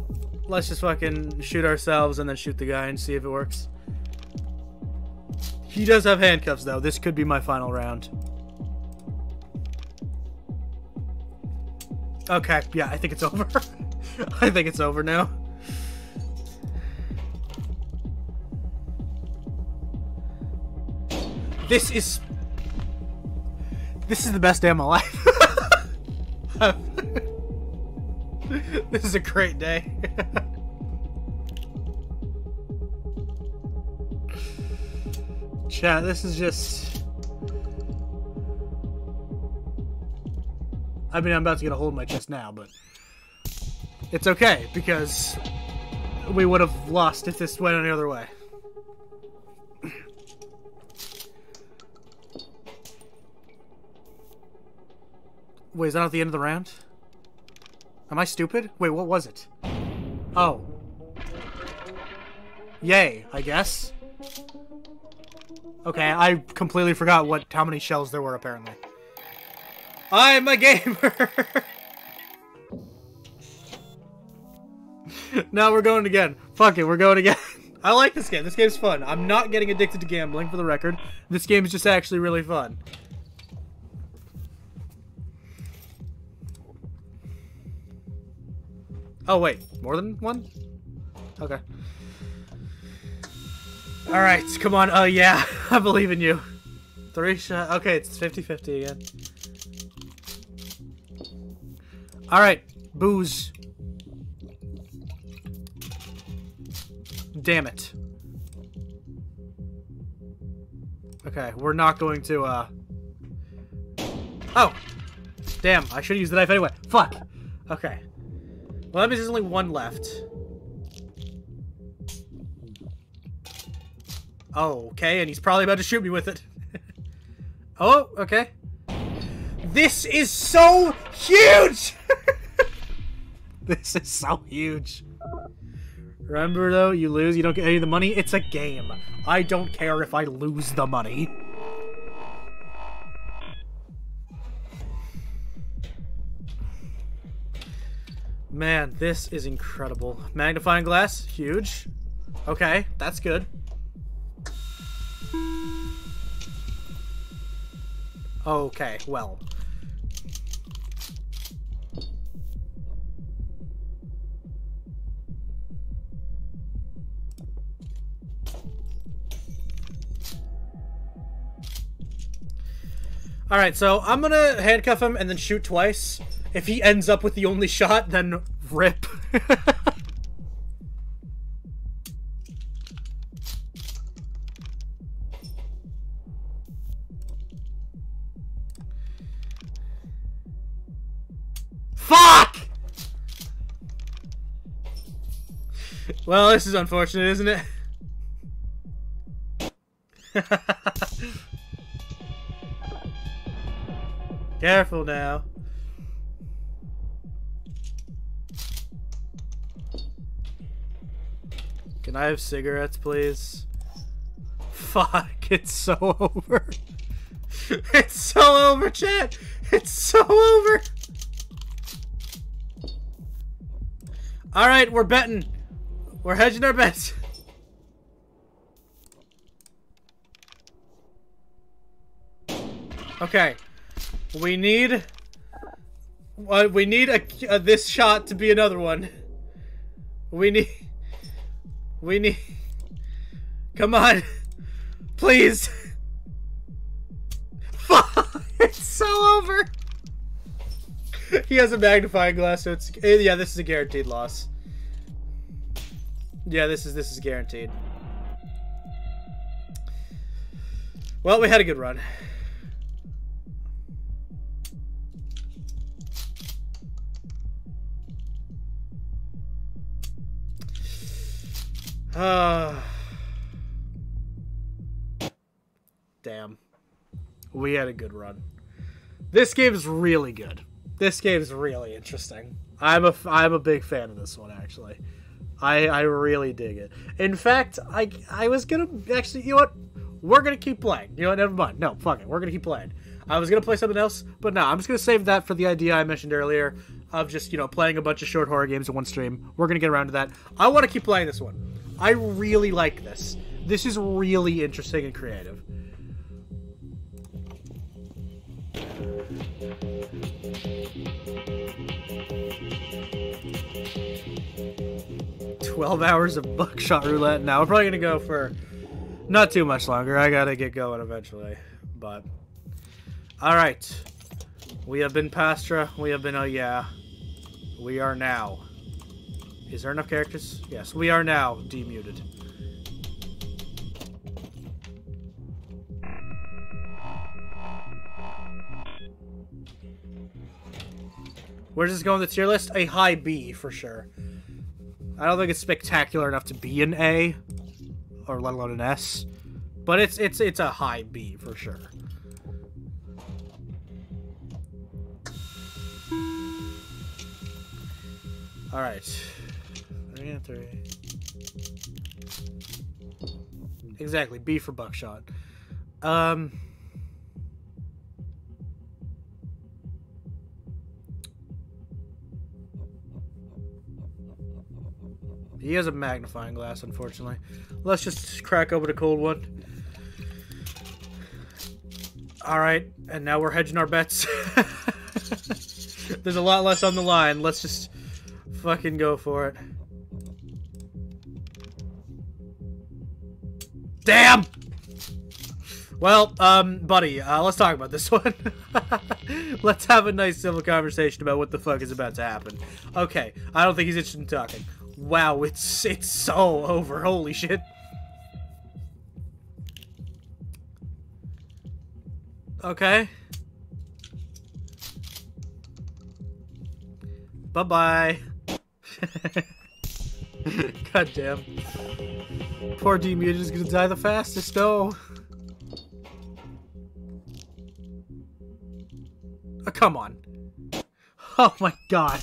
let's just fucking shoot ourselves and then shoot the guy and see if it works. He does have handcuffs, though. This could be my final round. Okay, yeah, I think it's over. [laughs] I think it's over now. This is... This is the best day of my life. [laughs] this is a great day. Chat, this is just... I mean, I'm about to get a hold of my chest now, but... It's okay, because... We would have lost if this went any other way. Wait, is that not the end of the round? Am I stupid? Wait, what was it? Oh. Yay, I guess. Okay, I completely forgot what how many shells there were, apparently. I'm a gamer! [laughs] now we're going again. Fuck it, we're going again. [laughs] I like this game. This game's fun. I'm not getting addicted to gambling, for the record. This game is just actually really fun. Oh, wait. More than one? Okay. Alright, come on. Oh, yeah. [laughs] I believe in you. Three shot. Okay, it's 50-50 again. Alright. Booze. Damn it. Okay, we're not going to, uh... Oh! Damn, I should use the knife anyway. Fuck! Okay. Well, that means there's only one left. Oh, okay, and he's probably about to shoot me with it. [laughs] oh, okay. This is so huge! [laughs] this is so huge. Remember, though, you lose, you don't get any of the money. It's a game. I don't care if I lose the money. Man, this is incredible. Magnifying glass, huge. Okay, that's good. Okay, well. Alright, so I'm gonna handcuff him and then shoot twice. If he ends up with the only shot, then rip. [laughs] Fuck! Well, this is unfortunate, isn't it? [laughs] Careful now. Can I have cigarettes, please? Fuck, it's so over. [laughs] it's so over, chat. It's so over. All right, we're betting. We're hedging our bets. [laughs] Okay. We need uh, we need a, uh, this shot to be another one. We need we need Come on. Please. Fuck. It's so over. he has a magnifying glass, so it's eh, yeah. This is a guaranteed loss. Yeah, this is this is guaranteed. Well, we had a good run. [sighs] Damn. We had a good run. This game is really good. This game is really interesting. I'm a I'm a big fan of this one actually. I I really dig it. In fact, I I was gonna actually you know what we're gonna keep playing. You know what? Never mind. No, fuck it. We're gonna keep playing. I was gonna play something else, but no, I'm just gonna save that for the idea I mentioned earlier of just you know playing a bunch of short horror games in one stream. We're gonna get around to that. I want to keep playing this one. I really like this. This is really interesting and creative. Twelve hours of buckshot roulette. Now I'm probably gonna go for not too much longer. I gotta get going eventually, but all right. We have been Pastra. We have been. Oh yeah. We are now. Is there enough characters? Yes, we are now demuted. Where's this going the tier list? A high B, for sure. I don't think it's spectacular enough to be an A, or let alone an S, but it's it's it's a high B for sure. All right, Exactly, B for buckshot. Um. He has a magnifying glass, unfortunately. Let's just crack open a cold one. Alright, and now we're hedging our bets. [laughs] There's a lot less on the line. Let's just fucking go for it. Damn! Well, um, buddy, uh, let's talk about this [laughs] one. let's have a nice civil conversation about what the fuck is about to happen. Okay, I don't think he's interested in talking. Wow, it's it's so over. Holy shit. Okay. Bye-bye. [laughs] [laughs] God damn. Poor D is gonna die the fastest, no. Oh, come on. Oh my god.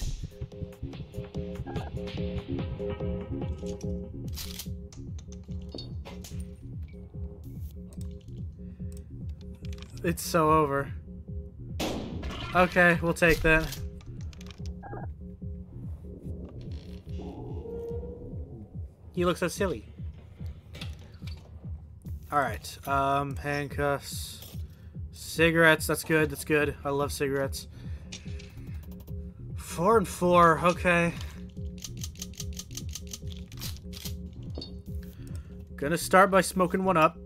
It's so over. Okay, we'll take that. He looks so silly. Alright, um, handcuffs, Cigarettes, that's good, that's good. I love cigarettes. Four and four, okay. Gonna start by smoking one up.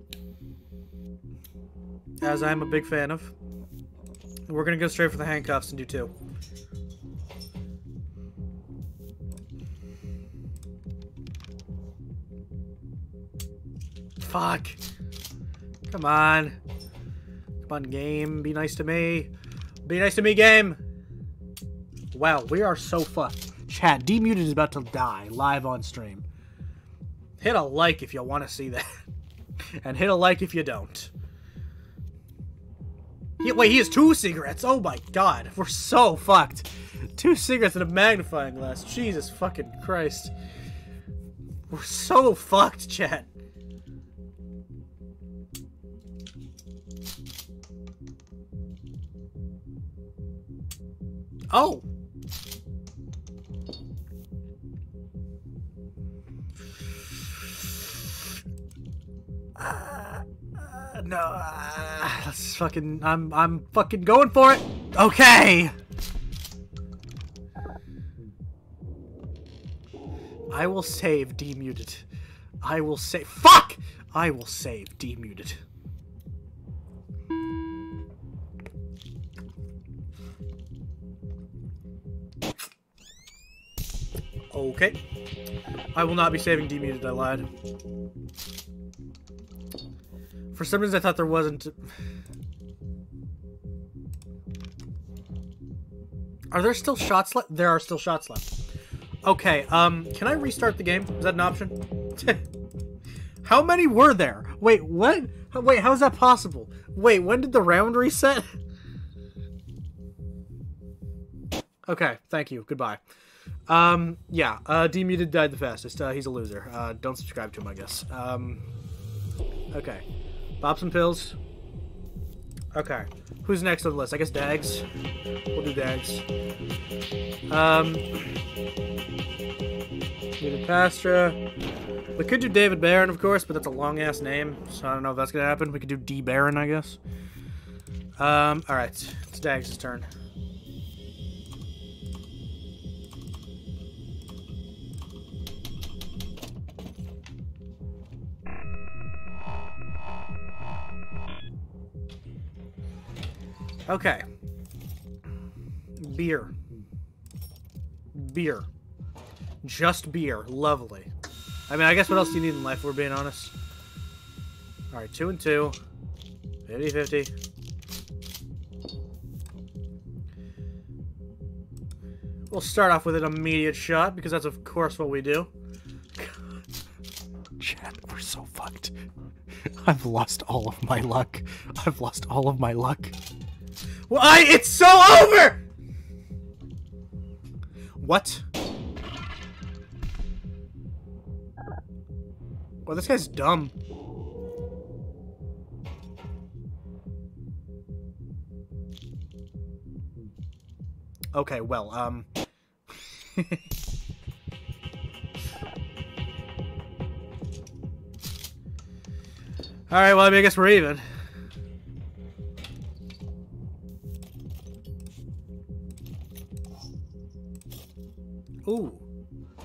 As I'm a big fan of. We're gonna go straight for the handcuffs and do two. Fuck. Come on. Come on, game. Be nice to me. Be nice to me, game. Wow, we are so fucked. Chat, Demuted is about to die live on stream. Hit a like if you want to see that. [laughs] and hit a like if you don't. He, wait, he has two cigarettes. Oh my god. We're so fucked. Two cigarettes and a magnifying glass. Jesus fucking Christ. We're so fucked, chat. Oh! Uh, no, uh, that's fucking. I'm I'm fucking going for it. Okay. I will save demuted. I will save. Fuck! I will save demuted. Okay. I will not be saving demuted, I lied. For some reason I thought there wasn't... Are there still shots left? There are still shots left. Okay, um, can I restart the game? Is that an option? [laughs] how many were there? Wait, what? Wait, how is that possible? Wait, when did the round reset? [laughs] okay, thank you. Goodbye. Um, yeah, uh, Demuted died the fastest. Uh, he's a loser. Uh, don't subscribe to him, I guess. Um, okay. Pop some pills. Okay. Who's next on the list? I guess Dags. We'll do Dags. Um, Muted Pastra. We could do David Barron, of course, but that's a long-ass name, so I don't know if that's gonna happen. We could do D. Barron, I guess. Um, alright. It's Dags' turn. Okay. Beer. Beer. Just beer. Lovely. I mean, I guess what else do you need in life, if we're being honest? Alright, two and two. 50-50. We'll start off with an immediate shot, because that's of course what we do. [laughs] Chat, we're so fucked. [laughs] I've lost all of my luck. I've lost all of my luck. I, it's so over! What? Well, this guy's dumb. Okay, well, um... [laughs] Alright, well, I, mean, I guess we're even.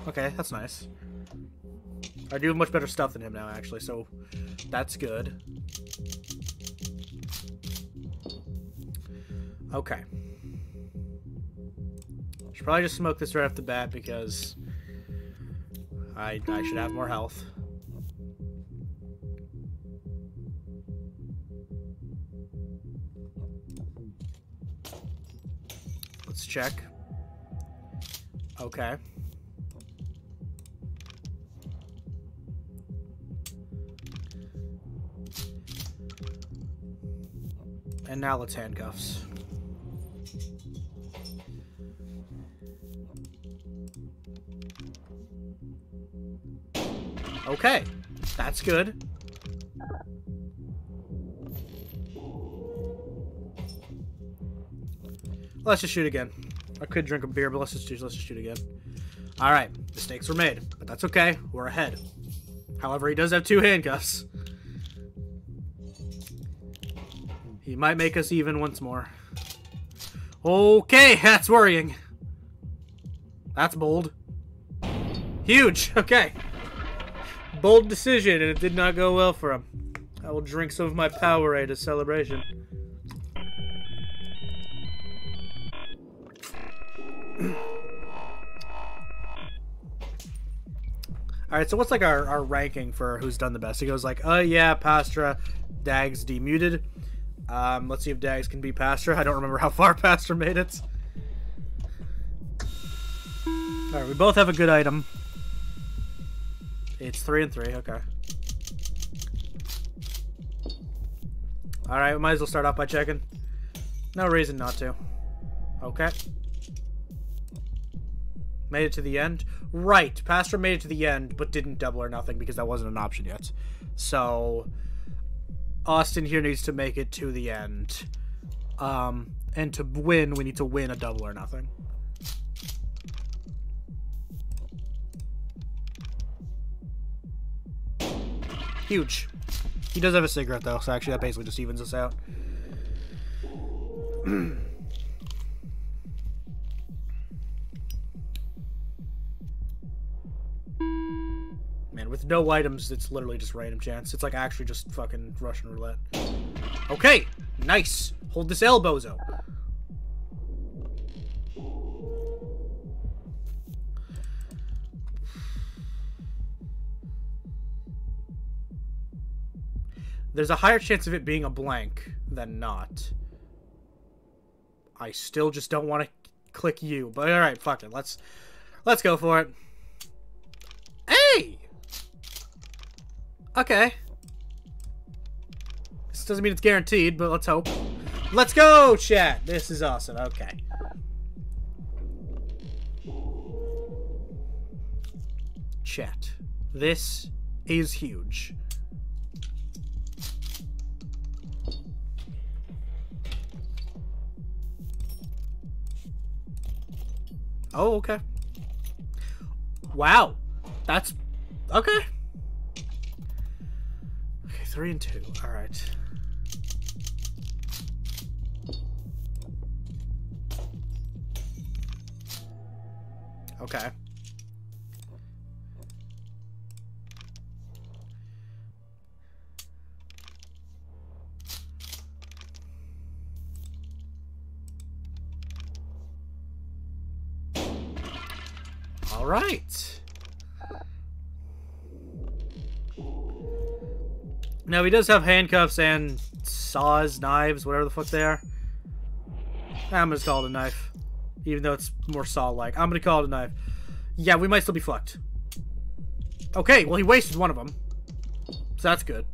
Okay, that's nice. I do much better stuff than him now, actually, so that's good. Okay. Should probably just smoke this right off the bat because I, I should have more health. Let's check. Okay. And now let's handcuffs. Okay, that's good. Let's just shoot again. I could drink a beer, but let's just let's just shoot again. All right, mistakes were made, but that's okay. We're ahead. However, he does have two handcuffs. He might make us even once more. Okay, that's worrying. That's bold. Huge. Okay. Bold decision, and it did not go well for him. I will drink some of my Powerade as celebration. Alright, so what's like our, our ranking for who's done the best? He goes like, oh yeah, Pastra, Dags demuted. Um, let's see if Dags can beat Pastor. I don't remember how far [laughs] Pastor made it. Alright, we both have a good item. It's three and three, okay. Alright, we might as well start off by checking. No reason not to. Okay. Made it to the end? Right, Pastor made it to the end, but didn't double or nothing because that wasn't an option yet. So, Austin here needs to make it to the end. Um, and to win, we need to win a double or nothing. Huge. He does have a cigarette, though, so actually that basically just evens us out. [clears throat] With no items, it's literally just random chance. It's like actually just fucking Russian roulette. Okay, nice. Hold this elbozo. There's a higher chance of it being a blank than not. I still just don't want to click you, but all right, fuck it. Let's let's go for it. Hey. Okay. This doesn't mean it's guaranteed, but let's hope. Let's go, chat. This is awesome. Okay. Chat. This is huge. Oh, okay. Wow. That's... Okay. Three and two. Alright. Okay. All right. Now he does have handcuffs and saws, knives, whatever the fuck they are. I'm gonna call it a knife, even though it's more saw-like. I'm gonna call it a knife. Yeah, we might still be fucked. Okay, well he wasted one of them, so that's good.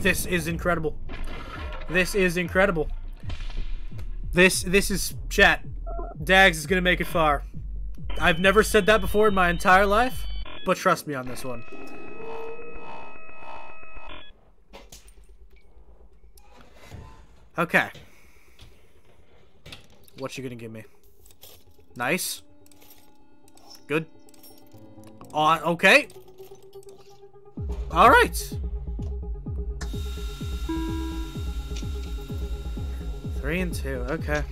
This is incredible. This is incredible. This this is chat. Dags is gonna make it far. I've never said that before in my entire life, but trust me on this one. Okay. What you gonna give me? Nice. Good. Uh, okay. All right. Three and two. Okay.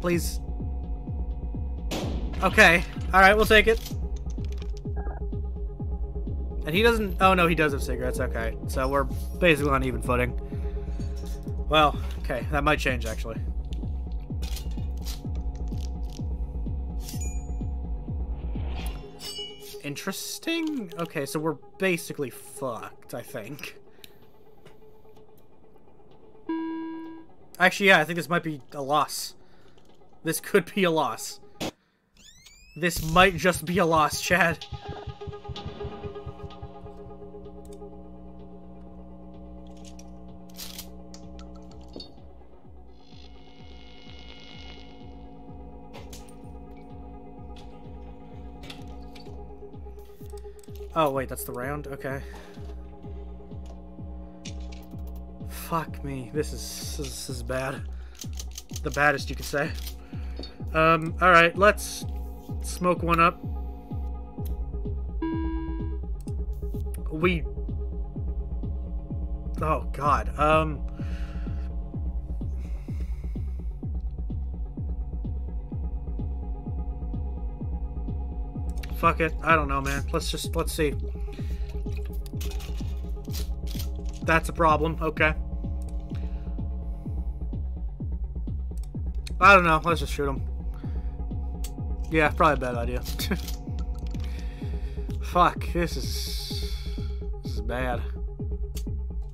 Please. Okay, alright, we'll take it. And he doesn't... Oh, no, he does have cigarettes. Okay, so we're basically on even footing. Well, okay, that might change, actually. Interesting. Okay, so we're basically fucked, I think. Actually, yeah, I think this might be a loss. This could be a loss. This might just be a loss, Chad. Oh, wait, that's the round? Okay. Fuck me. This is, this is bad. The baddest you could say. Um, alright, let's smoke one up. We... Oh, God. Um... Fuck it. I don't know, man. Let's just, let's see. That's a problem. Okay. I don't know. Let's just shoot him. Yeah, probably a bad idea. Fuck, this is... This is bad.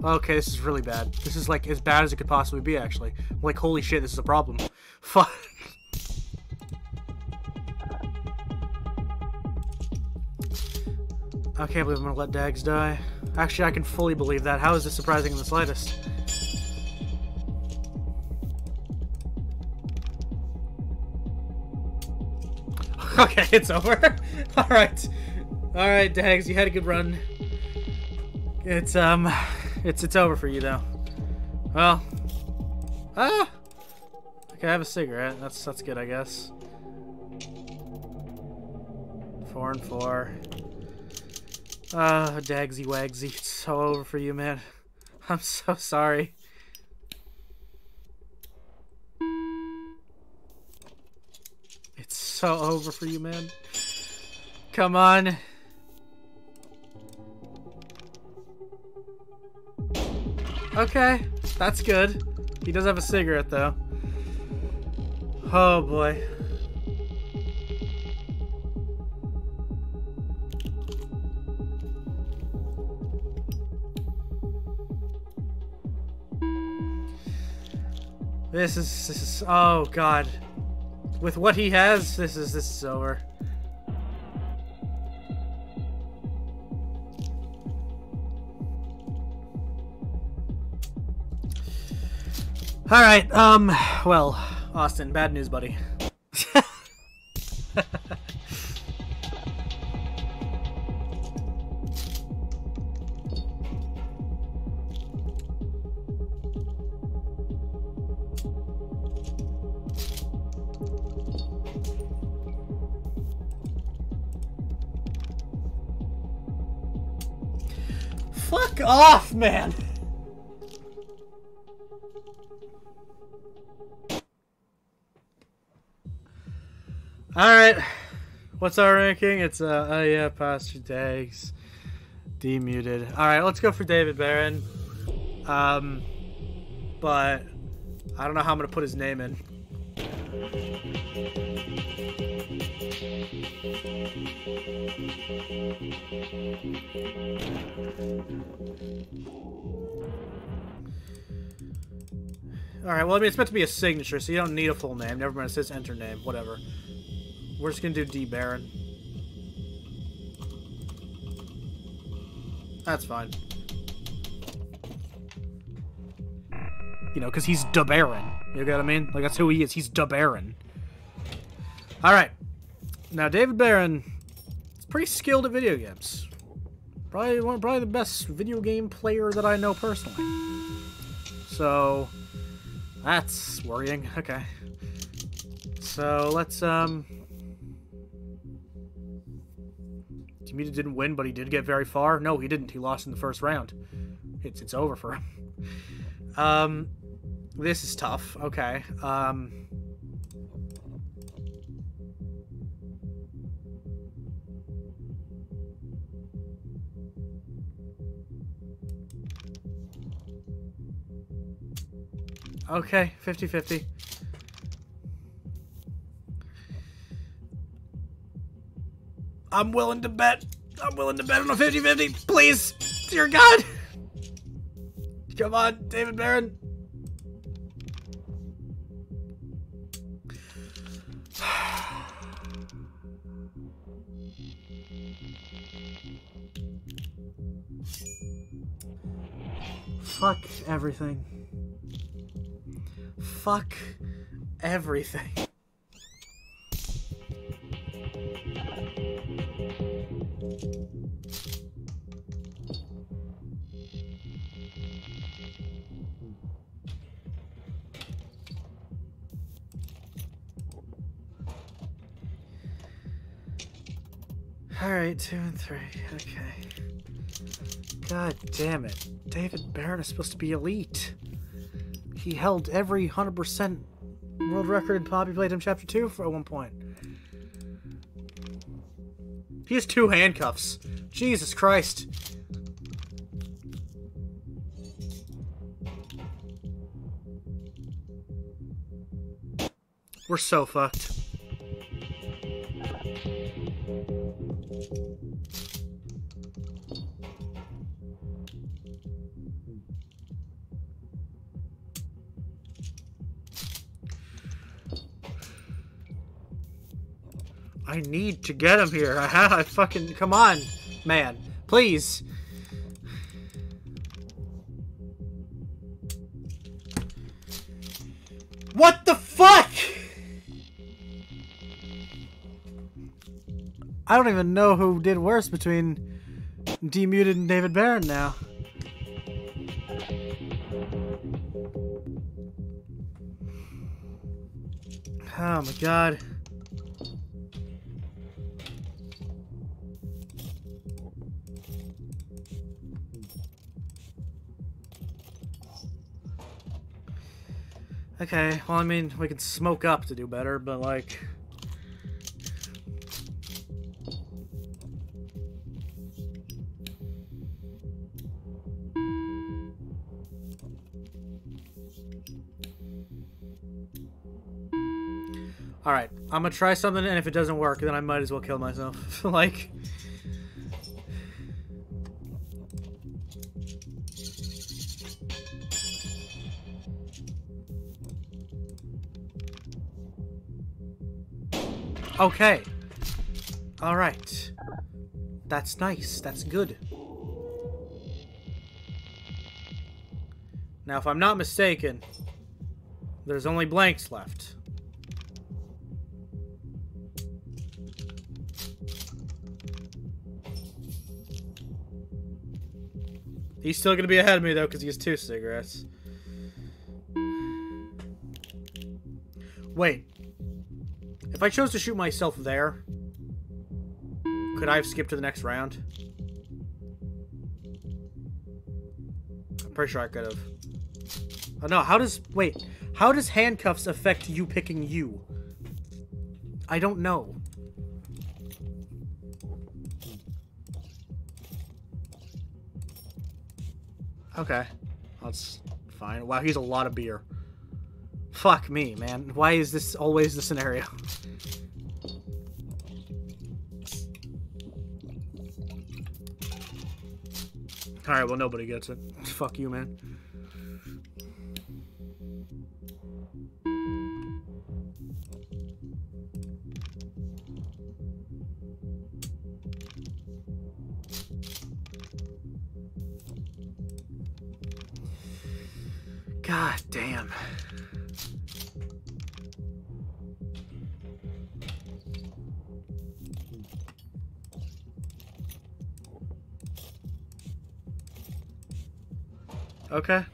Okay, this is really bad. This is, like, as bad as it could possibly be, actually. Like, holy shit, this is a problem. [laughs] Fuck. I can't believe I'm gonna let Dags die. Actually, I can fully believe that. How is this surprising in the slightest? [laughs] okay, it's over. [laughs] Alright. Alright, Dags, you had a good run. It's, um, it's, it's over for you, though. Well, ah! Okay, I have a cigarette. That's, that's good, I guess. Four and four. Ah, uh, Dagsy Wagsy, it's so over for you, man. [laughs] I'm so sorry. It's so over for you, man. Come on. Okay, that's good. He does have a cigarette, though. Oh, boy. This is, this is, oh god. With what he has, this is, this is over. Alright, um, well, Austin, bad news, buddy. [laughs] off, man! Alright. What's our ranking? It's, uh, oh yeah, Pastor Dags. Demuted. Alright, let's go for David Barron. Um, but I don't know how I'm gonna put his name in. Alright, well, I mean, it's meant to be a signature, so you don't need a full name. Never mind, it says enter name. Whatever. We're just gonna do D Baron. That's fine. You know, because he's Da Baron. You know what I mean? Like, that's who he is. He's Da Baron. Alright. Now, David Barron is pretty skilled at video games. Probably one, probably the best video game player that I know personally. So, that's worrying. [laughs] Okay. So, let's, um... Demuted didn't win, but he did get very far. No, he didn't. He lost in the first round. It's, it's over for him. [laughs] Um, this is tough. Okay. Um... Okay, 50-50. I'm willing to bet. I'm willing to bet on a 50-50. Please, dear God. Come on, David Barron. [sighs] Fuck everything. Fuck everything. Alright, two and three. Okay. God damn it. David Barron is supposed to be elite. He held every 100% world record in Poppy Playtime Chapter 2 for at one point. He has two handcuffs. Jesus Christ. We're so fucked. To get him here. [laughs] I I fucking come on, man. Please. What the fuck? I don't even know who did worse between Demuted and David Barron now. Oh my god. Okay, well, I mean, we can smoke up to do better, but like... Alright, I'm gonna try something, and if it doesn't work, then I might as well kill myself. [laughs] like... Okay. Alright. That's nice. That's good. Now, if I'm not mistaken, there's only blanks left. He's still gonna be ahead of me, though, because he has two cigarettes. Wait. If I chose to shoot myself there, could I have skipped to the next round? I'm pretty sure I could have. Oh no, how does... Wait. How does handcuffs affect you picking you? I don't know. Okay. That's fine. Wow, he's a lot of beer. Fuck me, man. Why is this always the scenario? [laughs] Alright, well, nobody gets it. [laughs] Fuck you, man. God damn. Okay.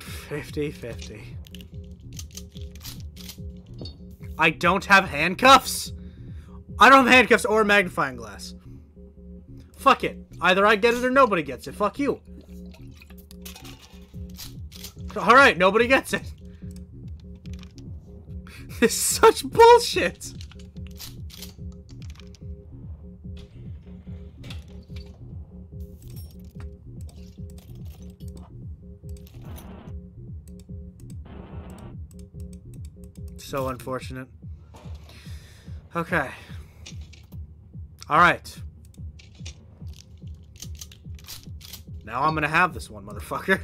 50-50. I don't have handcuffs? I don't have handcuffs or a magnifying glass. Fuck it. Either I get it or nobody gets it. Fuck you. Alright, nobody gets it. [laughs] This is such bullshit. So unfortunate. Okay. Alright. Now I'm gonna have this one, motherfucker.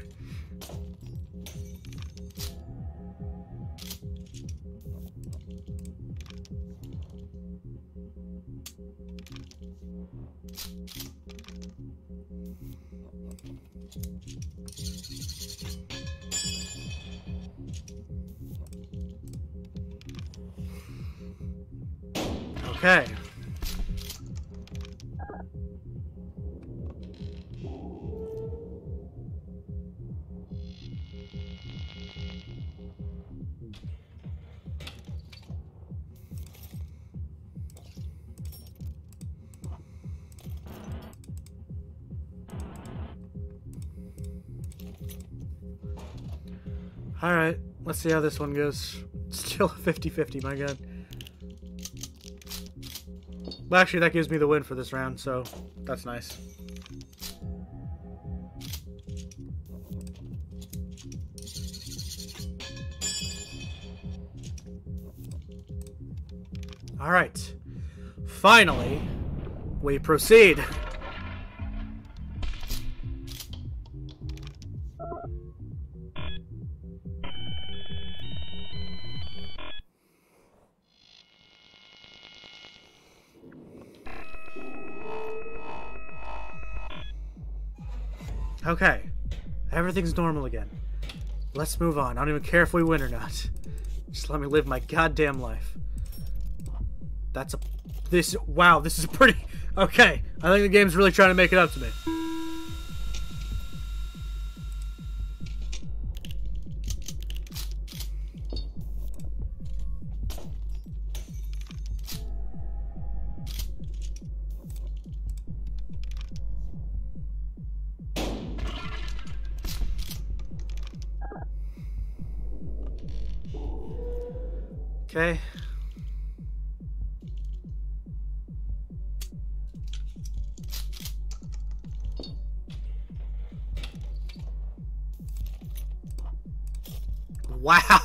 Okay. Alright, let's see how this one goes. [laughs] Still 50-50, my god. Well, actually, that gives me the win for this round, so that's nice. Alright. Finally, we proceed. Okay. Everything's normal again. Let's move on. I don't even care if we win or not. Just let me live my goddamn life. That's a... This... Wow, this is a pretty... Okay. I think the game's really trying to make it up to me.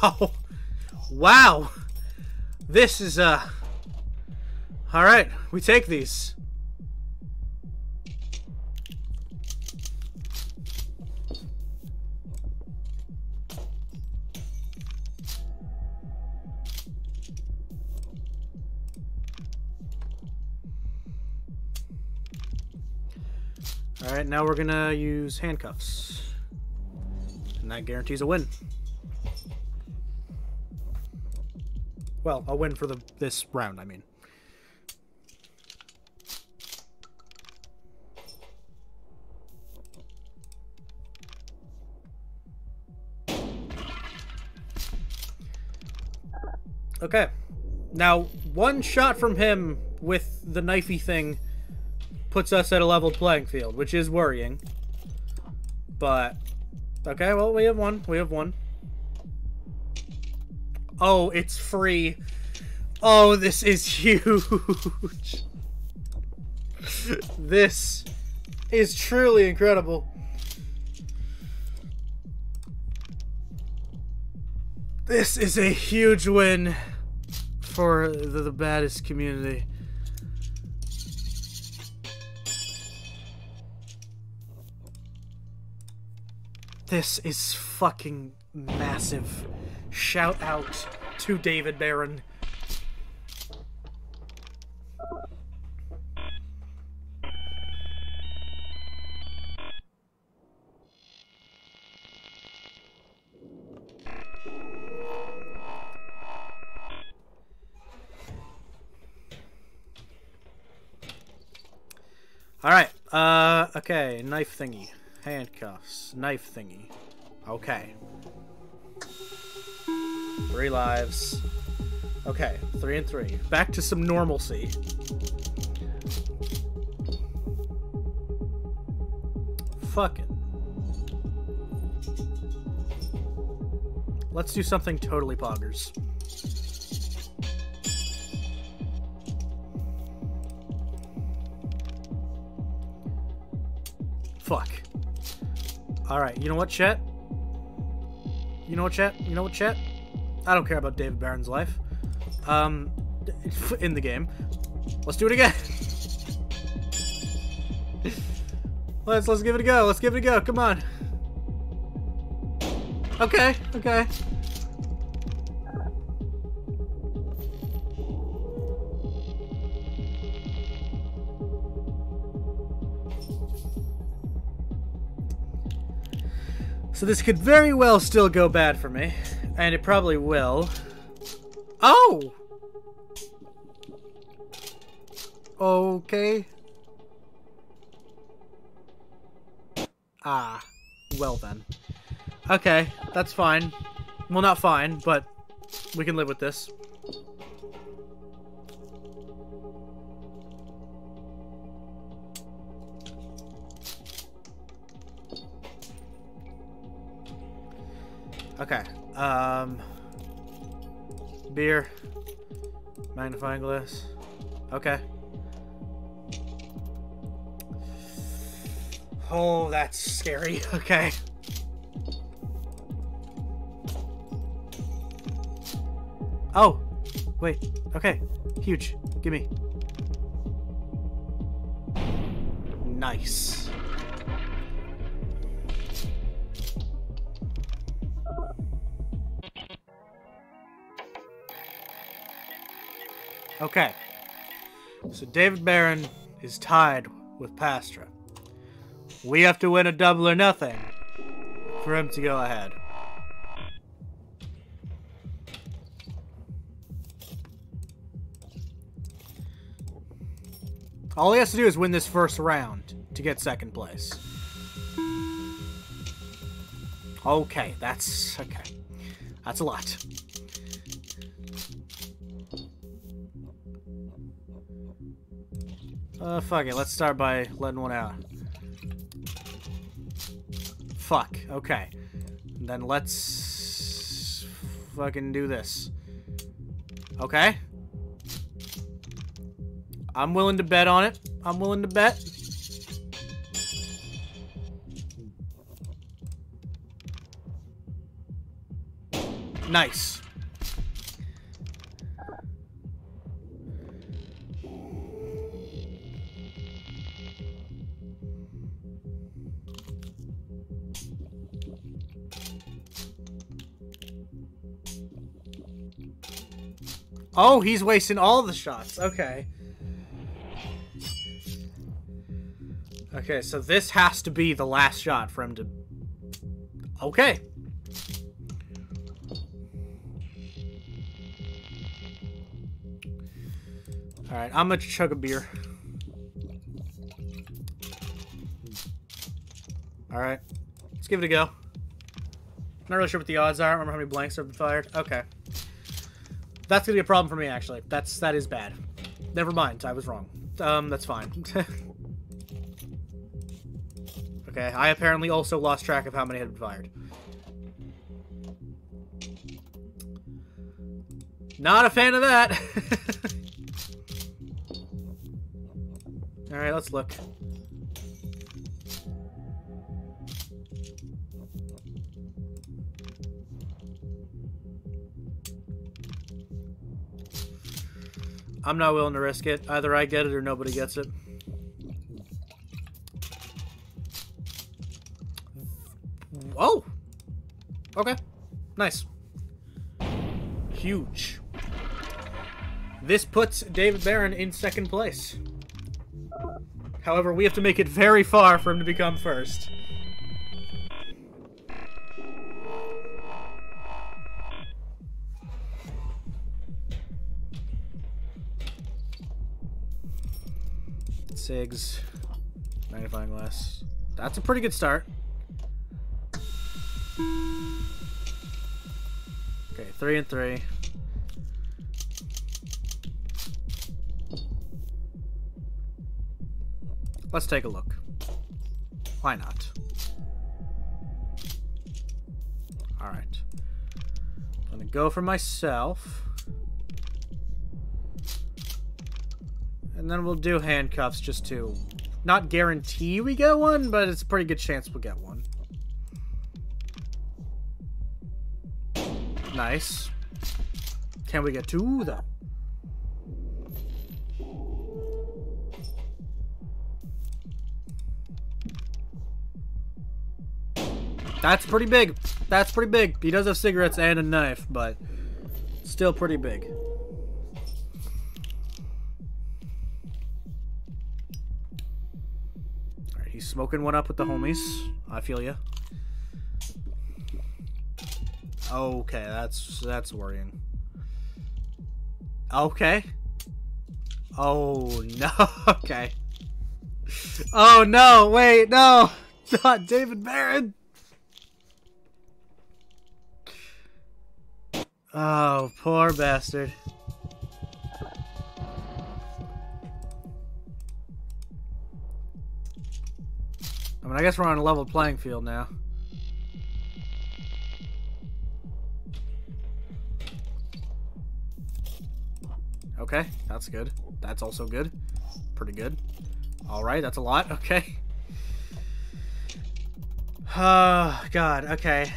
Wow. Wow. This is, uh... Alright, we take these. Alright, now we're gonna use handcuffs. And that guarantees a win. Well, a win for the this round, I mean. Okay. Now, one shot from him with the knifey thing puts us at a leveled playing field, which is worrying. But, okay, well, we have one. We have one. Oh, it's free. Oh, this is [laughs] huge. this is truly incredible. This is a huge win for the, the baddest community. This is fucking massive. Shout out to David Barron. Alright, uh, okay, knife thingy. Handcuffs, knife thingy. Okay. Three lives. Okay, three and three. Back to some normalcy. Fuck it. Let's do something totally poggers. Fuck. Alright, you know what, Chet? You know what, Chet? You know what, Chet? I don't care about David Barron's life. Um, [laughs] in the game. Let's do it again. [laughs] let's let's give it a go. Let's give it a go. Come on. Okay, okay. So this could very well still go bad for me. And it probably will. Oh! Okay. Ah. Well then. Okay, that's fine. Well, not fine, but we can live with this. Okay. Um. Beer. Magnifying glass. Okay. Oh, that's scary. [laughs] Okay. Oh! Wait. Okay. Huge. Gimme. Nice. Okay. So David Barron is tied with Pastra. We have to win a double or nothing for him to go ahead. All he has to do is win this first round to get second place. Okay, that's okay. That's a lot. Uh, fuck it. Let's start by letting one out. Fuck. Okay. Then let's fucking do this. Okay. I'm willing to bet on it. I'm willing to bet. Nice. Oh, he's wasting all the shots. Okay. Okay, so this has to be the last shot for him to... Okay. Alright, I'm gonna chug a beer. Alright. Let's give it a go. Not really sure what the odds are. I remember how many blanks have been fired. Okay. That's gonna be a problem for me, actually. That's that is bad. Never mind. I was wrong. Um, that's fine. [laughs] okay, I apparently also lost track of how many had been fired. Not a fan of that. [laughs] Alright, let's look. I'm not willing to risk it. Either I get it or nobody gets it. Whoa! Okay. Nice. Huge. This puts David Barron in second place. However, we have to make it very far for him to become first. Sigs. Magnifying glass. That's a pretty good start. Okay, three and three. Let's take a look. Why not? Alright. I'm gonna go for myself. And then we'll do handcuffs just to not guarantee we get one, but it's a pretty good chance we'll get one. Nice. Can we get two, though? That's pretty big. That's pretty big. He does have cigarettes and a knife, but still pretty big. He's smoking one up with the homies. I feel ya. Okay, that's that's worrying. Okay. Oh no. [laughs] Okay. Oh no! Wait, no! [laughs] Not David Barron. Oh, poor bastard. Mean, I guess we're on a level playing field now. Okay, that's good. That's also good. Pretty good. Alright, that's a lot. [laughs] Okay. Oh, [sighs] God. Okay.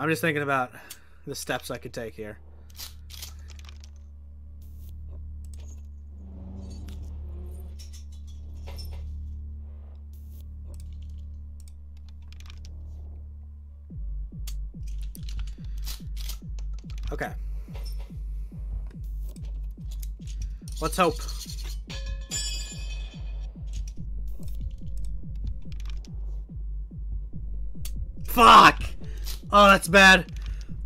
I'm just thinking about the steps I could take here. Okay. Let's hope. Fuck! Oh, that's bad.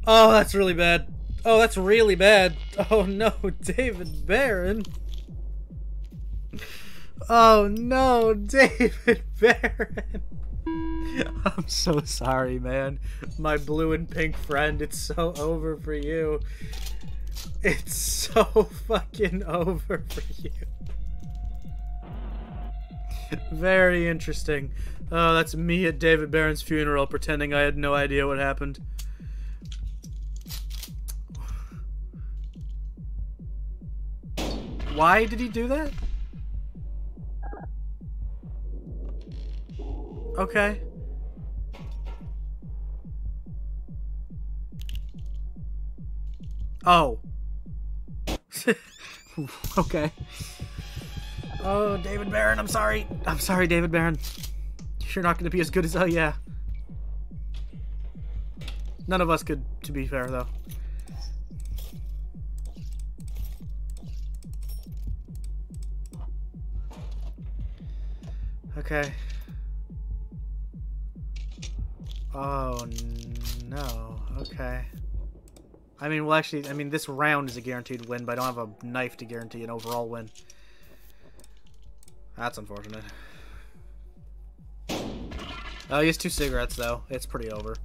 Oh, that's really bad. Oh, that's really bad. Oh no, [laughs] David Barron. Oh no, David [laughs] Barron. I'm so sorry, man. My blue and pink friend, it's so over for you. It's so [laughs] fucking over for you. Very interesting. Oh, that's me at David Barron's funeral pretending I had no idea what happened. Why did he do that? Okay. Oh. [laughs] okay. Oh, David Barron, I'm sorry. I'm sorry, David Barron. You're not going to be as good as... Oh, yeah. None of us could, to be fair, though. Okay. Oh, no. Okay. I mean, well, actually, I mean, this round is a guaranteed win, but I don't have a knife to guarantee an overall win. That's unfortunate. Oh, he has two cigarettes, though. It's pretty over.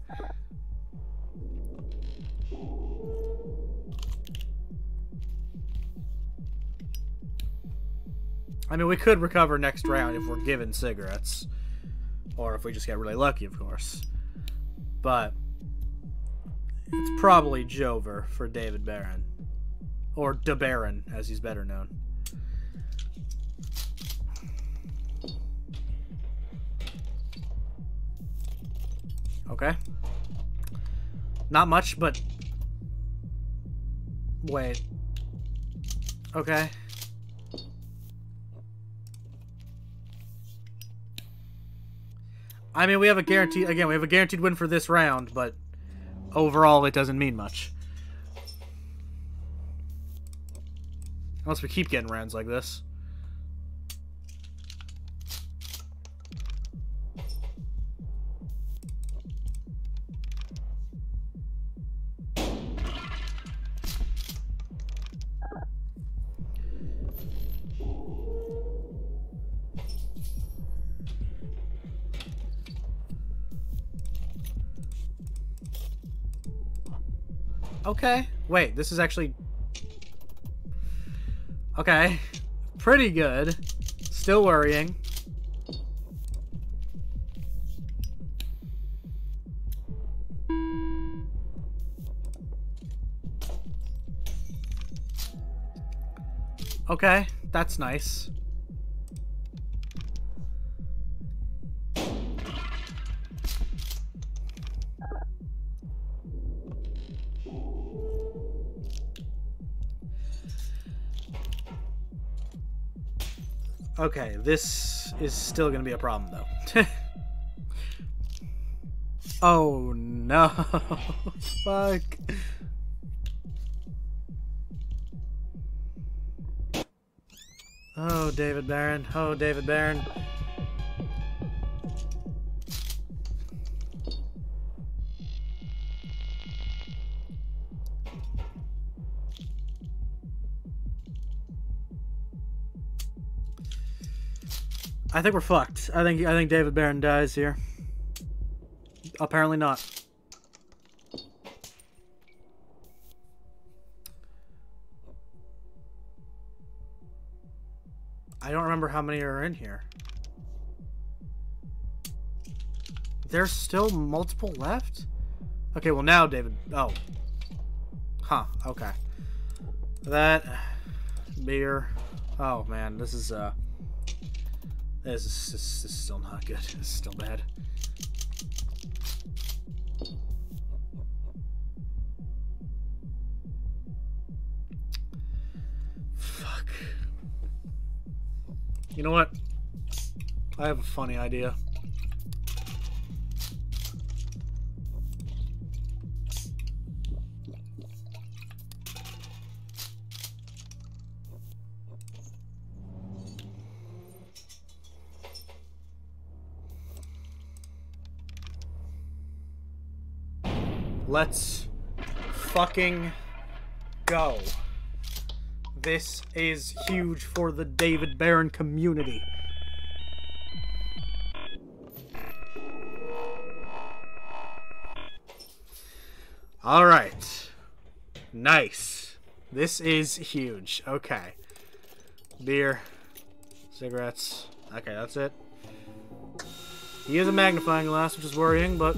I mean, we could recover next round if we're given cigarettes. Or if we just get really lucky, of course. But it's probably Jover for David Barron. Or De Baron, as he's better known. Okay. Not much, but... Wait. Okay. I mean, we have a guaranteed... Again, we have a guaranteed win for this round, but... Overall, it doesn't mean much. Unless we keep getting rounds like this. Wait, this is actually... Okay. Pretty good. Still worrying. Okay, that's nice. Okay, this is still gonna be a problem though. [laughs] oh no. [laughs] Fuck. Oh, David Barron. Oh, David Barron. I think we're fucked. I think I think David Barron dies here. Apparently not. I don't remember how many are in here. There's still multiple left? Okay, well now David... Oh. Huh, okay. That... Beer. Oh man, this is, uh... This is, this is still not good. This is still bad. Fuck. You know what? I have a funny idea. Let's fucking go. This is huge for the David Barron community. All right. Nice. This is huge. Okay. Beer. Cigarettes. Okay, that's it. He is a magnifying glass, which is worrying, but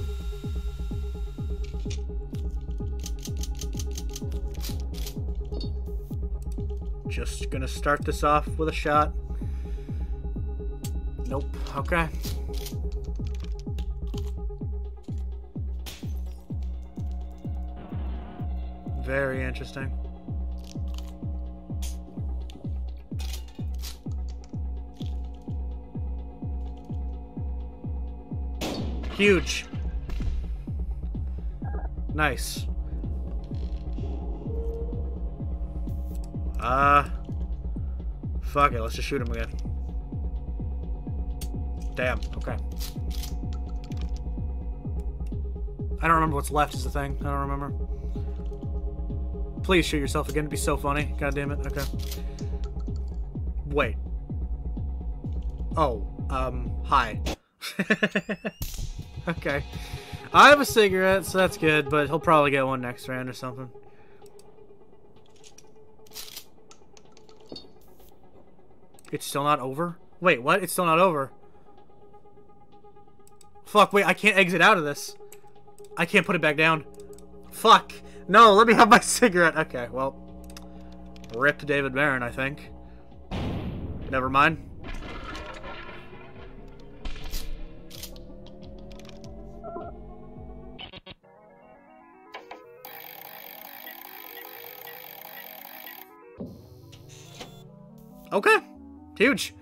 just gonna start this off with a shot. Nope. Okay. Very interesting. Huge. Nice. Uh, fuck it. Let's just shoot him again. Damn. Okay. I don't remember what's left is the thing. I don't remember. Please shoot yourself again. It'd be so funny. God damn it. Okay. Wait. Oh. Um. Hi. [laughs] okay. I have a cigarette, so that's good, but he'll probably get one next round or something. It's still not over? Wait, what? It's still not over. Fuck, wait, I can't exit out of this. I can't put it back down. Fuck. No, let me have my [laughs] cigarette. Okay, well. Rip David Barron, I think. Never mind. Okay. Huge.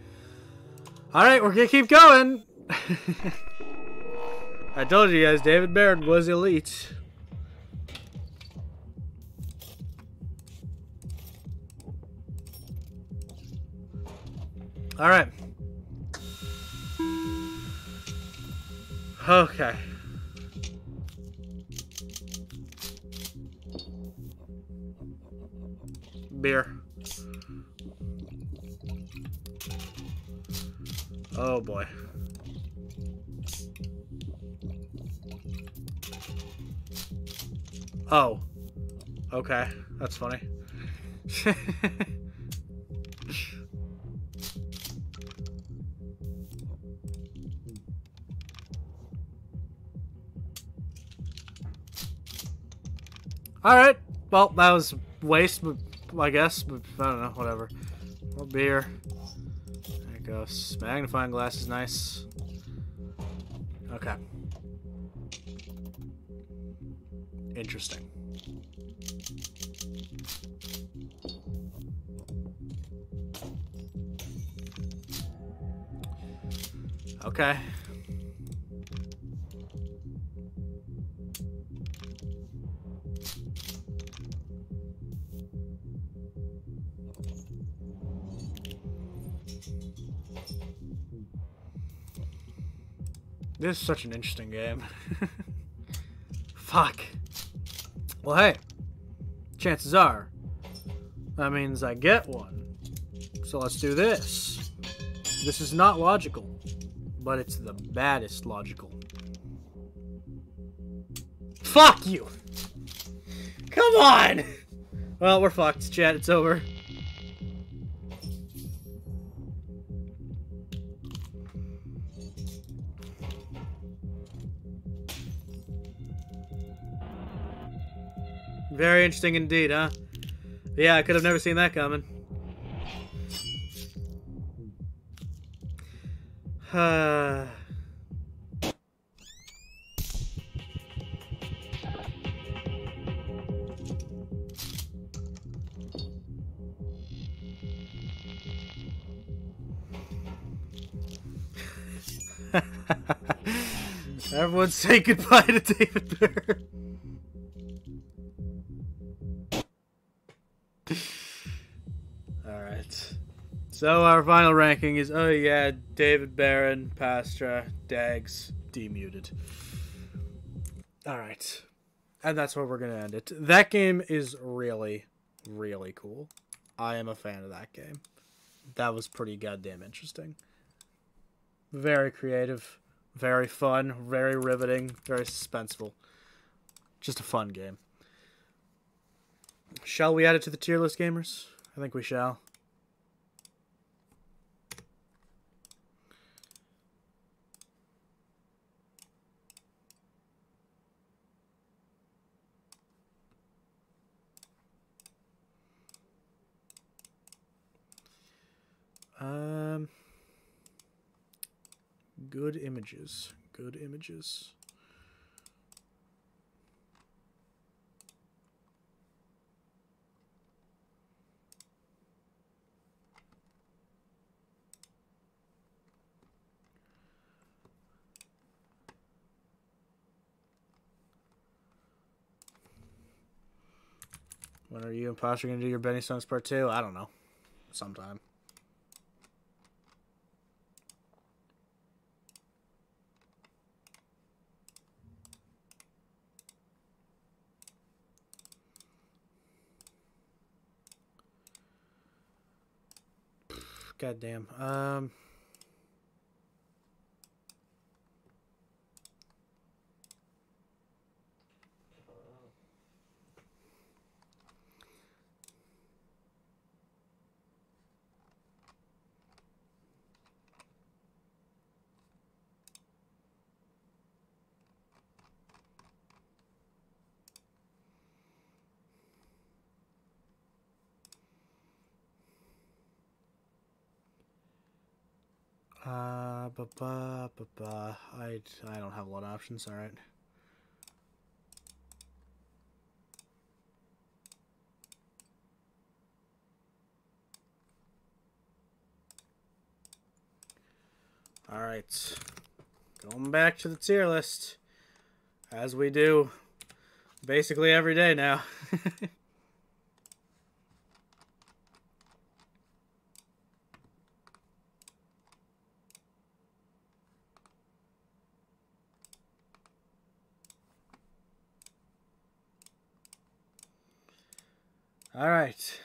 Alright, we're gonna keep going. [laughs] I told you guys, David Baird was elite. Alright. Okay. Beer. Oh boy. Oh. Okay. That's funny. [laughs] Alright. Well, that was waste, I guess. I don't know. Whatever. More beer Magnifying glass is nice. Okay. Interesting. Okay. This is such an interesting game. [laughs] Fuck. Well, hey. Chances are, that means I get one. So let's do this. This is not logical, but it's the baddest logical. Fuck you! Come on! [laughs] Well, we're fucked, chat. It's over. Very interesting indeed, huh? Yeah, I could have never seen that coming. [sighs] [sighs] Everyone say goodbye to David Bear. So our final ranking is oh yeah, David Barron, Pastra, Dags, demuted. Alright. And that's where we're gonna end it. That game is really, really cool. I am a fan of that game. That was pretty goddamn interesting. Very creative, very fun, very riveting, very suspenseful. Just a fun game. Shall we add it to the tier list, gamers? I think we shall. Um, good images. Good images. When are you and Pasha gonna do your Benny Songs part two? I don't know. Sometime. God damn. Um. Uh, ba ba ba. I I don't have a lot of options. All right. All right. Going back to the tier list, as we do basically every day now. [laughs] All right.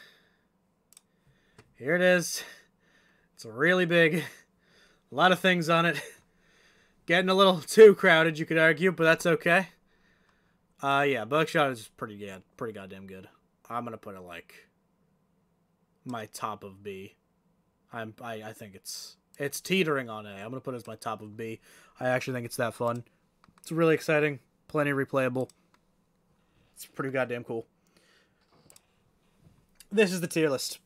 Here it is. It's really big. A lot of things on it. Getting a little too crowded, you could argue, but that's okay. Uh, yeah, Buckshot is pretty good. Pretty goddamn good. I'm gonna put it like my top of B. I'm I, I think it's it's teetering on A. I'm gonna put it as my top of B. I actually think it's that fun. It's really exciting, plenty replayable. It's pretty goddamn cool. This is the tier list.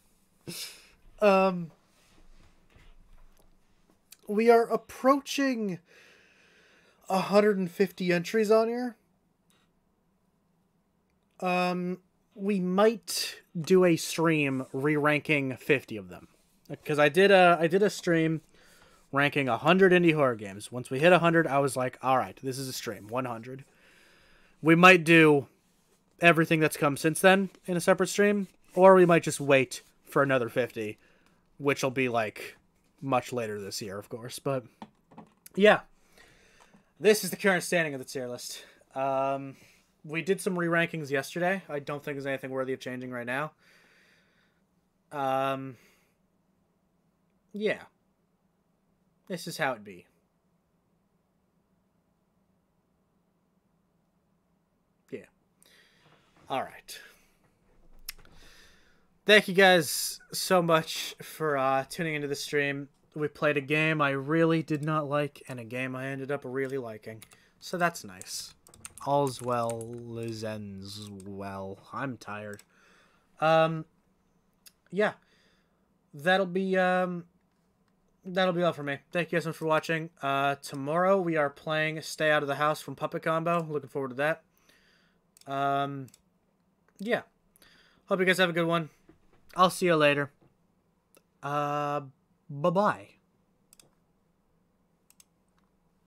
[laughs] um, we are approaching 150 entries on here. Um, we might do a stream re-ranking 50 of them because I did a I did a stream ranking 100 indie horror games. Once we hit 100, I was like, all right, this is a stream, 100. We might do everything that's come since then in a separate stream, or we might just wait for another 50, which will be like much later this year, of course. But yeah, this is the current standing of the tier list. Um, we did some re rankings yesterday. I don't think there's anything worthy of changing right now. Um, yeah. This is how it be. Yeah. All right. Thank you guys so much for uh, tuning into the stream. We played a game I really did not like and a game I ended up really liking. So that's nice. All's well as ends well. I'm tired. Um, yeah. That'll be um that'll be all for me. Thank you guys so much for watching. Uh, tomorrow we are playing Stay Out of the House from Puppet Combo. Looking forward to that. Um, yeah. Hope you guys have a good one. I'll see you later. Uh, bye bye.